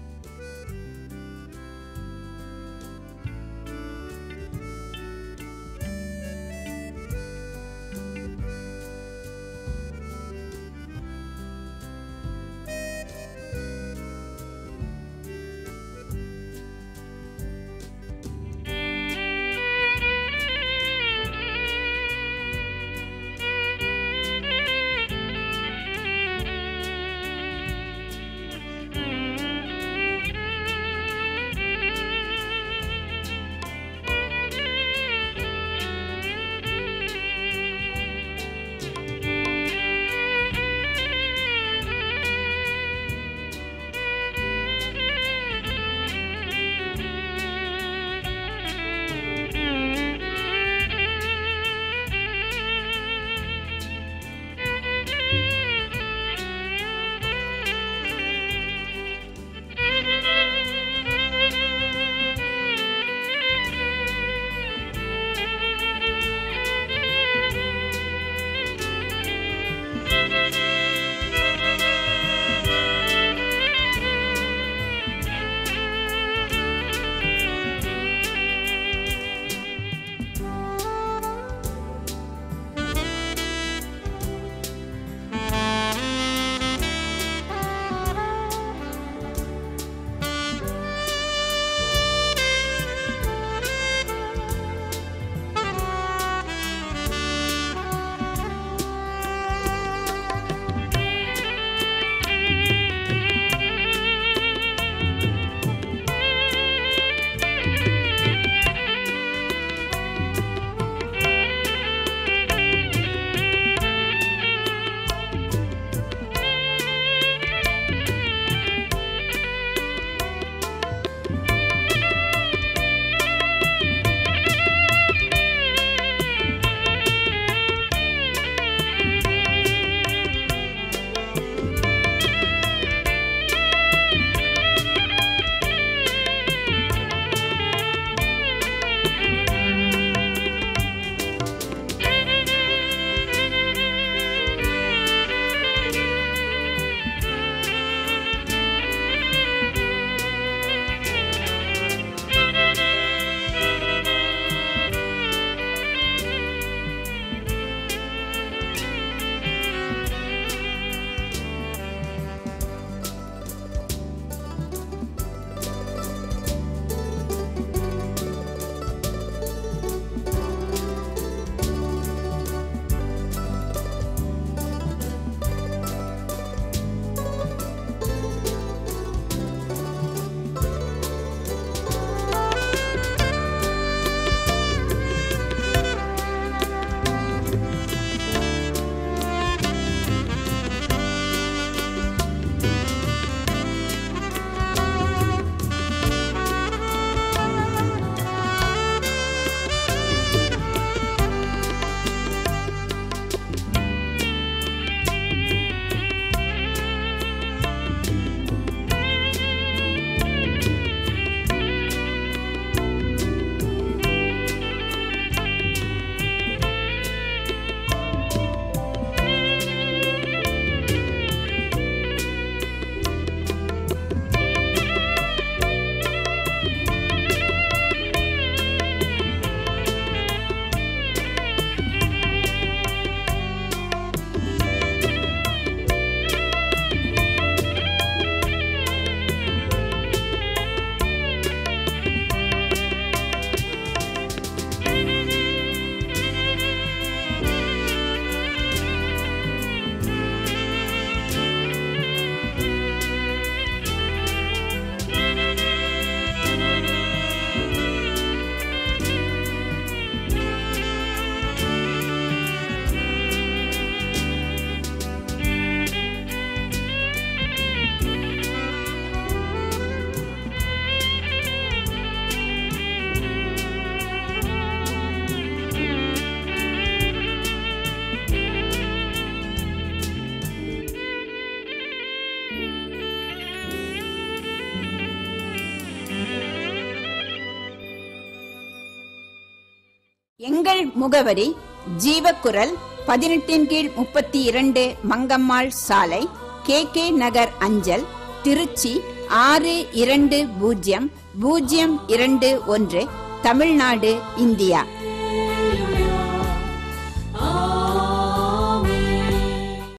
எங்கள் முகவரி ஜீவக்குரல் பதினெட்டின் கீழ் முப்பத்தி இரண்டு மங்கம்மாள் சாலை கே கே நகர் அஞ்சல் திருச்சி ஆறு இரண்டு பூஜ்ஜியம் பூஜ்ஜியம் இரண்டு ஒன்று தமிழ்நாடு இந்தியா.